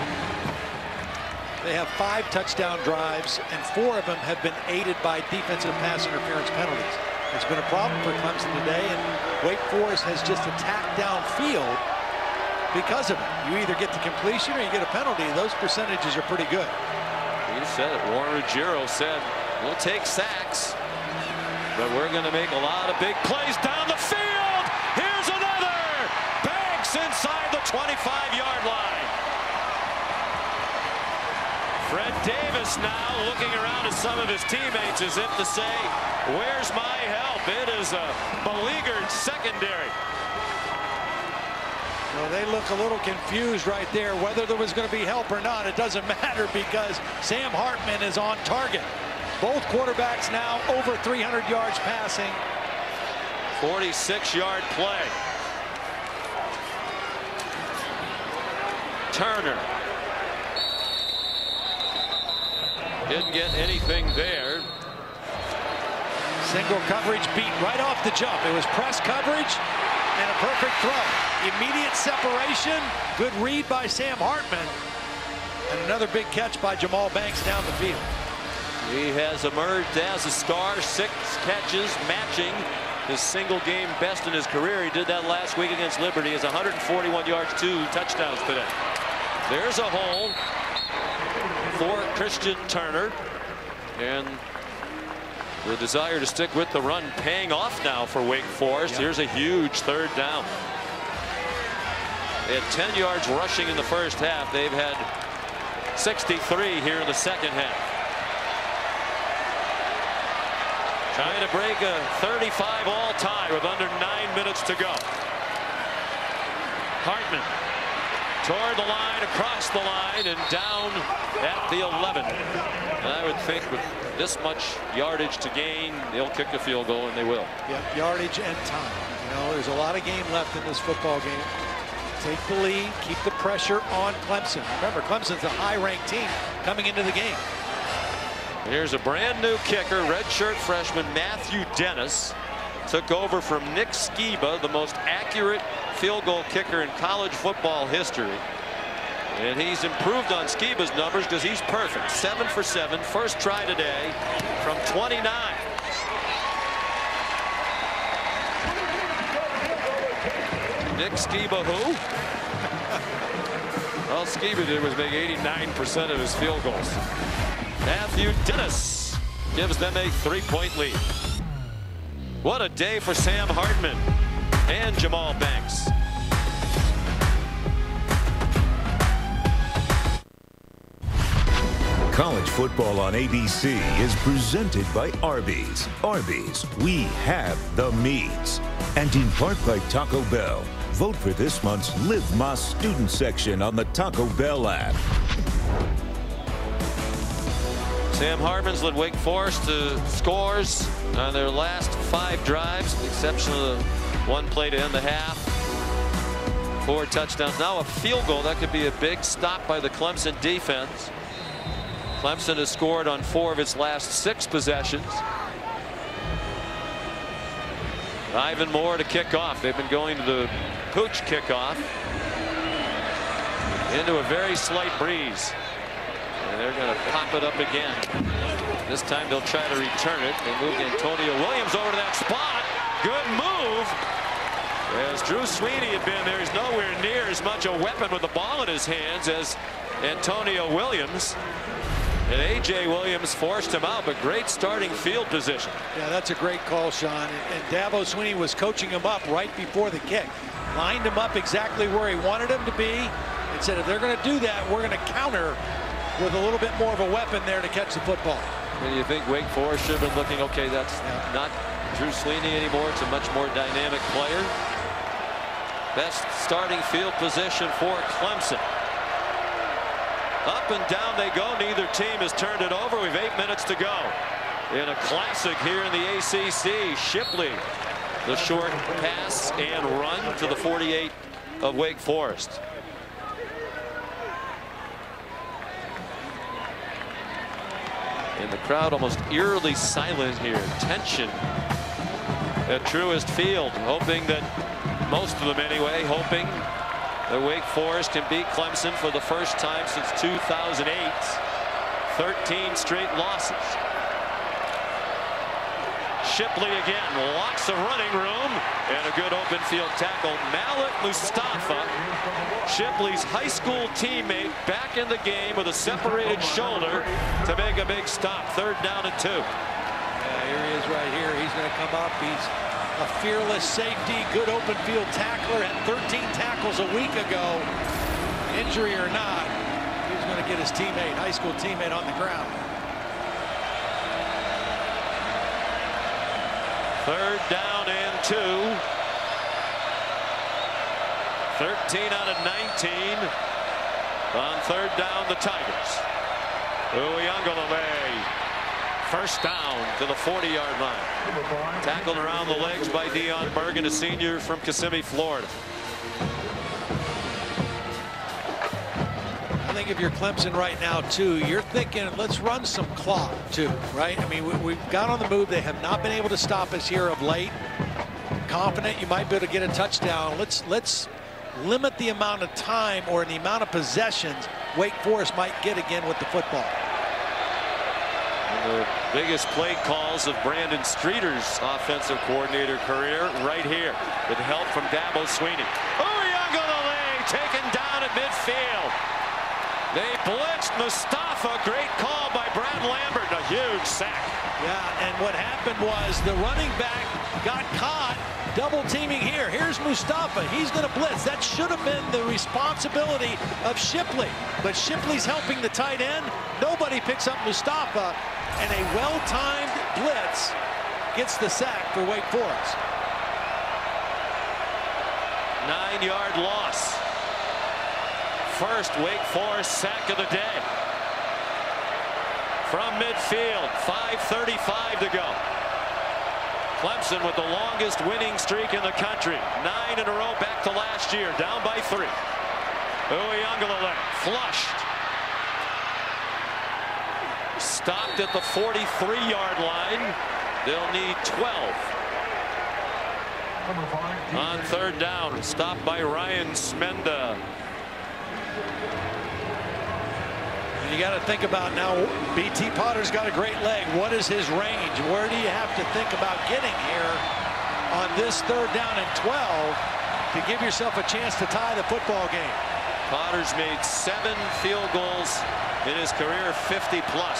They have five touchdown drives, and four of them have been aided by defensive pass interference penalties. It's been a problem for Clemson today, and Wake Forest has just attacked downfield because of it. You either get the completion or you get a penalty. Those percentages are pretty good. You said it. Warren Ruggiero said, we'll take sacks, but we're going to make a lot of big plays down the field. Here's inside the 25-yard line. Fred Davis now looking around at some of his teammates as if to say, where's my help? It is a beleaguered secondary. Well, they look a little confused right there whether there was going to be help or not. It doesn't matter because Sam Hartman is on target. Both quarterbacks now over 300 yards passing. 46-yard play. Turner. Didn't get anything there. Single coverage beat right off the jump. It was press coverage and a perfect throw. Immediate separation. Good read by Sam Hartman. And another big catch by Jahmal Banks down the field. He has emerged as a star. Six catches matching his single game best in his career. He did that last week against Liberty. Is 141 yards, two touchdowns today. There's a hole for Christian Turner. And the desire to stick with the run paying off now for Wake Forest. Yep. Here's a huge third down. They had 10 yards rushing in the first half. They've had 63 here in the second half. Trying to break a 35 all tie with under nine minutes to go. Hartman toward the line, across the line, and down at the 11. And I would think with this much yardage to gain, they'll kick a field goal, and they will. Yep, yardage and time. You know, there's a lot of game left in this football game. Take the lead, keep the pressure on Clemson. Remember, Clemson's a high-ranked team coming into the game. Here's a brand new kicker, redshirt freshman Matthew Dennis. Took over from Nick Skiba, the most accurate field goal kicker in college football history. And he's improved on Skiba's numbers because he's perfect. Seven for seven, first try today from 29. Nick Skiba who? All Skiba did was make 89% of his field goals. Matthew Dennis gives them a three-point lead. What a day for Sam Hartman and Jahmal Banks. College football on ABC is presented by Arby's. Arby's, we have the meats. And in part by Taco Bell. Vote for this month's Live Más student section on the Taco Bell app. Sam Hartman's led Wake Forest to scores on their last five drives, with the exception of the one play to end the half. Four touchdowns. Now a field goal. That could be a big stop by the Clemson defense. Clemson has scored on four of its last six possessions. Ivan Mora to kick off. They've been going to the pooch kickoff into a very slight breeze. And they're going to pop it up again. This time they'll try to return it. They moved Antonio Williams over to that spot. Good move. As Drew Swinney had been there, he's nowhere near as much a weapon with the ball in his hands as Antonio Williams. And A.J. Williams forced him out, but great starting field position. Yeah, that's a great call, Sean. And Dabo Swinney was coaching him up right before the kick. Lined him up exactly where he wanted him to be and said, if they're going to do that, we're going to counter with a little bit more of a weapon there to catch the football. And you think Wake Forest should have been looking, okay, that's yeah. not Drew Swinney anymore. It's a much more dynamic player. Best starting field position for Clemson. Up and down they go. Neither team has turned it over. We've eight minutes to go. In a classic here in the ACC, Shipley, the short pass and run to the 48 of Wake Forest. And the crowd almost eerily silent here. Tension at Truist Field, hoping that most of them anyway, hoping that Wake Forest can beat Clemson for the first time since 2008. 13 straight losses. Shipley again, lots of running room and a good open field tackle. Malik Mustafa, Shipley's high school teammate, back in the game with a separated shoulder to make a big stop. Third down and two. Yeah, here he is right here. He's going to come up. He's a fearless safety, good open field tackler at 13 tackles a week ago. Injury or not, he's going to get his teammate, high school teammate on the ground. Third down and two. 13 out of 19. On third down, the Tigers. Uiagalelei First down to the 40-yard line. Tackled around the legs by Dion Bergen, a senior from Kissimmee, Florida. I think if you're Clemson right now, too, you're thinking, let's run some clock, too, right? I mean, we, have got on the move. They have not been able to stop us here of late. Confident you might be able to get a touchdown. Let's let's limit the amount of time or the amount of possessions Wake Forest might get again with the football And the biggest play calls of Brandon Streeter's offensive coordinator career right here with help from Dabo Swinney. Uiagalelei taken. They blitzed Mustafa. Great call by Brad Lambert. A huge sack. Yeah, and what happened was the running back got caught double teaming here. Here's Mustafa. He's going to blitz. That should have been the responsibility of Shipley. But Shipley's helping the tight end. Nobody picks up Mustafa and a well-timed blitz gets the sack for Wake Forest. Nine-yard loss. First Wake Forest sack of the day. From midfield, 5.35 to go. Clemson with the longest winning streak in the country. Nine in a row back to last year, down by three. Uiagalelei flushed Stopped at the 43-yard line. They'll need 12. On third down, stopped by Ryan Smenda. You got to think about now, BT Potter's got a great leg. What is his range? Where do you have to think about getting here on this third down and 12 to give yourself a chance to tie the football game? Potter's made seven field goals in his career 50 plus.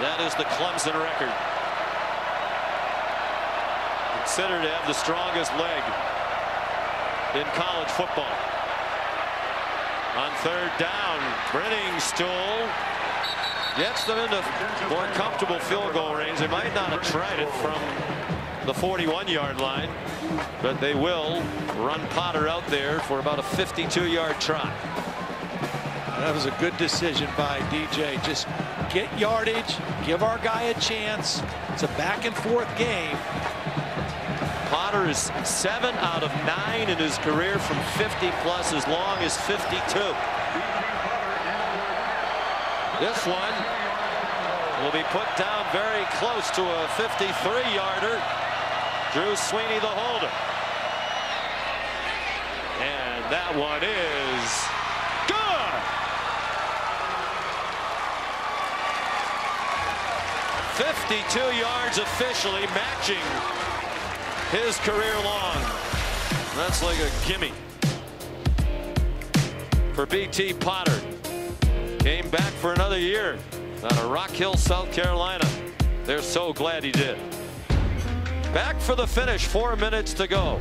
That is the Clemson record. Considered to have the strongest leg in college football. On third down, Stool gets them into more comfortable field goal range. They might not have tried it from the 41 yard line, but they will run Potter out there for about a 52 yard try. That was a good decision by DJ. Just get yardage, give our guy a chance. It's a back and forth game. Potter is seven out of nine in his career from 50 plus as long as 52. This one will be put down very close to a 53 yarder. Drew Swinney the holder. And that one is good! 52 yards officially matching his career long. That's like a gimme for BT Potter. Came back for another year out of Rock Hill, South Carolina. They're so glad he did. Back for the finish, four minutes to go.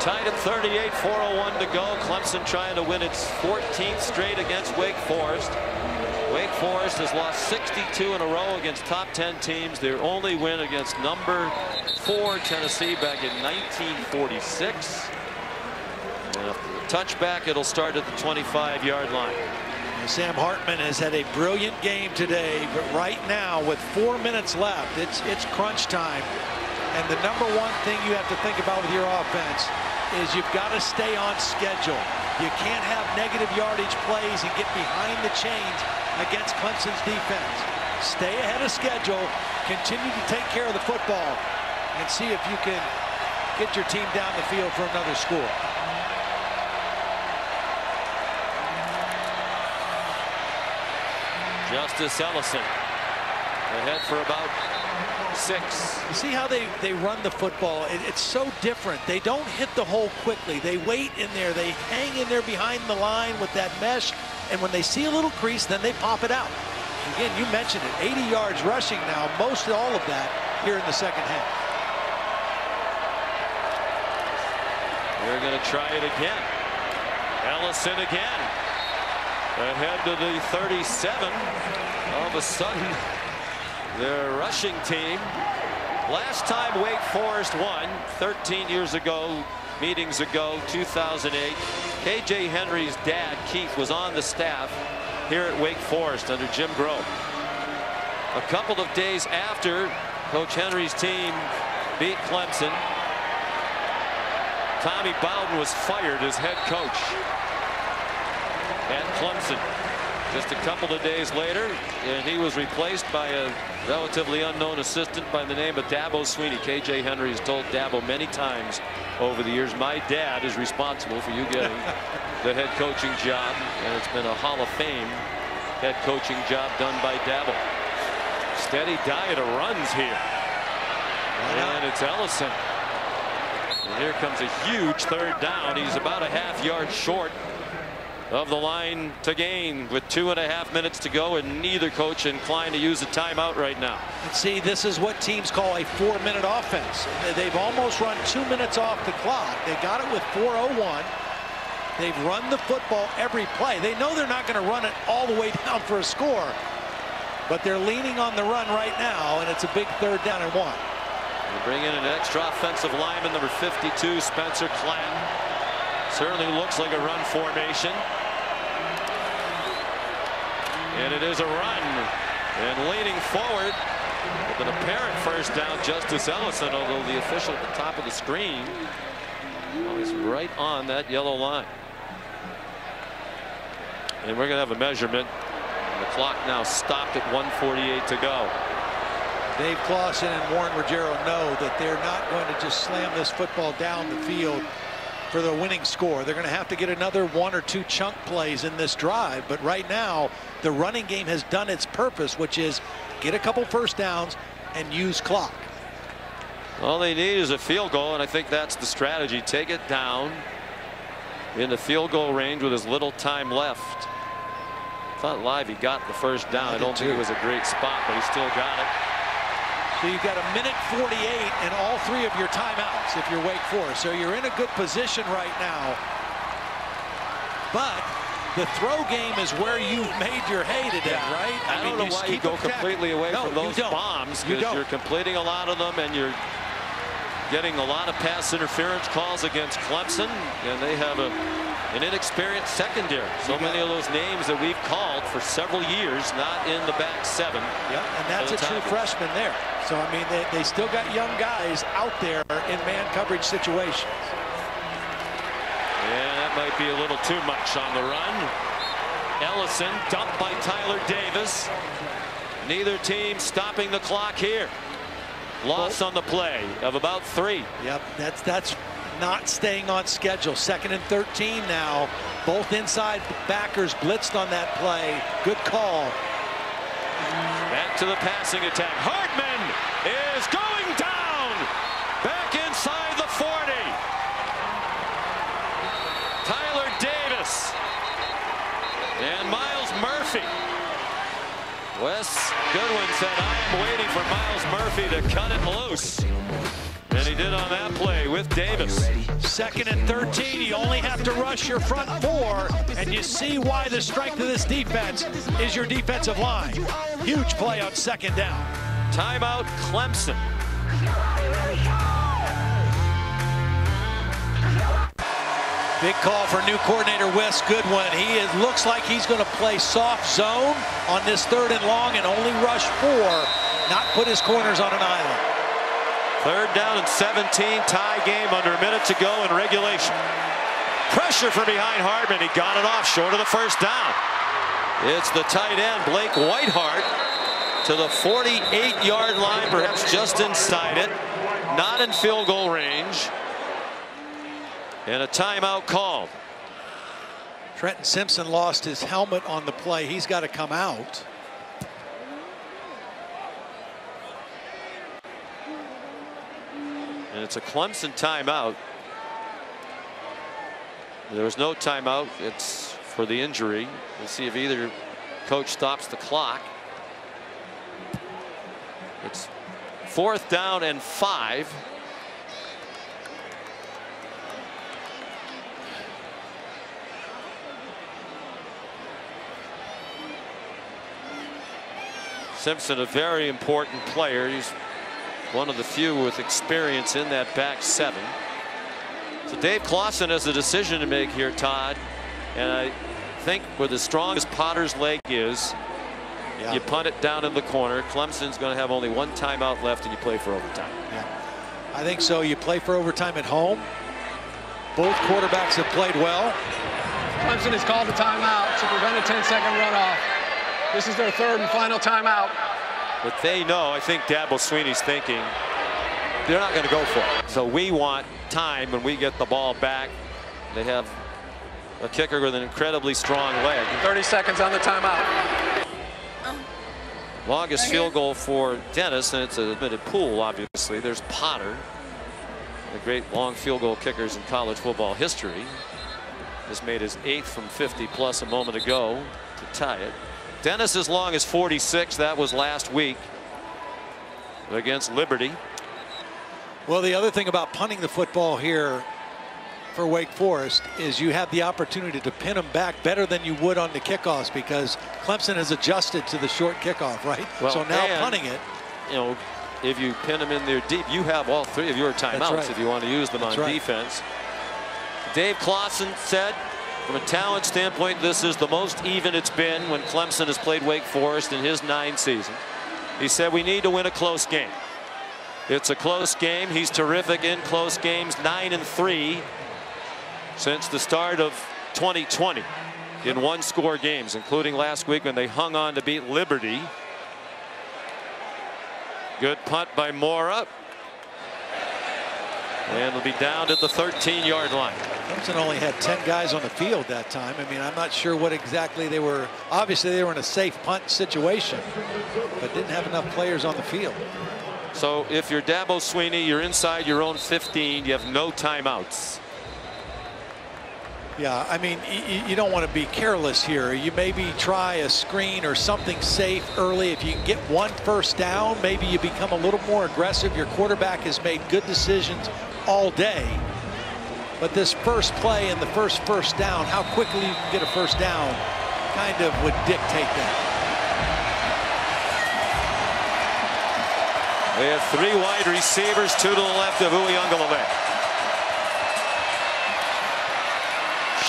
Tied at 38, 401 to go. Clemson trying to win its 14th straight against Wake Forest. Wake Forest has lost 62 in a row against top 10 teams. Their only win against number four Tennessee back in 1946. And a touchback, it'll start at the 25 yard line. Sam Hartman has had a brilliant game today, but right now with four minutes left, it's it's crunch time. And the number one thing you have to think about with your offense is you've got to stay on schedule. You can't have negative yardage plays and get behind the chains against Clemson's defense. Stay ahead of schedule, continue to take care of the football, and see if you can get your team down the field for another score. Justice Ellison ahead for about six. You see how they, they run the football? It, it's so different. They don't hit the hole quickly. They wait in there. They hang in there behind the line with that mesh. And when they see a little crease, then they pop it out. Again, you mentioned it. 80 yards rushing now, most of all of that here in the second half. They're going to try it again. Ellison again. Ahead to the 37. All of a sudden, their rushing team. Last time Wake Forest won, 13 years ago, meetings ago, 2008. KJ Henry's dad, Keith, was on the staff here at Wake Forest under Jim Grobe. A couple of days after Coach Henry's team beat Clemson, Tommy Bowden was fired as head coach at Clemson. Just a couple of days later, and he was replaced by a relatively unknown assistant by the name of Dabo Swinney. KJ Henry has told Dabo many times over the years, my dad is responsible for you getting the head coaching job, and it's been a Hall of Fame head coaching job done by Dabo. Steady diet of runs here. And it's Ellison. And here comes a huge third down. He's about a half yard short of the line to gain with two and a half minutes to go and neither coach inclined to use a timeout right now. See this is what teams call a four minute offense. They've almost run two minutes off the clock. They got it with 401. They've run the football every play. They know they're not going to run it all the way down for a score. But they're leaning on the run right now and it's a big third down and one. They bring in an extra offensive lineman number 52 Spencer Clanton. Certainly looks like a run formation. And it is a run. And leaning forward with an apparent first down, Justice Ellison, although the official at the top of the screen is right on that yellow line. And we're going to have a measurement. The clock now stopped at 148 to go. Dave Clawson and Warren Ruggiero know that they're not going to just slam this football down the field for the winning score. They're going to have to get another one or two chunk plays in this drive. But right now, the running game has done its purpose, which is get a couple first downs and use clock. All they need is a field goal, and I think that's the strategy. Take it down in the field goal range with as little time left. Thought live he got the first down. I, I don't think it was a great spot, but he still got it. So you've got a minute 48 and all three of your timeouts if you're Wake Forest. So you're in a good position right now. But the throw game is where you've made your hay today, yeah. right? I, I mean, don't know why you go completely away no, from those bombs because you are completing a lot of them and you're getting a lot of pass interference calls against Clemson and they have a an inexperienced secondary. So many of those names that we've called for several years not in the back seven. Yeah, and that's a true freshman there. So, I mean, they, they still got young guys out there in man coverage situations. Yeah, that might be a little too much on the run. Ellison dumped by Tyler Davis. Neither team stopping the clock here. Loss oh. on the play of about three. Yep, that's that's not staying on schedule. Second and 13 now. Both inside backers blitzed on that play. Good call. Back to the passing attack. Hartman is going down. Back inside the 40. Tyler Davis and Myles Murphy. Wes Goodwin said, I am waiting for Myles Murphy to cut it loose. And he did on that play with Davis. Second and 13, you only have to rush your front four, and you see why the strength of this defense is your defensive line. Huge play on second down. Timeout, Clemson. Big call for new coordinator Wes Goodwin. He is, looks like he's going to play soft zone on this third and long and only rush four, not put his corners on an island. Third down and 17, tie game under a minute to go in regulation. Pressure from behind Hartman. He got it off short of the first down. It's the tight end, Blake Whiteheart, to the 48-yard line, perhaps just inside it. Not in field goal range. And a timeout called. Trenton Simpson lost his helmet on the play. He's got to come out. And it's a Clemson timeout. There was no timeout. It's for the injury. We'll see if either coach stops the clock. It's fourth down and five. Simpson, a very important player. He's one of the few with experience in that back seven. So Dave Clawson has a decision to make here, Todd. And I think with as strong as Potter's leg is, yeah. you punt it down in the corner. Clemson's going to have only one timeout left and you play for overtime. Yeah. I think so. You play for overtime at home. Both quarterbacks have played well. Clemson has called the timeout to prevent a 10-second runoff. This is their third and final timeout. But they know, I think Dabo Swinney's thinking, they're not going to go for it. So we want time when we get the ball back. They have a kicker with an incredibly strong leg. 30 seconds on the timeout. Longest field goal for Dennis, and it's a admitted pool, obviously. There's Potter, the great long field goal kickers in college football history. Just made his eighth from 50 plus a moment ago to tie it. Dennis as long as 46. That was last week against Liberty. Well, the other thing about punting the football here for Wake Forest is you have the opportunity to pin them back better than you would on the kickoffs because Clemson has adjusted to the short kickoff, right? Well, so now punting it. You know, if you pin them in there deep, you have all three of your timeouts right. if you want to use them That's on right. defense. Dave Clawson said from a talent standpoint, this is the most even it's been when Clemson has played Wake Forest in his nine seasons. He said we need to win a close game. It's a close game. He's terrific in close games, nine and three since the start of 2020 in one score games, including last week when they hung on to beat Liberty. Good punt by Mora. And it'll be down at the 13 yard line. Clemson only had 10 guys on the field that time. I mean, I'm not sure what exactly they were. Obviously, they were in a safe punt situation, but didn't have enough players on the field. So if you're Dabo Swinney, you're inside your own 15. You have no timeouts. Yeah, I mean, you don't want to be careless here. You maybe try a screen or something safe early. If you can get one first down, maybe you become a little more aggressive. Your quarterback has made good decisions all day. But this first play and the first first down, how quickly you can get a first down kind of would dictate that. They have three wide receivers, two to the left of Uiagalelei.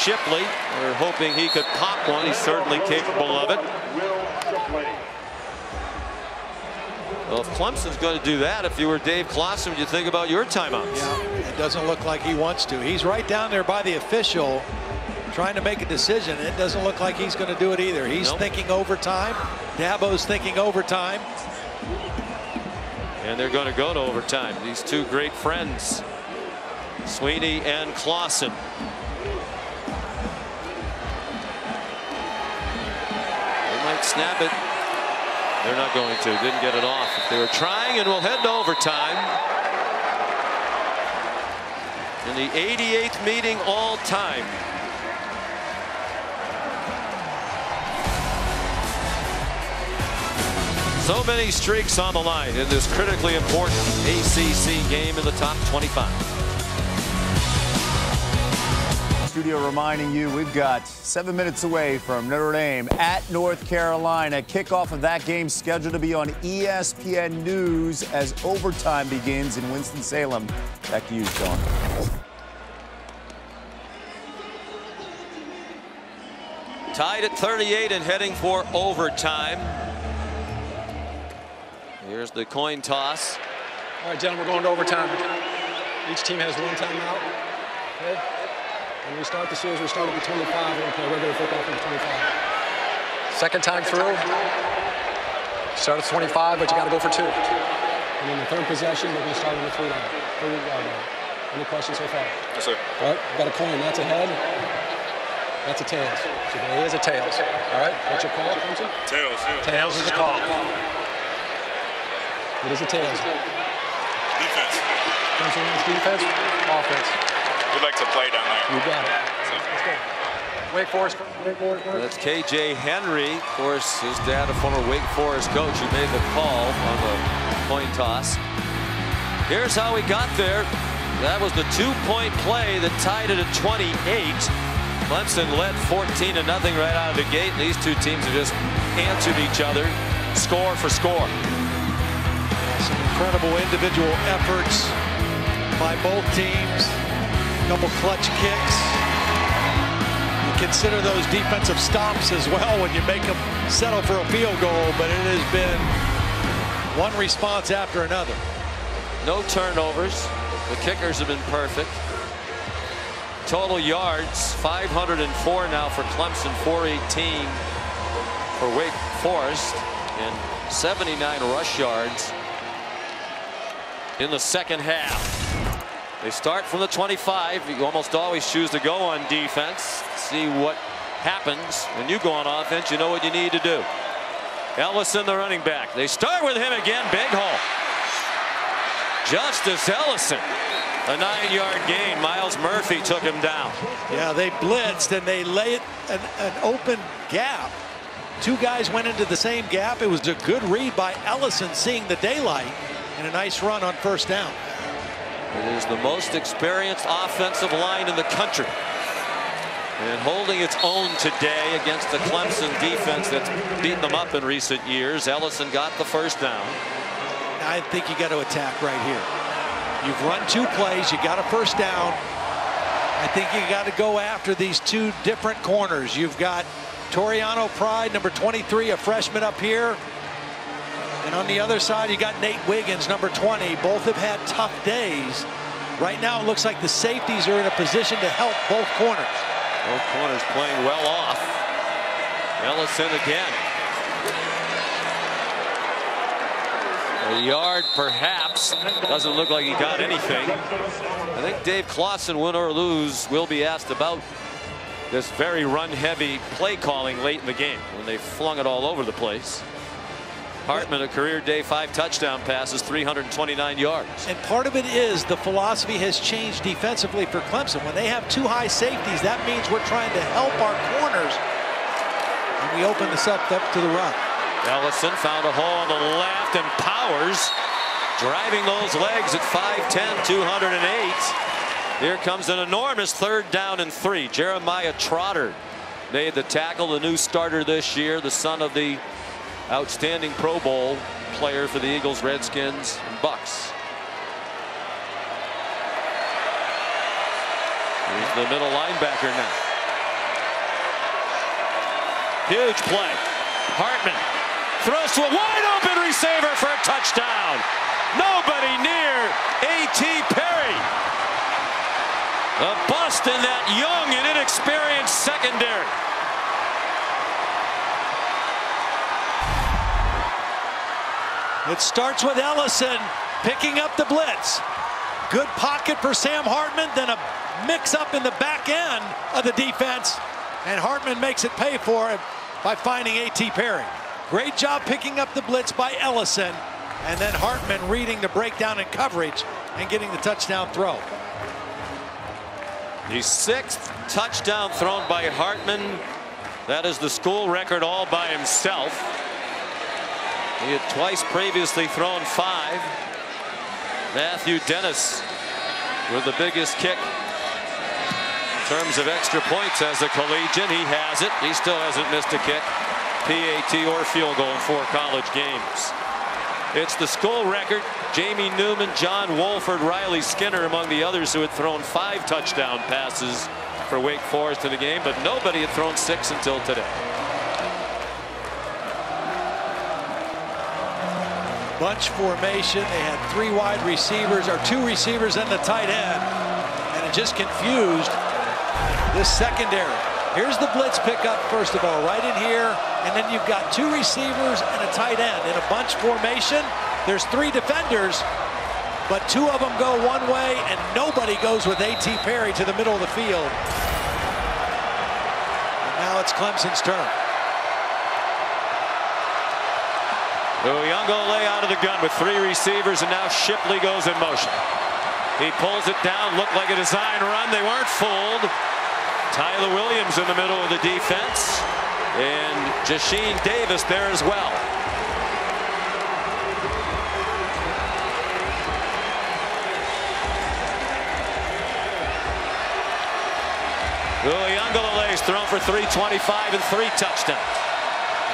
Shipley, we're hoping he could pop one. He's certainly capable of it. Well, if Clemson's going to do that, if you were Dave Clawson, would you think about your timeouts? Yeah, it doesn't look like he wants to. He's right down there by the official trying to make a decision. It doesn't look like he's going to do it either. He's Nope. thinking overtime. Dabo's thinking overtime. And they're going to go to overtime. These two great friends, Swinney and Clawson. They might snap it. They're not going to. Didn't get it off. If they were trying, and we'll head to overtime. In the 88th meeting all time. So many streaks on the line in this critically important ACC game in the top 25. Studio reminding you we've got seven minutes away from Notre Dame at North Carolina. Kickoff of that game scheduled to be on ESPN News as overtime begins in Winston-Salem. Back to you, Sean. Tied at 38 and heading for overtime. Here's the coin toss. All right, gentlemen, we're going to overtime. Each team has one timeout. Okay? When we start the series, we start at the 25. We're going play regular football from the 25. Second time through, start at 25, but you got to go for two. And then the third possession, we're going to start on the three line, three yard line. Any questions so far? Yes, sir. All right, got a coin. That's a head. That's a tails. So there is a tails. All right, what's your call, Clemson? Tails. Tails is a call. It is a tails. Defense. Clemson wants defense, offense. We'd like to play down there. You got it. Let's go. Wake Forest. Wake Forest. That's KJ Henry, of course, his dad, a former Wake Forest coach, who made the call on the coin toss. Here's how he got there. That was the two-point play that tied it at 28. Clemson led 14 to nothing right out of the gate. These two teams have just answered each other score for score. Some incredible individual efforts by both teams. Couple clutch kicks. Consider those defensive stops as well when you make them settle for a field goal, but it has been one response after another. No turnovers. The kickers have been perfect. Total yards 504 now for Clemson, 418 for Wake Forest, and 79 rush yards in the second half. They start from the 25. You almost always choose to go on defense. See what happens when you go on offense. You know what you need to do. Ellison, the running back. They start with him again. Big hole. Justice Ellison. A nine-yard gain. Myles Murphy took him down. Yeah, they blitzed and they laid an, an open gap. Two guys went into the same gap. It was a good read by Ellison seeing the daylight and a nice run on first down. It is the most experienced offensive line in the country. And holding its own today against the Clemson defense that's beaten them up in recent years. Ellison got the first down. I think you got to attack right here. You've run two plays. You got a first down. I think you got to go after these two different corners. You've got Toriano Pride, number 23, a freshman up here. And on the other side, you got Nate Wiggins, number 20. Both have had tough days. Right now, it looks like the safeties are in a position to help both corners. Both corners playing well off. Ellison again. A yard, perhaps. Doesn't look like he got anything. I think Dave Clawson, win or lose, will be asked about this very run-heavy play calling late in the game when they flung it all over the place. Hartman, a career day five touchdown passes, 329 yards. And part of it is the philosophy has changed defensively for Clemson. When they have two high safeties, that means we're trying to help our corners. And we open this up, up to the run. Ellison found a hole on the left and Powers driving those legs at 5'10", 208. Here comes an enormous third down and three. Jeremiah Trotter made the tackle, the new starter this year, the son of the outstanding Pro Bowl player for the Eagles, Redskins, and Bucks. He's the middle linebacker now. Huge play. Hartman throws to a wide open receiver for a touchdown. Nobody near A.T. Perry. A bust in that young and inexperienced secondary. It starts with Ellison picking up the blitz. Good pocket for Sam Hartman, then a mix up in the back end of the defense, and Hartman makes it pay for it by finding A.T. Perry. Great job picking up the blitz by Ellison, and then Hartman reading the breakdown in coverage and getting the touchdown throw. The sixth touchdown thrown by Hartman. That is the school record all by himself. He had twice previously thrown five. Matthew Dennis with the biggest kick in terms of extra points as a collegian. He has it. He still hasn't missed a kick, PAT or field goal in four college games. It's the school record. Jamie Newman, John Wolford, Riley Skinner among the others who had thrown five touchdown passes for Wake Forest in the game, but nobody had thrown six until today. Bunch formation. They had three wide receivers, or two receivers and the tight end. And it just confused this secondary. Here's the blitz pickup, first of all, right in here. And then you've got two receivers and a tight end in a bunch formation. There's three defenders, but two of them go one way and nobody goes with A.T. Perry to the middle of the field. And now it's Clemson's turn. Lay out of the gun with three receivers, and now Shipley goes in motion. He pulls it down, looked like a design run. They weren't fooled. Tyler Williams in the middle of the defense, and Jasheon Davis there as well. Uiagalelei is thrown for 325 and three touchdowns.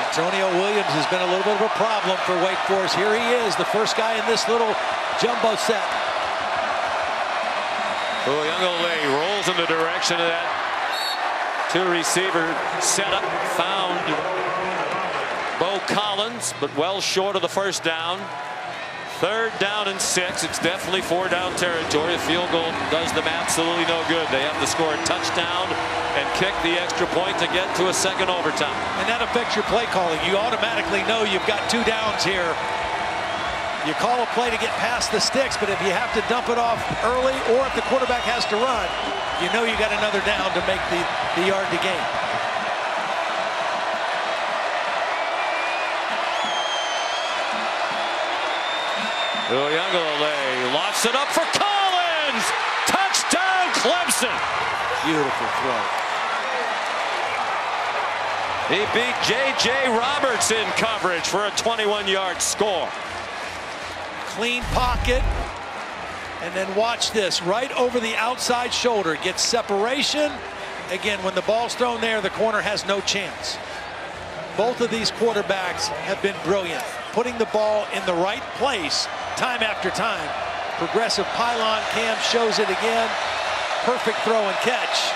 Antonio Williams has been a little bit of a problem for Wake Forest. Here he is, the first guy in this little jumbo set. Oh, young Uiagalelei rolls in the direction of that two receiver setup. Found Beaux Collins, but well short of the first down. Third down and six. It's definitely four down territory. A field goal does them absolutely no good. They have to score a touchdown and kick the extra point to get to a second overtime. And that affects your play calling. You automatically know you've got two downs here. You call a play to get past the sticks, but if you have to dump it off early or if the quarterback has to run, you know you got another down to make the, the yard to gain. Uiagalelei lofts it up for Collins. Touchdown Clemson. Beautiful throw. He beat J.J. Roberts in coverage for a 21-yard score. Clean pocket. And then watch this. Right over the outside shoulder. Gets separation. Again, when the ball's thrown there, the corner has no chance. Both of these quarterbacks have been brilliant. Putting the ball in the right place time after time. Progressive pylon cam shows it again. Perfect throw and catch.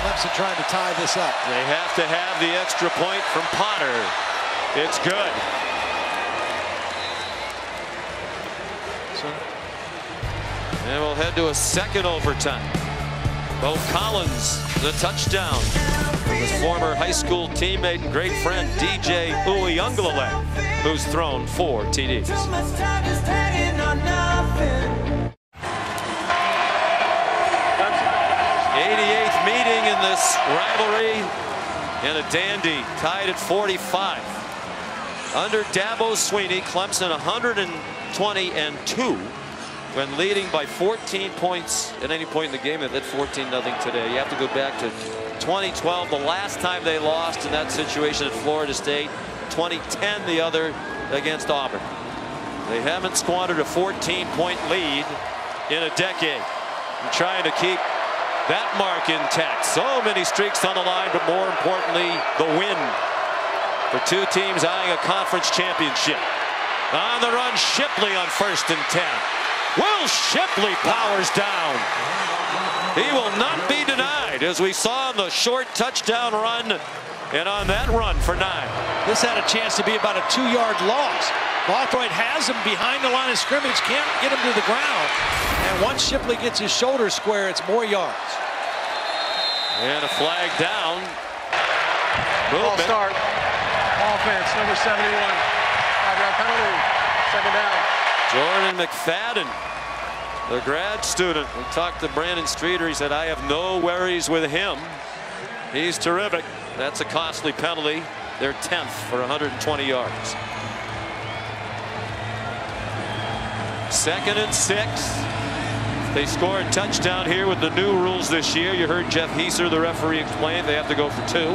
Clemson trying to tie this up. They have to have the extra point from Potter. It's good. And we'll head to a second overtime. Beaux Collins, the touchdown. His former high school teammate and great friend, DJ Uiagalelei, who's thrown four TDs. 88th meeting in this rivalry and a dandy tied at 45. Under Dabo Swinney, Clemson 120 and 2 when leading by 14 points at any point in the game. They led 14 nothing today. You have to go back to 2012, the last time they lost in that situation at Florida State. 2010, the other against Auburn. They haven't squandered a 14-point lead in a decade. And trying to keep that mark intact. So many streaks on the line, but more importantly, the win for two teams eyeing a conference championship. On the run, Shipley on first and 10. Will Shipley powers down. He will not be denied, as we saw on the short touchdown run and on that run for nine. This had a chance to be about a two-yard loss. Bothroyd has him behind the line of scrimmage, can't get him to the ground. And once Shipley gets his shoulder square, it's more yards. And a flag down. Ball start. Offense, number 71. Five-yard penalty. Second down. Jordan McFadden, the grad student. We talked to Brandon Streeter. He said, I have no worries with him. He's terrific. That's a costly penalty. They're 10th for 120 yards. Second and six. They score a touchdown here with the new rules this year. You heard Jeff Heiser, the referee, explain they have to go for two.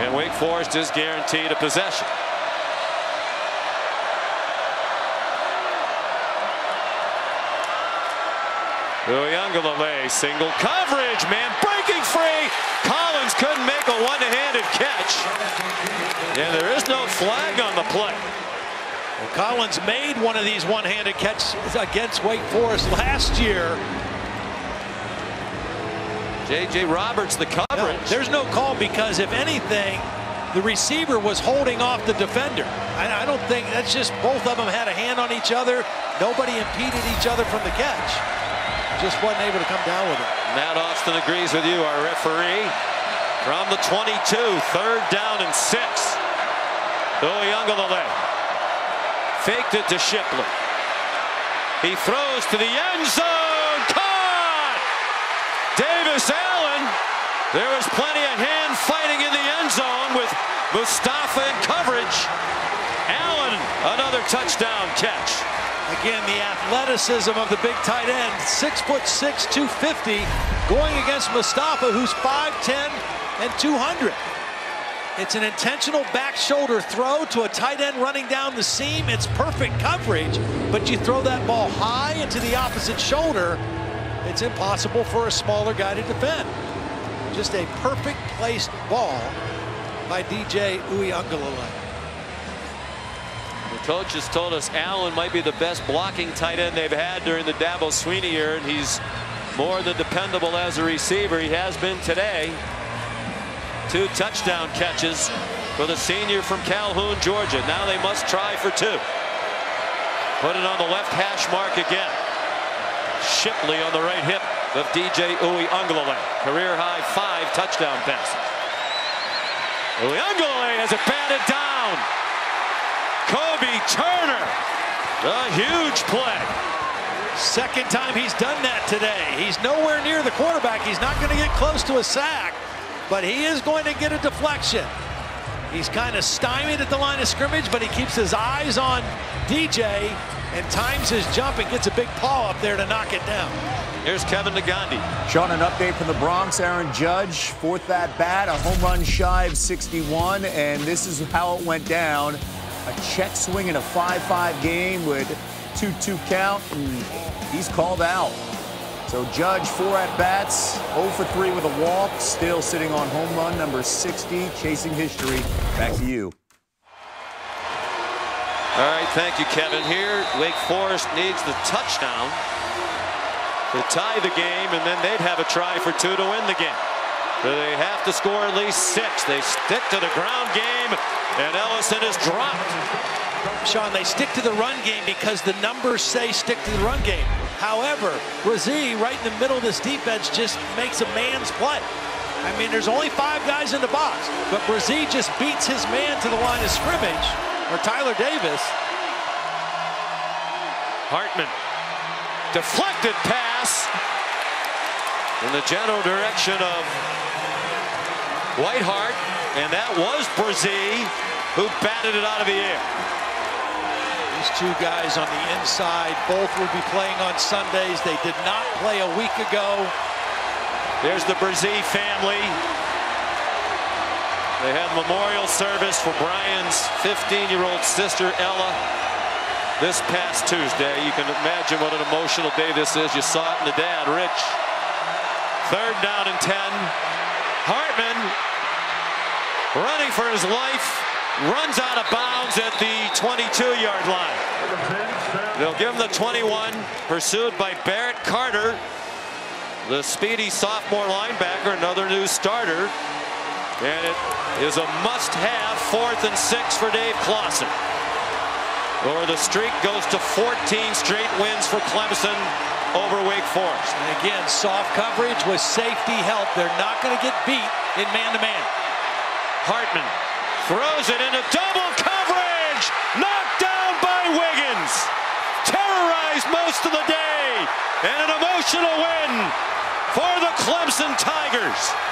And Wake Forest is guaranteed a possession. Uiagalelei, single coverage, man breaking free. Collins couldn't make a one-handed catch. And there is no flag on the play. Well, Collins made one of these one-handed catches against Wake Forest last year. J.J. Roberts, the coverage. No, there's no call because, if anything, the receiver was holding off the defender. I, I, don't think that's just both of them had a hand on each other. Nobody impeded each other from the catch. Just wasn't able to come down with it. Matt Austin agrees with you, our referee. From the 22, third down and six. Uiagalelei faked it to Shipley. He throws to the end zone. Caught! Davis Allen. There was plenty of hand fighting in the end zone with Mustapha in coverage. Allen, another touchdown catch. Again, the athleticism of the big tight end, six foot six, 250, going against Mustapha, who's 5'10 and 200. It's an intentional back shoulder throw to a tight end running down the seam. It's perfect coverage, but you throw that ball high into the opposite shoulder, it's impossible for a smaller guy to defend. Just a perfect placed ball by DJ Uiagalelei. Coach has told us Allen might be the best blocking tight end they've had during the Dabo Swinney year, and he's more than dependable as a receiver. He has been today. Two touchdown catches for the senior from Calhoun, Georgia. Now they must try for two. Put it on the left hash mark again. Shipley on the right hip of DJ Uiagalelei. Career high five touchdown passes. Uiagalelei has it batted down. Kobie Turner. A huge play. Second time he's done that today. He's nowhere near the quarterback. He's not going to get close to a sack but he is going to get a deflection. He's kind of stymied at the line of scrimmage, but he keeps his eyes on DJ and times his jump and gets a big paw up there to knock it down. Here's Kevin Negandhi. Sean, an update from the Bronx. Aaron Judge, fourth at bat, a home run shy of 61, and this is how it went down. A check swing in a 5-5 game with 2-2 count, and he's called out. So Judge, four at-bats, 0 for 3 with a walk, still sitting on home run number 60, chasing history. Back to you. All right, thank you, Kevin. Here, Wake Forest needs the touchdown to tie the game, and then they'd have a try for two to win the game. They have to score at least six. They stick to the ground game, and Ellison is dropped. Sean, they stick to the run game because the numbers say stick to the run game. However, Bresee, right in the middle of this defense, just makes a man's play. I mean, there's only five guys in the box, but Bresee just beats his man to the line of scrimmage, or Tyler Davis. Hartman, deflected pass in the general direction of Whiteheart, and that was Bresee who batted it out of the air. These two guys on the inside, both will be playing on Sundays. They did not play a week ago. There's the Bresee family. They had memorial service for Bryan's 15-year-old sister, Ella, this past Tuesday. You can imagine what an emotional day this is. You saw it in the dad, Rich. Third down and 10. Hartman running for his life runs out of bounds at the 22-yard line. They'll give him the 21, pursued by Barrett Carter, the speedy sophomore linebacker, another new starter. And it is a must-have fourth and six for Dave Clawson. Or the streak goes to 14 straight wins for Clemson over Wake Forest. And again, soft coverage with safety help. They're not going to get beat in man-to-man. -man. Hartman Throws it into double coverage. Knocked down by Wiggins. Terrorized most of the day. And an emotional win for the Clemson Tigers.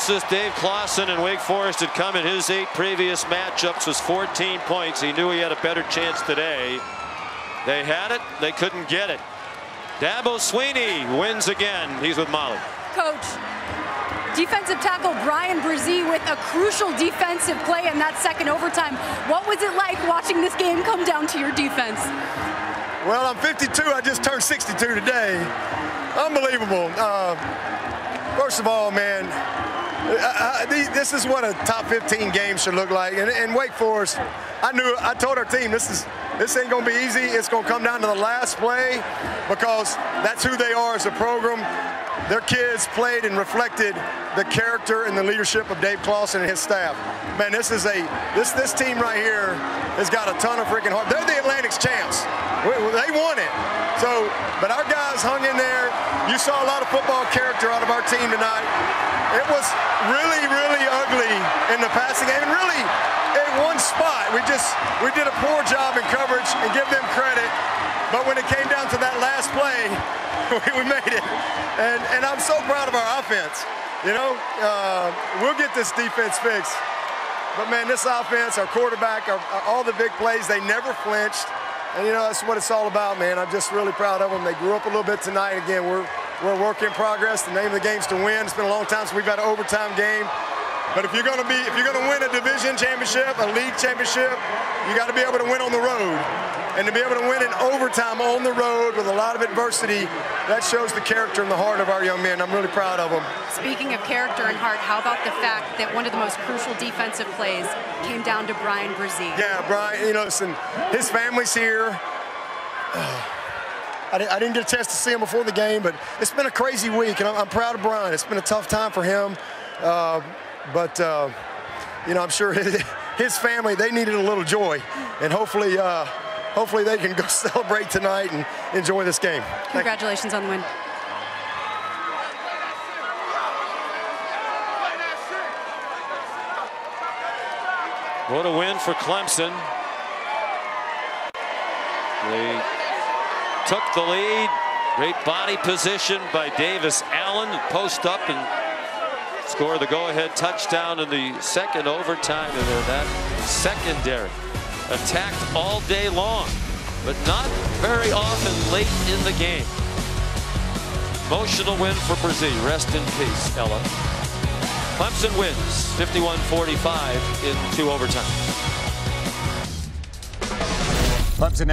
Closest Dave Clawson and Wake Forest had come in his eight previous matchups was 14 points. He knew he had a better chance today. They had it. They couldn't get it. Dabo Swinney wins again. He's with Molly. Coach, defensive tackle Bryan Bresee with a crucial defensive play in that second overtime. What was it like watching this game come down to your defense? Well, I'm 52. I just turned 62 today. Unbelievable. Uh, first of all, man, Uh, uh, I, I, this is what a top 15 game should look like. And, and Wake Forest, I knew, I told our team this is this ain't gonna be easy. It's gonna come down to the last play because that's who they are as a program. Their kids played and reflected the character and the leadership of Dave Clawson and his staff. Man, this is a this this team right here has got a ton of freaking heart. They're the Atlantic's champs. They won it. So, but our guys hung in there. You saw a lot of football character out of our team tonight. It was really, really ugly in the passing game, and really in one spot. We just we did a poor job in coverage and give them credit. But when it came down to that last play, we, made it. And and I'm so proud of our offense. You know, uh, we'll get this defense fixed. But man, this offense, our quarterback, our, all the big plays, they never flinched. And you know, that's what it's all about, man. I'm just really proud of them. They grew up a little bit tonight. Again, we're we're a work in progress. The name of the game's to win. It's been a long time since we've had an overtime game. But if you're going to be, if you're going to win a division championship, a league championship, you got to be able to win on the road. And to be able to win in overtime on the road with a lot of adversity, that shows the character and the heart of our young men. I'm really proud of them. Speaking of character and heart, how about the fact that one of the most crucial defensive plays came down to Bryan Bresee? Yeah, Bryan, you know, listen, his family's here. I didn't get a chance to see him before the game, but it's been a crazy week, and I'm proud of Bryan. It's been a tough time for him. Uh, but, uh, you know, I'm sure his, his, family, they needed a little joy. And hopefully, uh, hopefully they can go celebrate tonight and enjoy this game. Congratulations on the win. What a win for Clemson. They took the lead. Great body position by Davis Allen. Post up and score the go-ahead touchdown in the second overtime. And that secondary attacked all day long, but not very often late in the game. Emotional win for Bresee. Rest in peace, Ella. Clemson wins 51-45 in two overtimes. Clemson